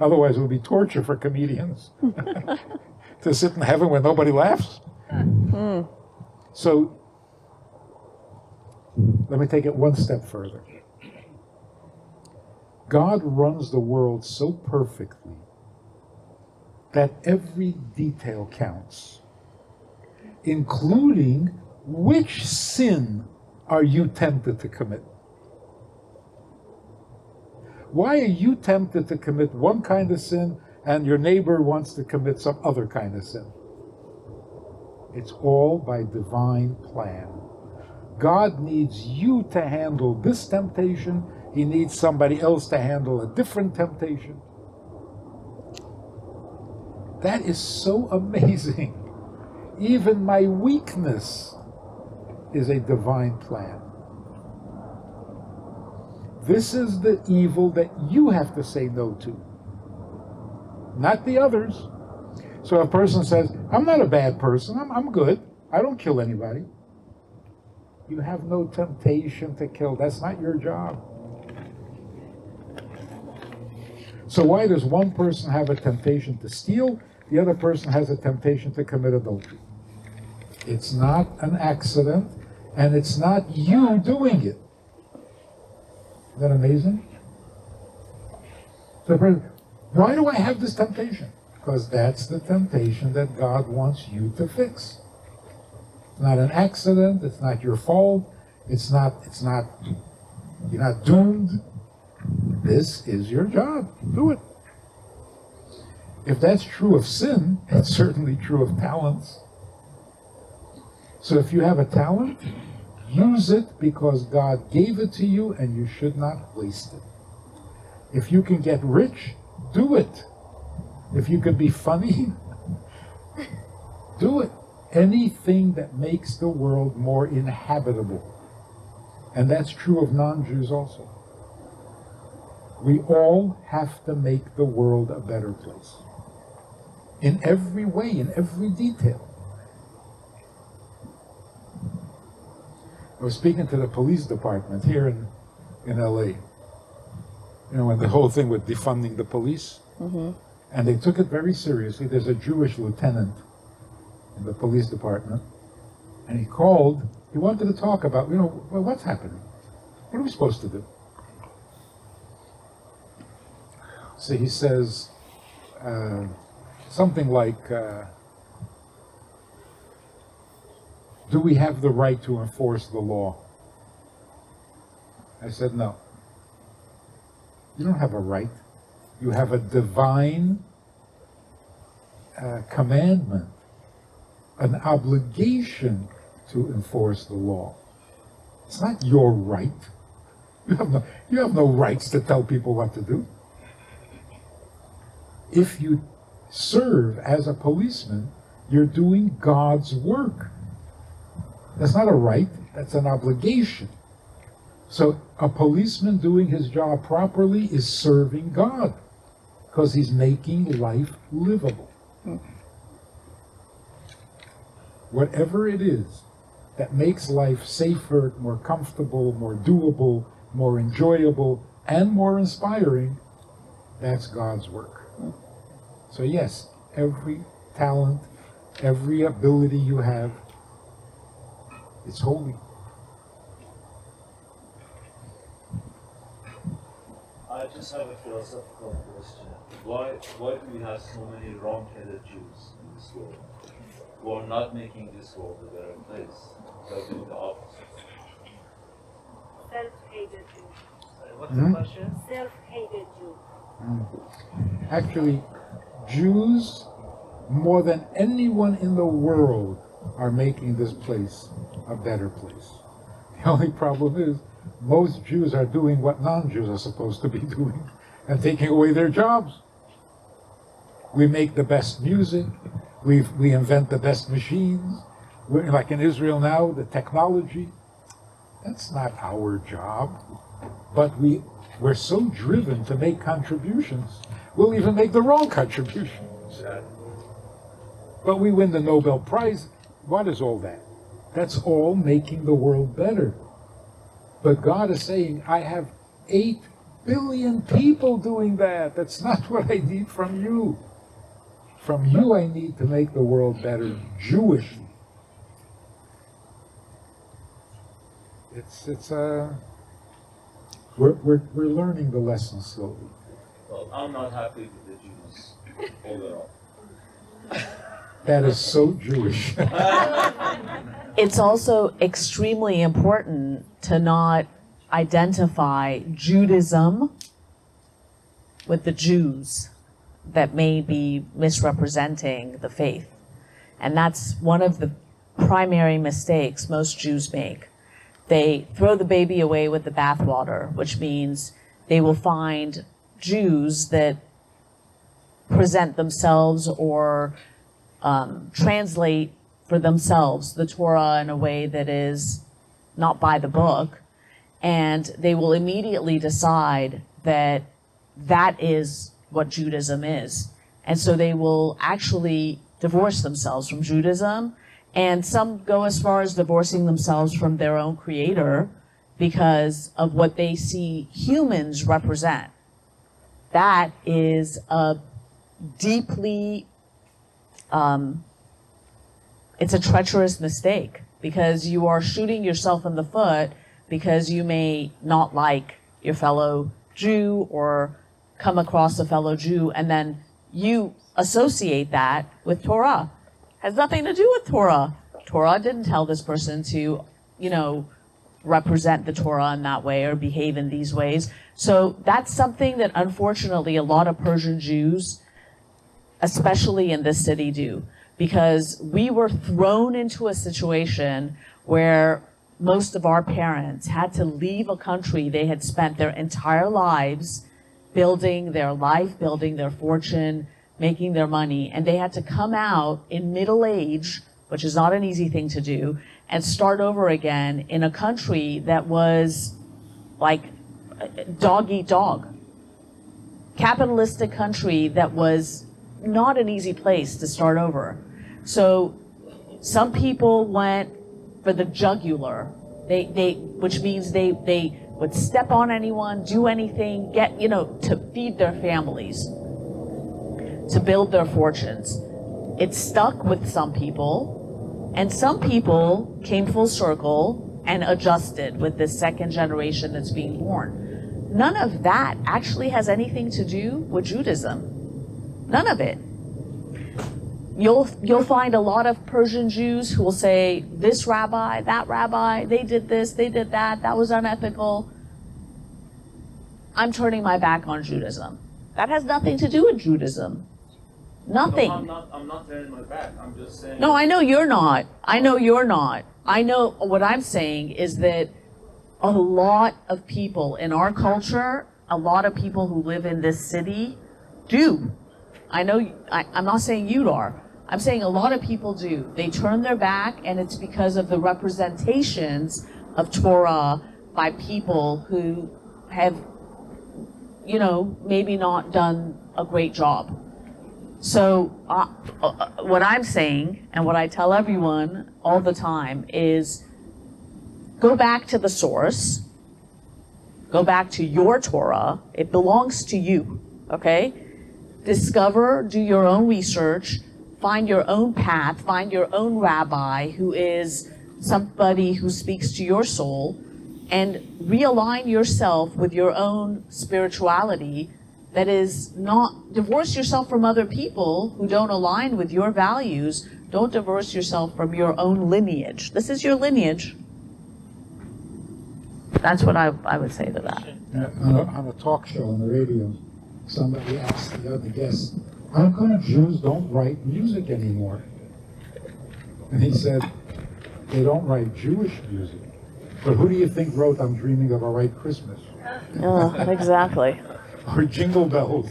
Otherwise it would be torture for comedians <laughs> to sit in heaven where nobody laughs. Hmm. So let me take it one step further. God runs the world so perfectly that every detail counts, including which sin are you tempted to commit? Why are you tempted to commit one kind of sin and your neighbor wants to commit some other kind of sin? It's all by divine plan. God needs you to handle this temptation, He needs somebody else to handle a different temptation. That is so <laughs> amazing. Even my weakness is a divine plan. This is the evil that you have to say no to, not the others. So a person says, I'm not a bad person, I'm, I'm good, I don't kill anybody. You have no temptation to kill, that's not your job. So why does one person have a temptation to steal, the other person has a temptation to commit adultery? It's not an accident, and it's not you doing it. Isn't that amazing? So, why do I have this temptation? Because that's the temptation that God wants you to fix. It's not an accident, it's not your fault, it's not, it's not, you're not doomed. This is your job. Do it. If that's true of sin, <laughs> it's certainly true of talents. So if you have a talent, use it because God gave it to you and you should not waste it. If you can get rich, do it. If you can be funny, do it. Anything that makes the world more inhabitable. And that's true of non Jews also. We all have to make the world a better place. In every way, in every detail. I was speaking to the police department here in, in LA. You know, when the whole thing with defunding the police. Mm-hmm. And they took it very seriously. There's a Jewish lieutenant in the police department, and he called. He wanted to talk about, you know, well, what's happening? What are we supposed to do? So he says uh, something like, uh, Do we have the right to enforce the law? I said, No. You don't have a right. You have a divine uh, commandment, an obligation to enforce the law. It's not your right. You have no, you have no rights to tell people what to do. If you serve as a policeman, you're doing God's work. That's not a right, that's an obligation. So a policeman doing his job properly is serving God because he's making life livable. Whatever it is that makes life safer, more comfortable, more doable, more enjoyable, and more inspiring, that's God's work. So, yes, every talent, every ability you have, it's holy. I just have a philosophical question. Why, why do we have so many wrong-headed Jews in this world who are not making this world a better place? They're doing the opposite. Self-hated Jew. What's Hmm? question? Self-hated Jew. Mm. Actually, Jews, more than anyone in the world, are making this place a better place. The <laughs> only problem is, most Jews are doing what non Jews are supposed to be <laughs> doing and taking away their jobs. We make the best music, we, we invent the best machines. We're, like in Israel now, the technology. That's not our job. But we, we're so driven to make contributions, we'll even make the wrong <laughs> contributions. But we win the Nobel Prize. What is all that? That's all making the world better. But God is saying, I have 8 billion people doing that. That's not <laughs> what I need from you. From you, I need to make the world better Jewishly. It's, it's, uh, we're, we're, we're learning the lesson slowly. Well, I'm not happy with the Jews overall. <laughs> That is so Jewish. <laughs> It's also extremely important to not identify Judaism with the Jews that may be misrepresenting the faith. And that's one of the primary mistakes most Jews make. They throw the baby away with the bathwater, which means they will find Jews that present themselves or um, translate for themselves the Torah in a way that is not by the book, and they will immediately decide that that is what Judaism is. And so they will actually divorce themselves from Judaism, and some go as far as divorcing themselves from their own creator because of what they see humans represent. That is a deeply um, it's a treacherous mistake because you are shooting yourself in the foot because you may not like your fellow Jew or come across a fellow Jew and then you associate that with Torah. Has nothing to do with Torah. Torah didn't tell this person to, you know, represent the Torah in that way or behave in these ways. So that's something that unfortunately a lot of Persian Jews, especially in this city, do because we were thrown into a situation where most of our parents had to leave a country they had spent their entire lives building their life, building their fortune, making their money, and they had to come out in middle age, which is not an easy thing to do, and start over again in a country that was like dog eat dog. Capitalistic country that was not an easy place to start over. So some people went for the jugular. They, they, which means they, they would step on anyone, do anything, get, you know, to feed their families. to build their fortunes. It stuck with some people, and some people came full circle and adjusted with this second generation that's being born. None of that actually has anything to do with Judaism. None of it. You'll, you'll find a lot of Persian Jews who will say, this rabbi, that rabbi, they did this, they did that, that was unethical. I'm turning my back on Judaism. That has nothing to do with Judaism. Nothing. No, I'm not. I'm not turning my back. I'm just saying. No, I know you're not. I know you're not. I know what I'm saying is that a lot of people in our culture, a lot of people who live in this city do. I know, I, I'm not saying you are. I'm saying a lot of people do. They turn their back, and it's because of the representations of Torah by people who have, you know, maybe not done a great job. So, uh, uh, what I'm saying, and what I tell everyone all the time, is go back to the source, go back to your Torah. It belongs to you, okay? Discover, do your own research, find your own path, find your own rabbi who is somebody who speaks to your soul, and realign yourself with your own spirituality that is not divorce yourself from other people who don't align with your values. Don't divorce yourself from your own lineage. This is your lineage. That's what i, I would say to that. On, a, on a talk show on the radio, somebody asked the other guest, "How come Jews don't write music anymore?" And he said, "They don't write Jewish music, but who do you think wrote "I'm Dreaming of a White Christmas" yeah exactly <laughs> or "Jingle Bells"?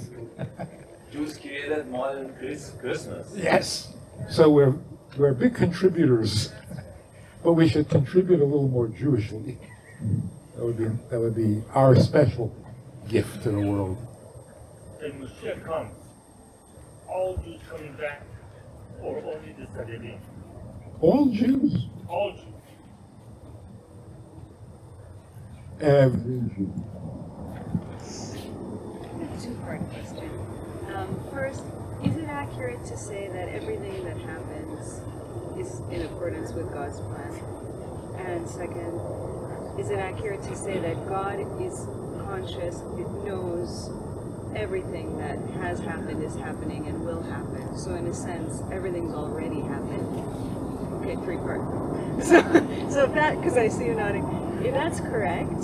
Jews created modern Chris- Christmas. Yes. So we're we're big contributors, <laughs> but we should contribute a little more Jewishly. That would be that would be our special gift to the world. When Mashiach comes, all Jews coming back, or only the Saredim? All Jews, All Jews. every Jew. Two-part question. Um, first, is it accurate to say that everything that happens is in accordance with God's plan? And second, is it accurate to say that God is conscious, it knows everything that has happened, is happening, and will happen? So in a sense, everything's already happened. Okay, three part. <laughs> So, so if that, because I see you nodding, if that's correct,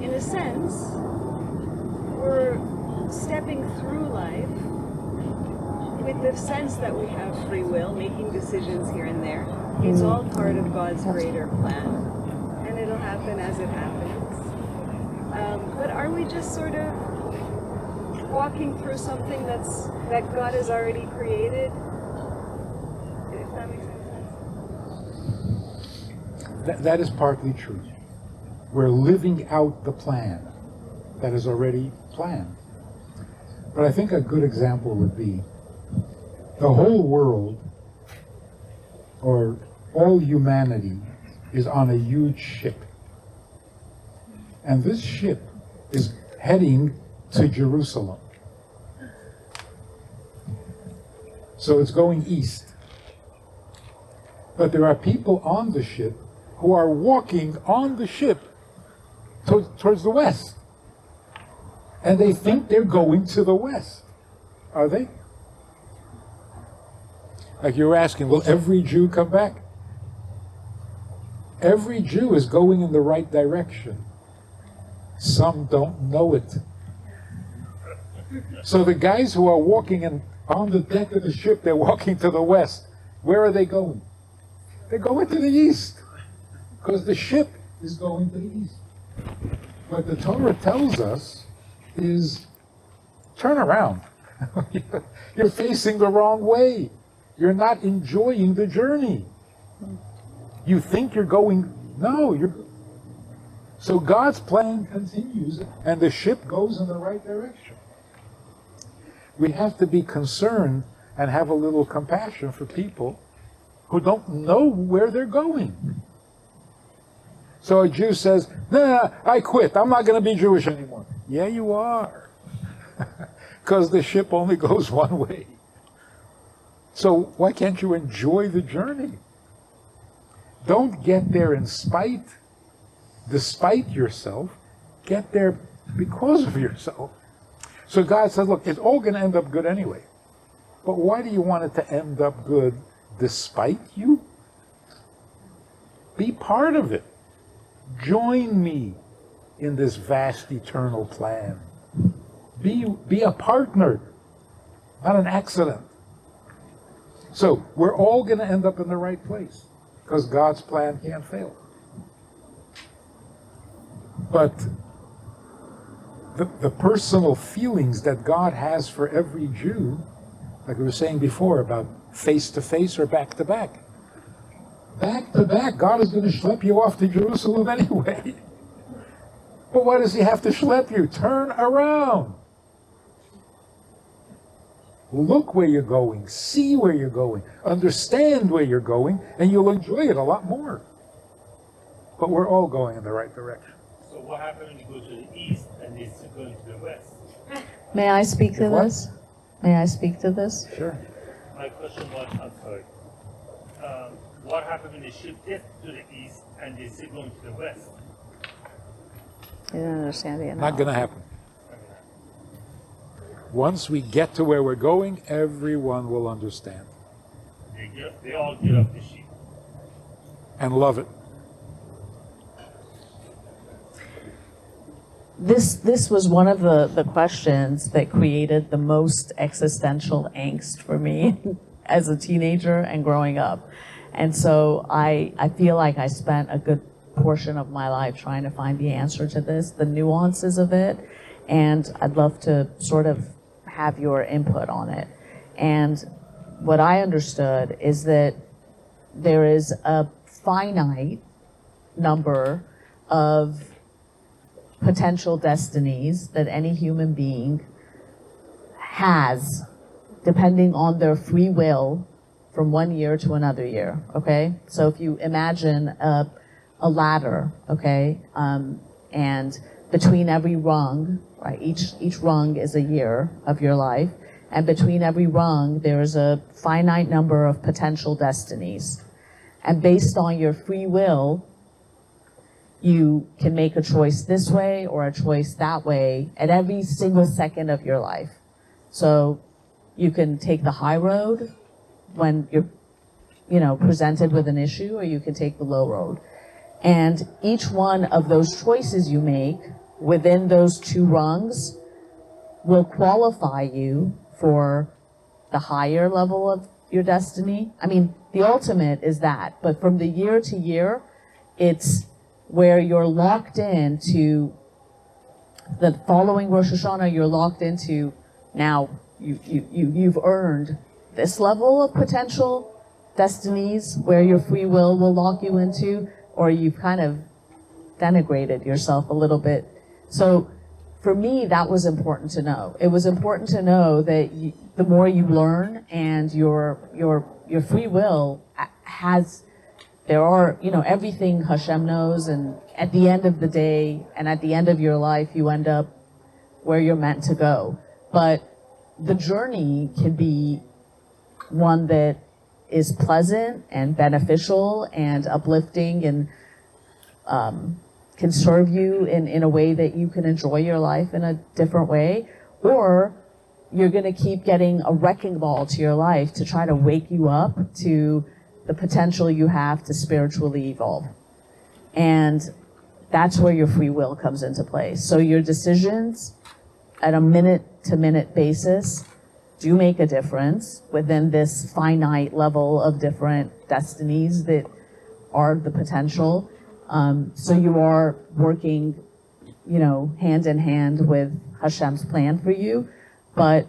in a sense, we're stepping through life with the sense that we have free will, making decisions here and there. It's all part of God's greater plan, and it'll happen as it happens. Um, but are we just sort of walking through something that's that God has already created. If that makes sense. That, that is partly true. We're living out the plan that is already planned. But I think a good example would be the whole world or all humanity is on a huge ship. And this ship is heading to Jerusalem. So it's going east. But there are people on the ship who are walking on the ship to- towards the west. And they think they're going to the west. Are they? Like you were asking, will every Jew come back? Every Jew is going in the right direction. Some don't know it. So the guys who are walking in, on the deck of the ship, they're walking to the west. Where are they going? They're going to the east. Because the ship is going to the east. What the Torah tells us is turn around. <laughs> You're facing the wrong way. You're not enjoying the journey. You think you're going, no, you're. So God's plan continues and the ship goes in the right direction. We have to be concerned and have a little compassion for people who don't know where they're going. So a Jew says, nah, I quit. I'm not going to be Jewish anymore. Yeah, you are. <laughs> Because the ship only goes <laughs> one way. So why can't you enjoy the journey? Don't get there in spite, despite yourself. Get there because of yourself. So God said, look, it's all going to end up good anyway. But why do you want it to end up good despite you? Be part of it. Join me in this vast eternal plan. Be, be a partner, not an accident. So we're all going to end up in the right place because God's plan can't fail. But the, the personal feelings that God has for every Jew, like we were saying before about face to face or back to back. Back to back, God is going to schlep you off to Jerusalem <laughs> anyway. But why does he have to schlep you? Turn around. Look where you're going, see where you're going, understand where you're going, and you'll enjoy it a lot more. But we're all going in the right direction. So what happens when you go to the east and it's going to the west? May I speak to What? this? May I speak to this? Sure. My question was, I'm sorry. Um, what happens when the ship gets to the east and they still going to the west? You don't understand the Not going to happen. Once we get to where we're going, everyone will understand They get, they all get up the ship. and love it. This this was one of the, the questions that created the most existential angst for me <laughs> as a teenager and growing up. And so I I feel like I spent a good portion of my life trying to find the answer to this, the nuances of it, and I'd love to sort of have your input on it. And what I understood is that there is a finite number of potential destinies that any human being has, depending on their free will from one year to another year. Okay? So if you imagine a, a ladder, okay, um, and between every rung, right, each, each rung is a year of your life, and between every rung, there's a finite number of potential destinies. And based on your free will, you can make a choice this way or a choice that way at every single second of your life. So you can take the high road when you're, you know, presented with an issue, or you can take the low road. And each one of those choices you make within those two rungs will qualify you for the higher level of your destiny. I mean, the ultimate is that, but from the year to year, it's where you're locked into the following Rosh Hashanah, you're locked into now you, you, you, you've earned this level of potential destinies where your free will will lock you into, or you've kind of denigrated yourself a little bit. So for me, that was important to know. It was important to know that you, the more you learn and your, your, your free will has there are, you know, everything Hashem knows, and at the end of the day, and at the end of your life, you end up where you're meant to go. But the journey can be one that is pleasant and beneficial and uplifting and um, can serve you in, in a way that you can enjoy your life in a different way, or you're going to keep getting a wrecking ball to your life to try to wake you up to the potential you have to spiritually evolve. And that's where your free will comes into play. So your decisions at a minute to minute basis do make a difference within this finite level of different destinies that are the potential. Um, so you are working, you know, hand in hand with Hashem's plan for you. But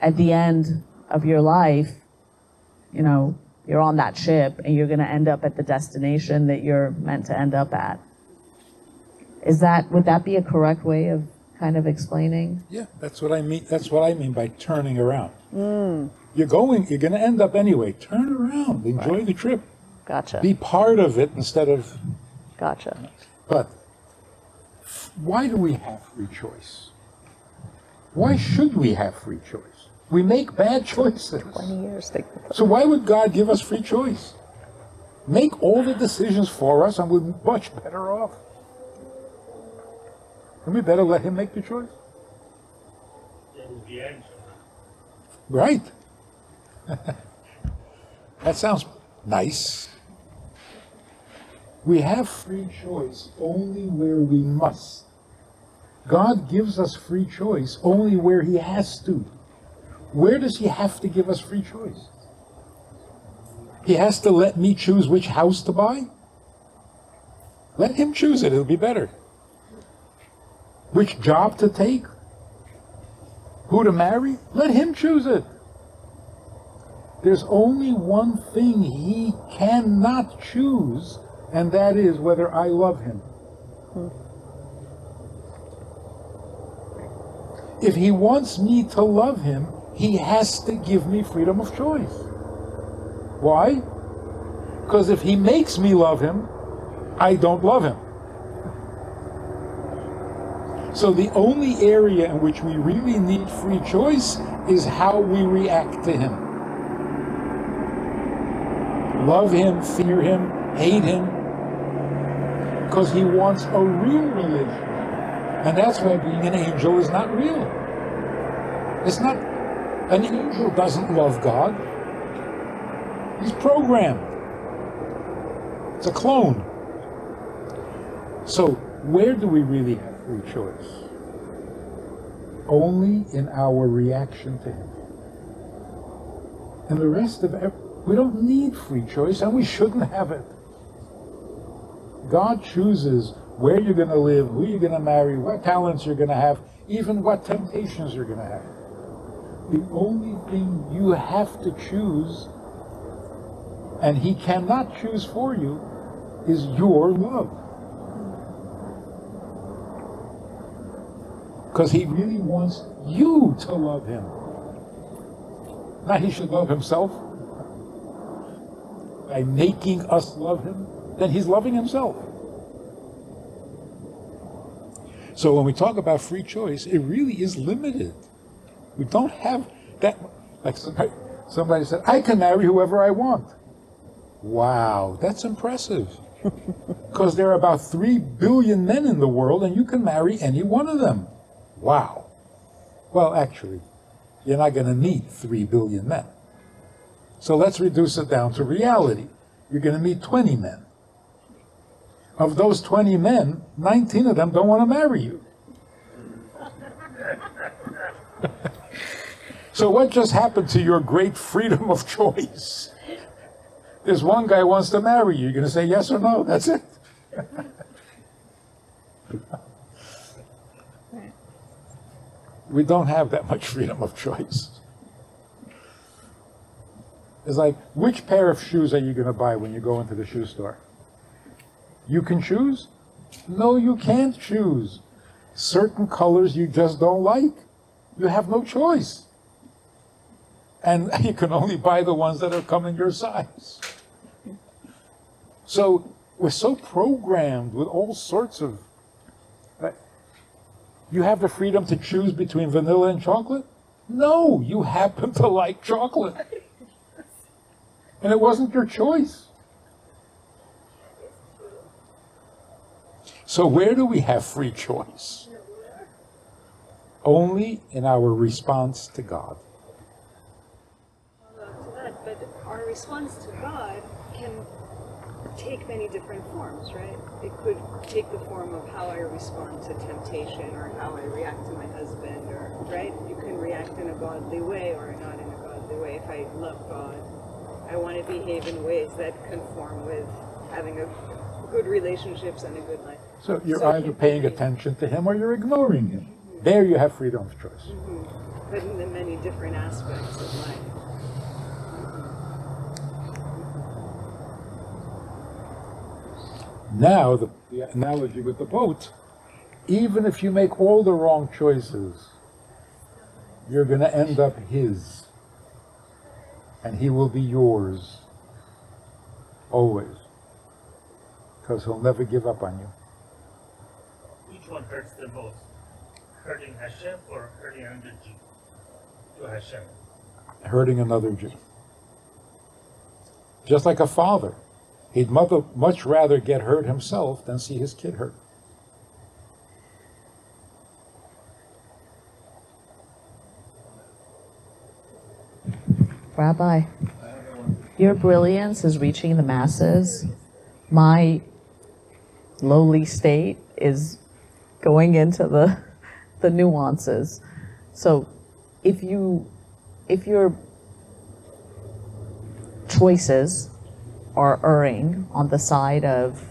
at the end of your life, you know, you're on that ship and you're going to end up at the destination that you're meant to end up at. Is that, would that be a correct way of kind of explaining? Yeah, that's what I mean. That's what I mean by turning around. Mm, You're going. You're going to end up anyway. Turn around. Enjoy the trip. gotcha. Be part of it instead of. Gotcha. But why do we have free choice? Why should we have free choice? We make bad choices. 20 years. So why would God give us free choice? Make all the decisions for us and we're much better off. And we better let him make the choice. That is the answer. Right. <laughs> that sounds nice. We have free choice only where we must. God gives us free choice only where he has to. Where does he have to give us free choice? He has to let me choose which house to buy? Let him choose it, it'll be better. Which job to take? Who to marry? Let him choose it. There's only one thing he cannot choose, and that is whether I love him. If he wants me to love him, he has to give me freedom of choice. Why? Because if he makes me love him, I don't love him. So the only area in which we really need free choice is how we react to him. Love him, fear him, hate him, because he wants a real religion. And that's why being an angel is not real. It's not, an angel doesn't love God. He's programmed. It's a clone. So, where do we really have free choice? Only in our reaction to Him. And the rest of it, we don't need free choice, and we shouldn't have it. God chooses where you're going to live, who you're going to marry, what talents you're going to have, even what temptations you're going to have. The only thing you have to choose, and He cannot choose for you, is your love. Because He really wants you to love Him. Not He should love Himself. By making us love Him, then He's loving Himself. So when we talk about free choice, it really is limited. We don't have that. Like somebody, somebody said, I can marry whoever I want. Wow, that's impressive. <laughs> Because there are about 3 billion men in the world, and you can marry any one of them. Wow. Well, actually, you're not going to meet 3 billion men. So let's reduce it down to reality. You're going to meet 20 men. Of those 20 men, 19 of them don't want to marry you. So what just happened to your great freedom of choice? There's one guy wants to marry you. You're going to say yes or no. That's it. we don't have that much freedom of choice. It's like, which pair of shoes are you going to buy when you go into the shoe store? You can choose? No, you can't choose. Certain colors you just don't like. You have no choice. And <laughs> you can only buy the ones that are come in your size. So we're so programmed with all sorts of. You have the freedom to choose between vanilla and chocolate? No, you happen to like chocolate. And it wasn't your choice. So, where do we have free choice? Only in our response to God. Follow up to that, but our response to God can take many different forms, right? It could take the form of how I respond to temptation or how I react to my husband, or, right? You can react in a godly way or not in a godly way. If I love God, I want to behave in ways that conform with having a good relationships and a good life. So, you're So either paying attention to Him or you're ignoring Him. There you have freedom of choice. Mhm. But in the many different aspects of life. Now, the, the analogy with the boat, even if you make all the wrong choices, you're going to end up His. And He will be yours. Always. Because He'll never give up on you. Which one hurts the most? Hurting Hashem or hurting another Jew? Ahead, Sharon. hurting another Jew. Just like a father, he'd much rather get hurt himself than see his kid hurt. Rabbi, your brilliance is reaching the masses. My lowly state is going into the the nuances. So if you if your choices are erring on the side of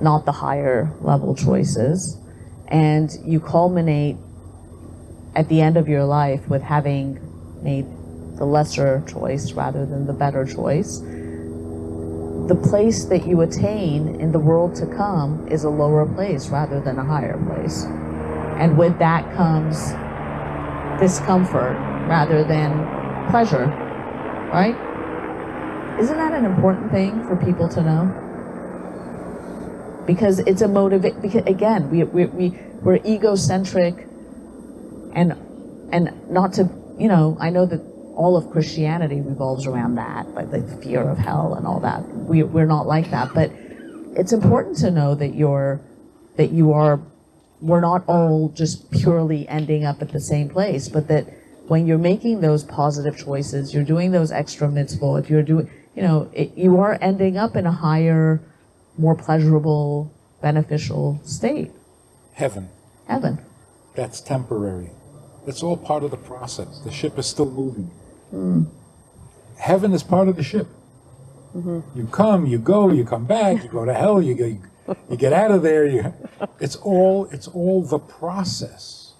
not the higher level choices and you culminate at the end of your life with having made the lesser choice rather than the better choice, the place that you attain in the world to come is a lower place rather than a higher place. And with that comes discomfort rather than pleasure, right? Isn't that an important thing for people to know? Because it's a motivate, because again, we, we, we, we're egocentric and, and not to, you know, I know that all of Christianity revolves around that, like the fear of hell and all that. We, we're not like that, but it's important to know that you're, that you are, we're not all just purely ending up at the same place, but that when you're making those positive choices, you're doing those extra mitzvot, if you're doing, you know, it, you are ending up in a higher, more pleasurable, beneficial state. Heaven, Heaven. that's temporary. It's all part of the process. The ship is still moving. Mm. Heaven is part of the ship. Mhm. You come, you go, you come back, you go to hell, you go, you get out of there. You, it's all, it's all the process.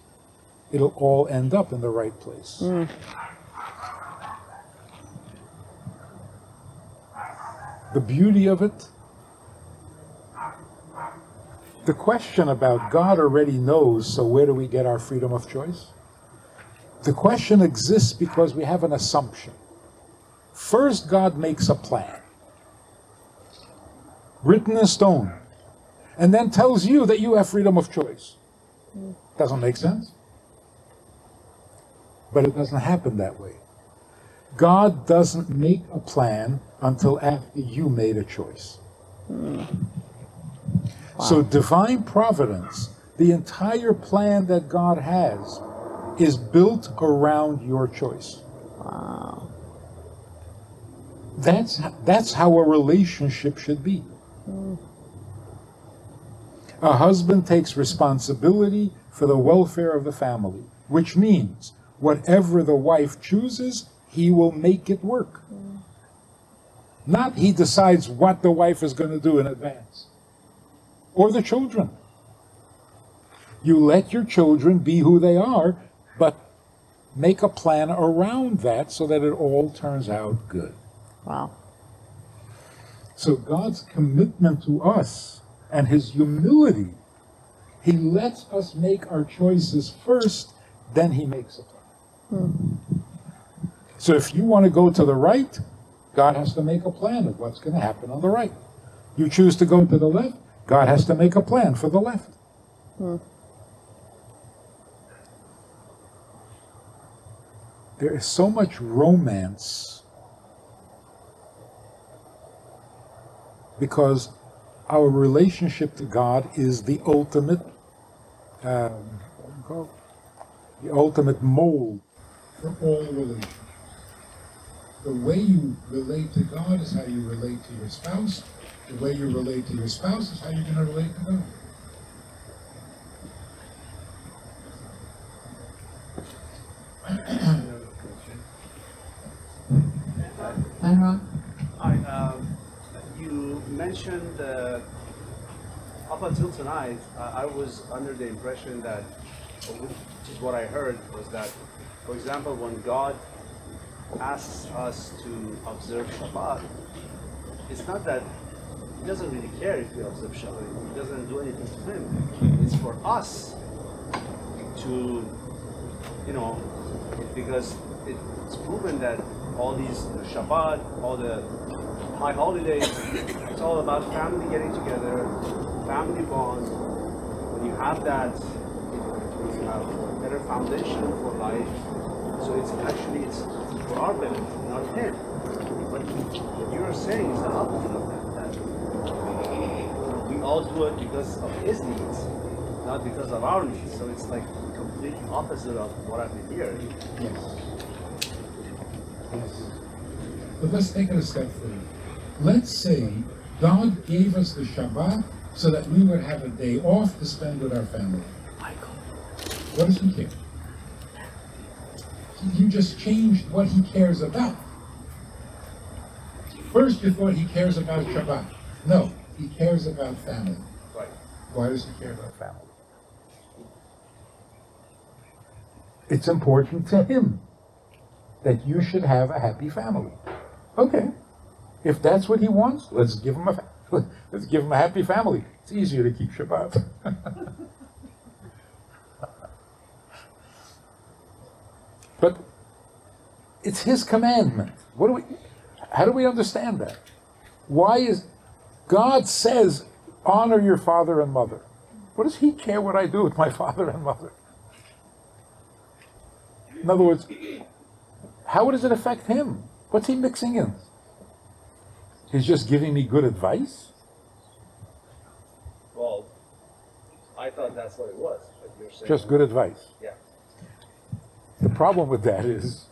It'll all end up in the right place. The beauty of it, the question about God already knows, so where do we get our freedom of choice? The question exists because we have an assumption. First, God makes a plan, written in stone, and then tells you that you have freedom of choice. Doesn't make sense? But it doesn't happen that way. God doesn't make a plan until after you made a choice. Hmm. So, divine providence, the entire plan that God has, is built around your choice. Wow. That's, that's how a relationship should be. Hmm. A husband takes responsibility for the welfare of the family, which means whatever the wife chooses, he will make it work. Hmm. Not he decides what the wife is going to do in advance, or the children. You let your children be who they are, but make a plan around that so that it all turns out good. Wow. So God's commitment to us and his humility, he lets us make our choices first, then he makes a plan. Hmm. So if you want to go to the right, God has to make a plan of what's going to happen on the right. You choose to go to the left, God has to make a plan for the left. There is so much romance because our relationship to God is the ultimate, um, the ultimate mold for all relationships. The way you relate to God is how you relate to your spouse. The way you relate to your spouse is how you're going to relate to God. Enron? Hi, um, you mentioned, uh, up until tonight, uh, I was under the impression that, which is what I heard, was that, for example, when God asks us to observe Shabbat, it's not that He doesn't really care if we observe Shabbat. He doesn't do anything to Him. It's for us to, you know, because it's proven that all these the Shabbat, all the high holidays, it's all about family getting together, family bond. When you have that, you have a better foundation for life. So it's actually it's for our benefit, not him. But what you're saying is the opposite of that. That we all do it because of his needs, not because of our needs. So it's like complete opposite of what I've been hearing. Yes. Yes. But let's take it a step further. Let's say God gave us the Shabbat so that we would have a day off to spend with our family. Michael. What does he care? You just changed what he cares about. First, you thought he cares about Shabbat. No, he cares about family. Right. Why does he care about family? It's important to him that you should have a happy family. Okay, if that's what he wants, let's give him a fa- <laughs> let's give him a happy family. It's easier to keep Shabbat. <laughs> but it's his commandment. What do we? How do we understand that? Why is God says honor your father and mother? What does he care what I do with my <laughs> father and mother? In other words, how does it affect him? What's he mixing in? He's just giving me good advice? Well, I thought that's what it was. But you're saying Just good advice. The problem with that is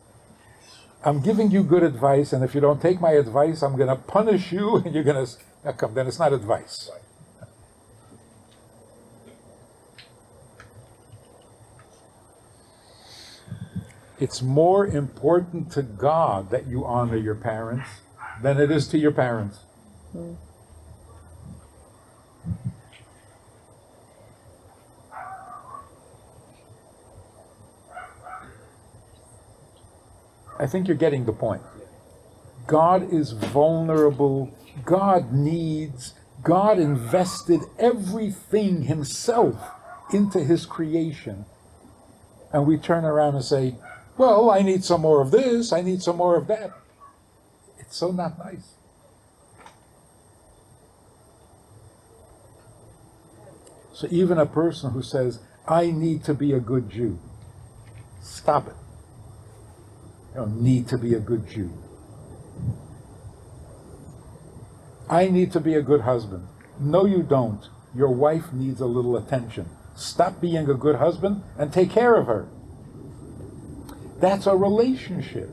I'm giving you good advice, and if you don't take my advice, I'm going to punish you, <laughs> and you're going to come. Then it's not advice. It's more important to God that you honor your parents than it is to your parents. Hmm. I think you're getting the point. God is vulnerable. God needs. God invested everything himself into his creation. And we turn around and say, well, I need some more of this, I need some more of that. It's so not nice. So even a person who says, I need to be a good Jew, stop it. You don't need to be a good Jew. I need to be a good husband. No, you don't. Your wife needs a little attention. Stop being a good husband and take care of her. That's a relationship.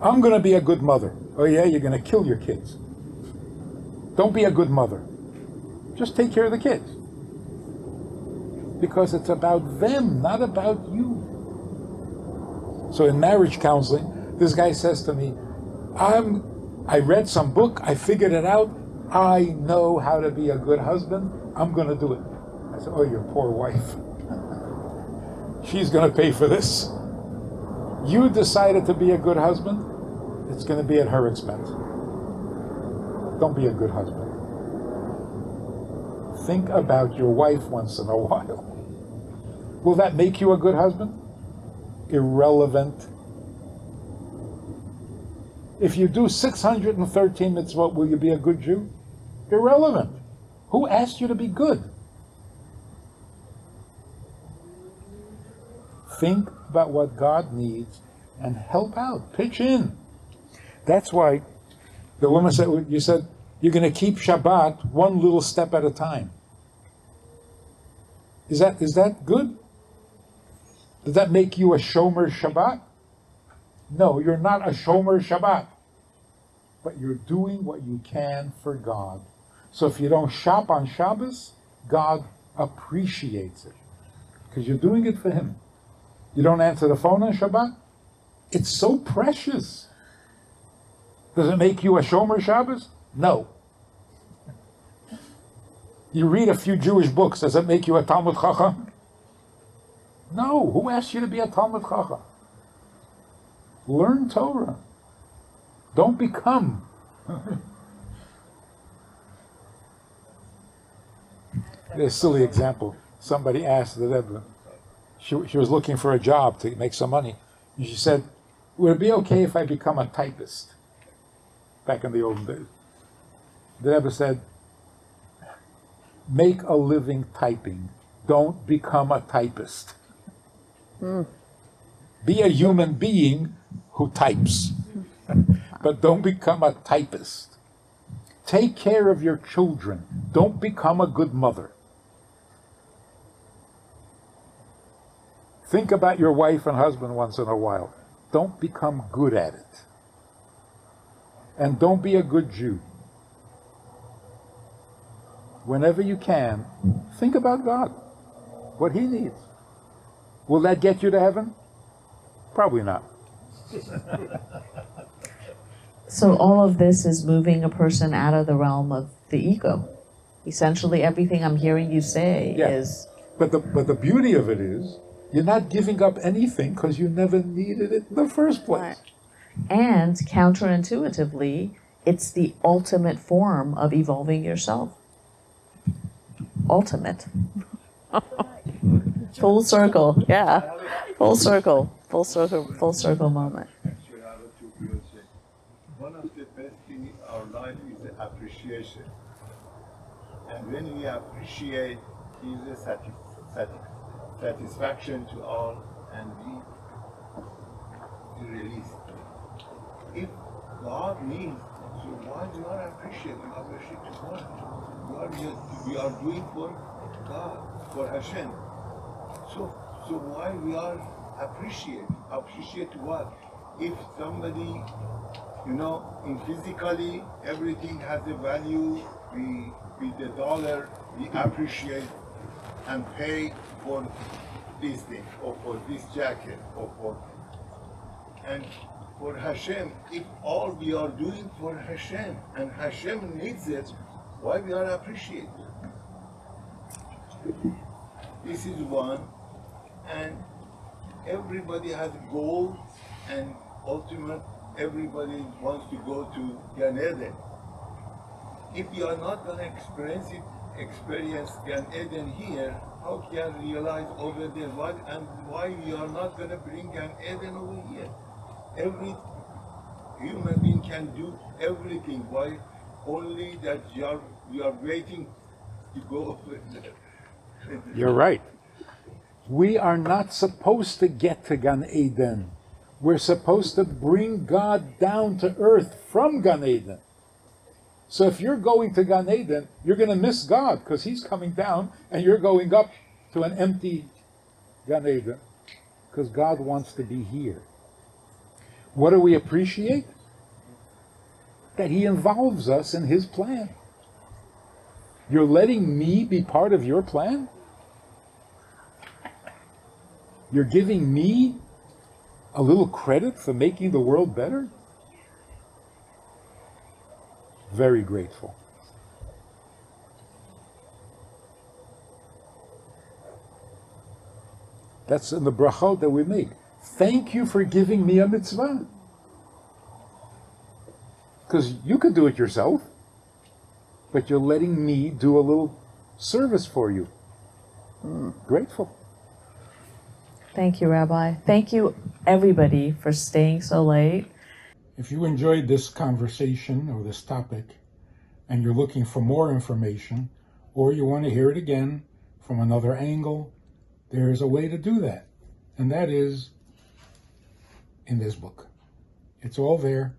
I'm going to be a good mother. Oh, yeah, you're going to kill your kids. Don't be a good mother. Just take care of the kids. Because it's about them, not about you. So in marriage counseling, this guy says to me, I'm I read some book, I figured it out, I know how to be a good husband, I'm gonna do it. I said, Oh, your poor wife. <laughs> She's gonna pay for this. You decided to be a good husband, it's gonna be at her expense. Don't be a good husband. Think about your wife once in a <laughs> while. Will that make you a good husband? Irrelevant. If you do 613 mitzvot, will you be a good Jew? Irrelevant. Who asked you to be good? Think about what God needs and help out. Pitch in. That's why the woman said, you said, you're going to keep Shabbat one little step at a time. Is that, is that good? Does that make you a Shomer Shabbat? No, you're not a Shomer Shabbat. But you're doing what you can for God. So if you don't shop on Shabbos, God appreciates it. Because you're doing it for Him. You don't answer the phone on Shabbat? It's so precious. Does it make you a Shomer Shabbos? No. You read a few Jewish books. Does it make you a Talmid Chacham? No. Who asked you to be a Talmid Chacham? Learn Torah. Don't become. <laughs> a silly example. Somebody asked the Rebbe, she, she was looking for a job to make some money. And she said, Would it be okay if I become a typist? Back in the old days. The Rebbe said, Make a living typing. Don't become a typist. Be a human being who types, <laughs> but don't become a typist. Take care of your children. Don't become a good mother. Think about your wife and husband once in a while. Don't become good at it. And don't be a good Jew. Whenever you can, think about God, what He needs. Will that get you to heaven? Probably not. So all of this is moving a person out of the realm of the ego. Essentially, everything I'm hearing you say Yeah. is But the but the beauty of it is you're not giving up anything because you never needed it in the first place. and counterintuitively, it's the ultimate form of evolving yourself. Ultimate. <laughs> Full circle, yeah. Full circle, full circle, full circle moment. One of the best things in our life is appreciation. And when we appreciate, gives a sati- sati- satisfaction to all, and we, release. If God means, so why we are appreciating our worship to God? We are, we are doing for God, for Hashem. So, so why we are appreciate? Appreciate what? If somebody, you know, in physically everything has a value, we with the dollar we appreciate and pay for this thing or for this jacket or for and for Hashem, if all we are doing for Hashem and Hashem needs it, why we are appreciating? This is one, and everybody has goals and ultimate. Everybody wants to go to Gan Eden. If you are not going to experience it, experience Gan Eden here, how can you realize over there what and why we are not going to bring Gan Eden over here? Every human being can do everything. Why only that you are you are waiting to go over there? You're right. We are not supposed to get to Gan Eden. We're supposed to bring God down to earth from Gan Eden. So if you're going to Gan Eden, you're going to miss God because He's coming down and you're going up to an empty Gan Eden because God wants to be here. What do we appreciate? That He involves us in His plan. You're letting me be part of your plan? You're giving me a little credit for making the world better? Very grateful. That's in the brachot that we make. Thank you for giving me a mitzvah. Because you could do it yourself, but you're letting me do a little service for you. Hmm. Grateful. Thank you, Rabbi. Thank you, everybody, for staying so late. If you enjoyed this conversation or this topic and you're looking for more information or you want to hear it again from another angle, there's a way to do that. And that is in this book. It's all there.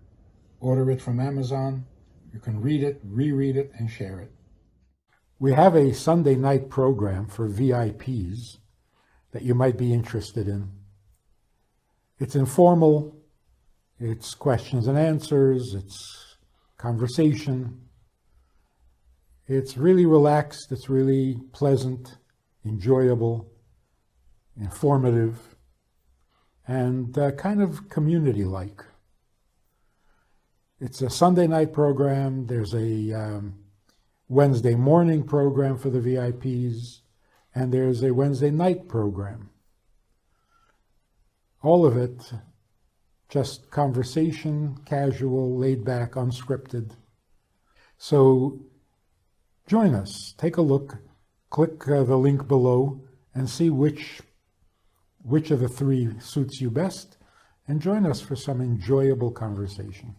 Order it from Amazon. You can read it, reread it, and share it. We have a Sunday night program for VIPs that you might be interested in. It's informal, it's questions and answers, it's conversation. It's really relaxed, it's really pleasant, enjoyable, informative, and uh, kind of community like. It's a Sunday night program, there's a um, Wednesday morning program for the VIPs, and there's a Wednesday night program. All of it just conversation, casual, laid back, unscripted. So join us, take a look, click uh, the link below, and see which, which of the three suits you best, and join us for some enjoyable conversation.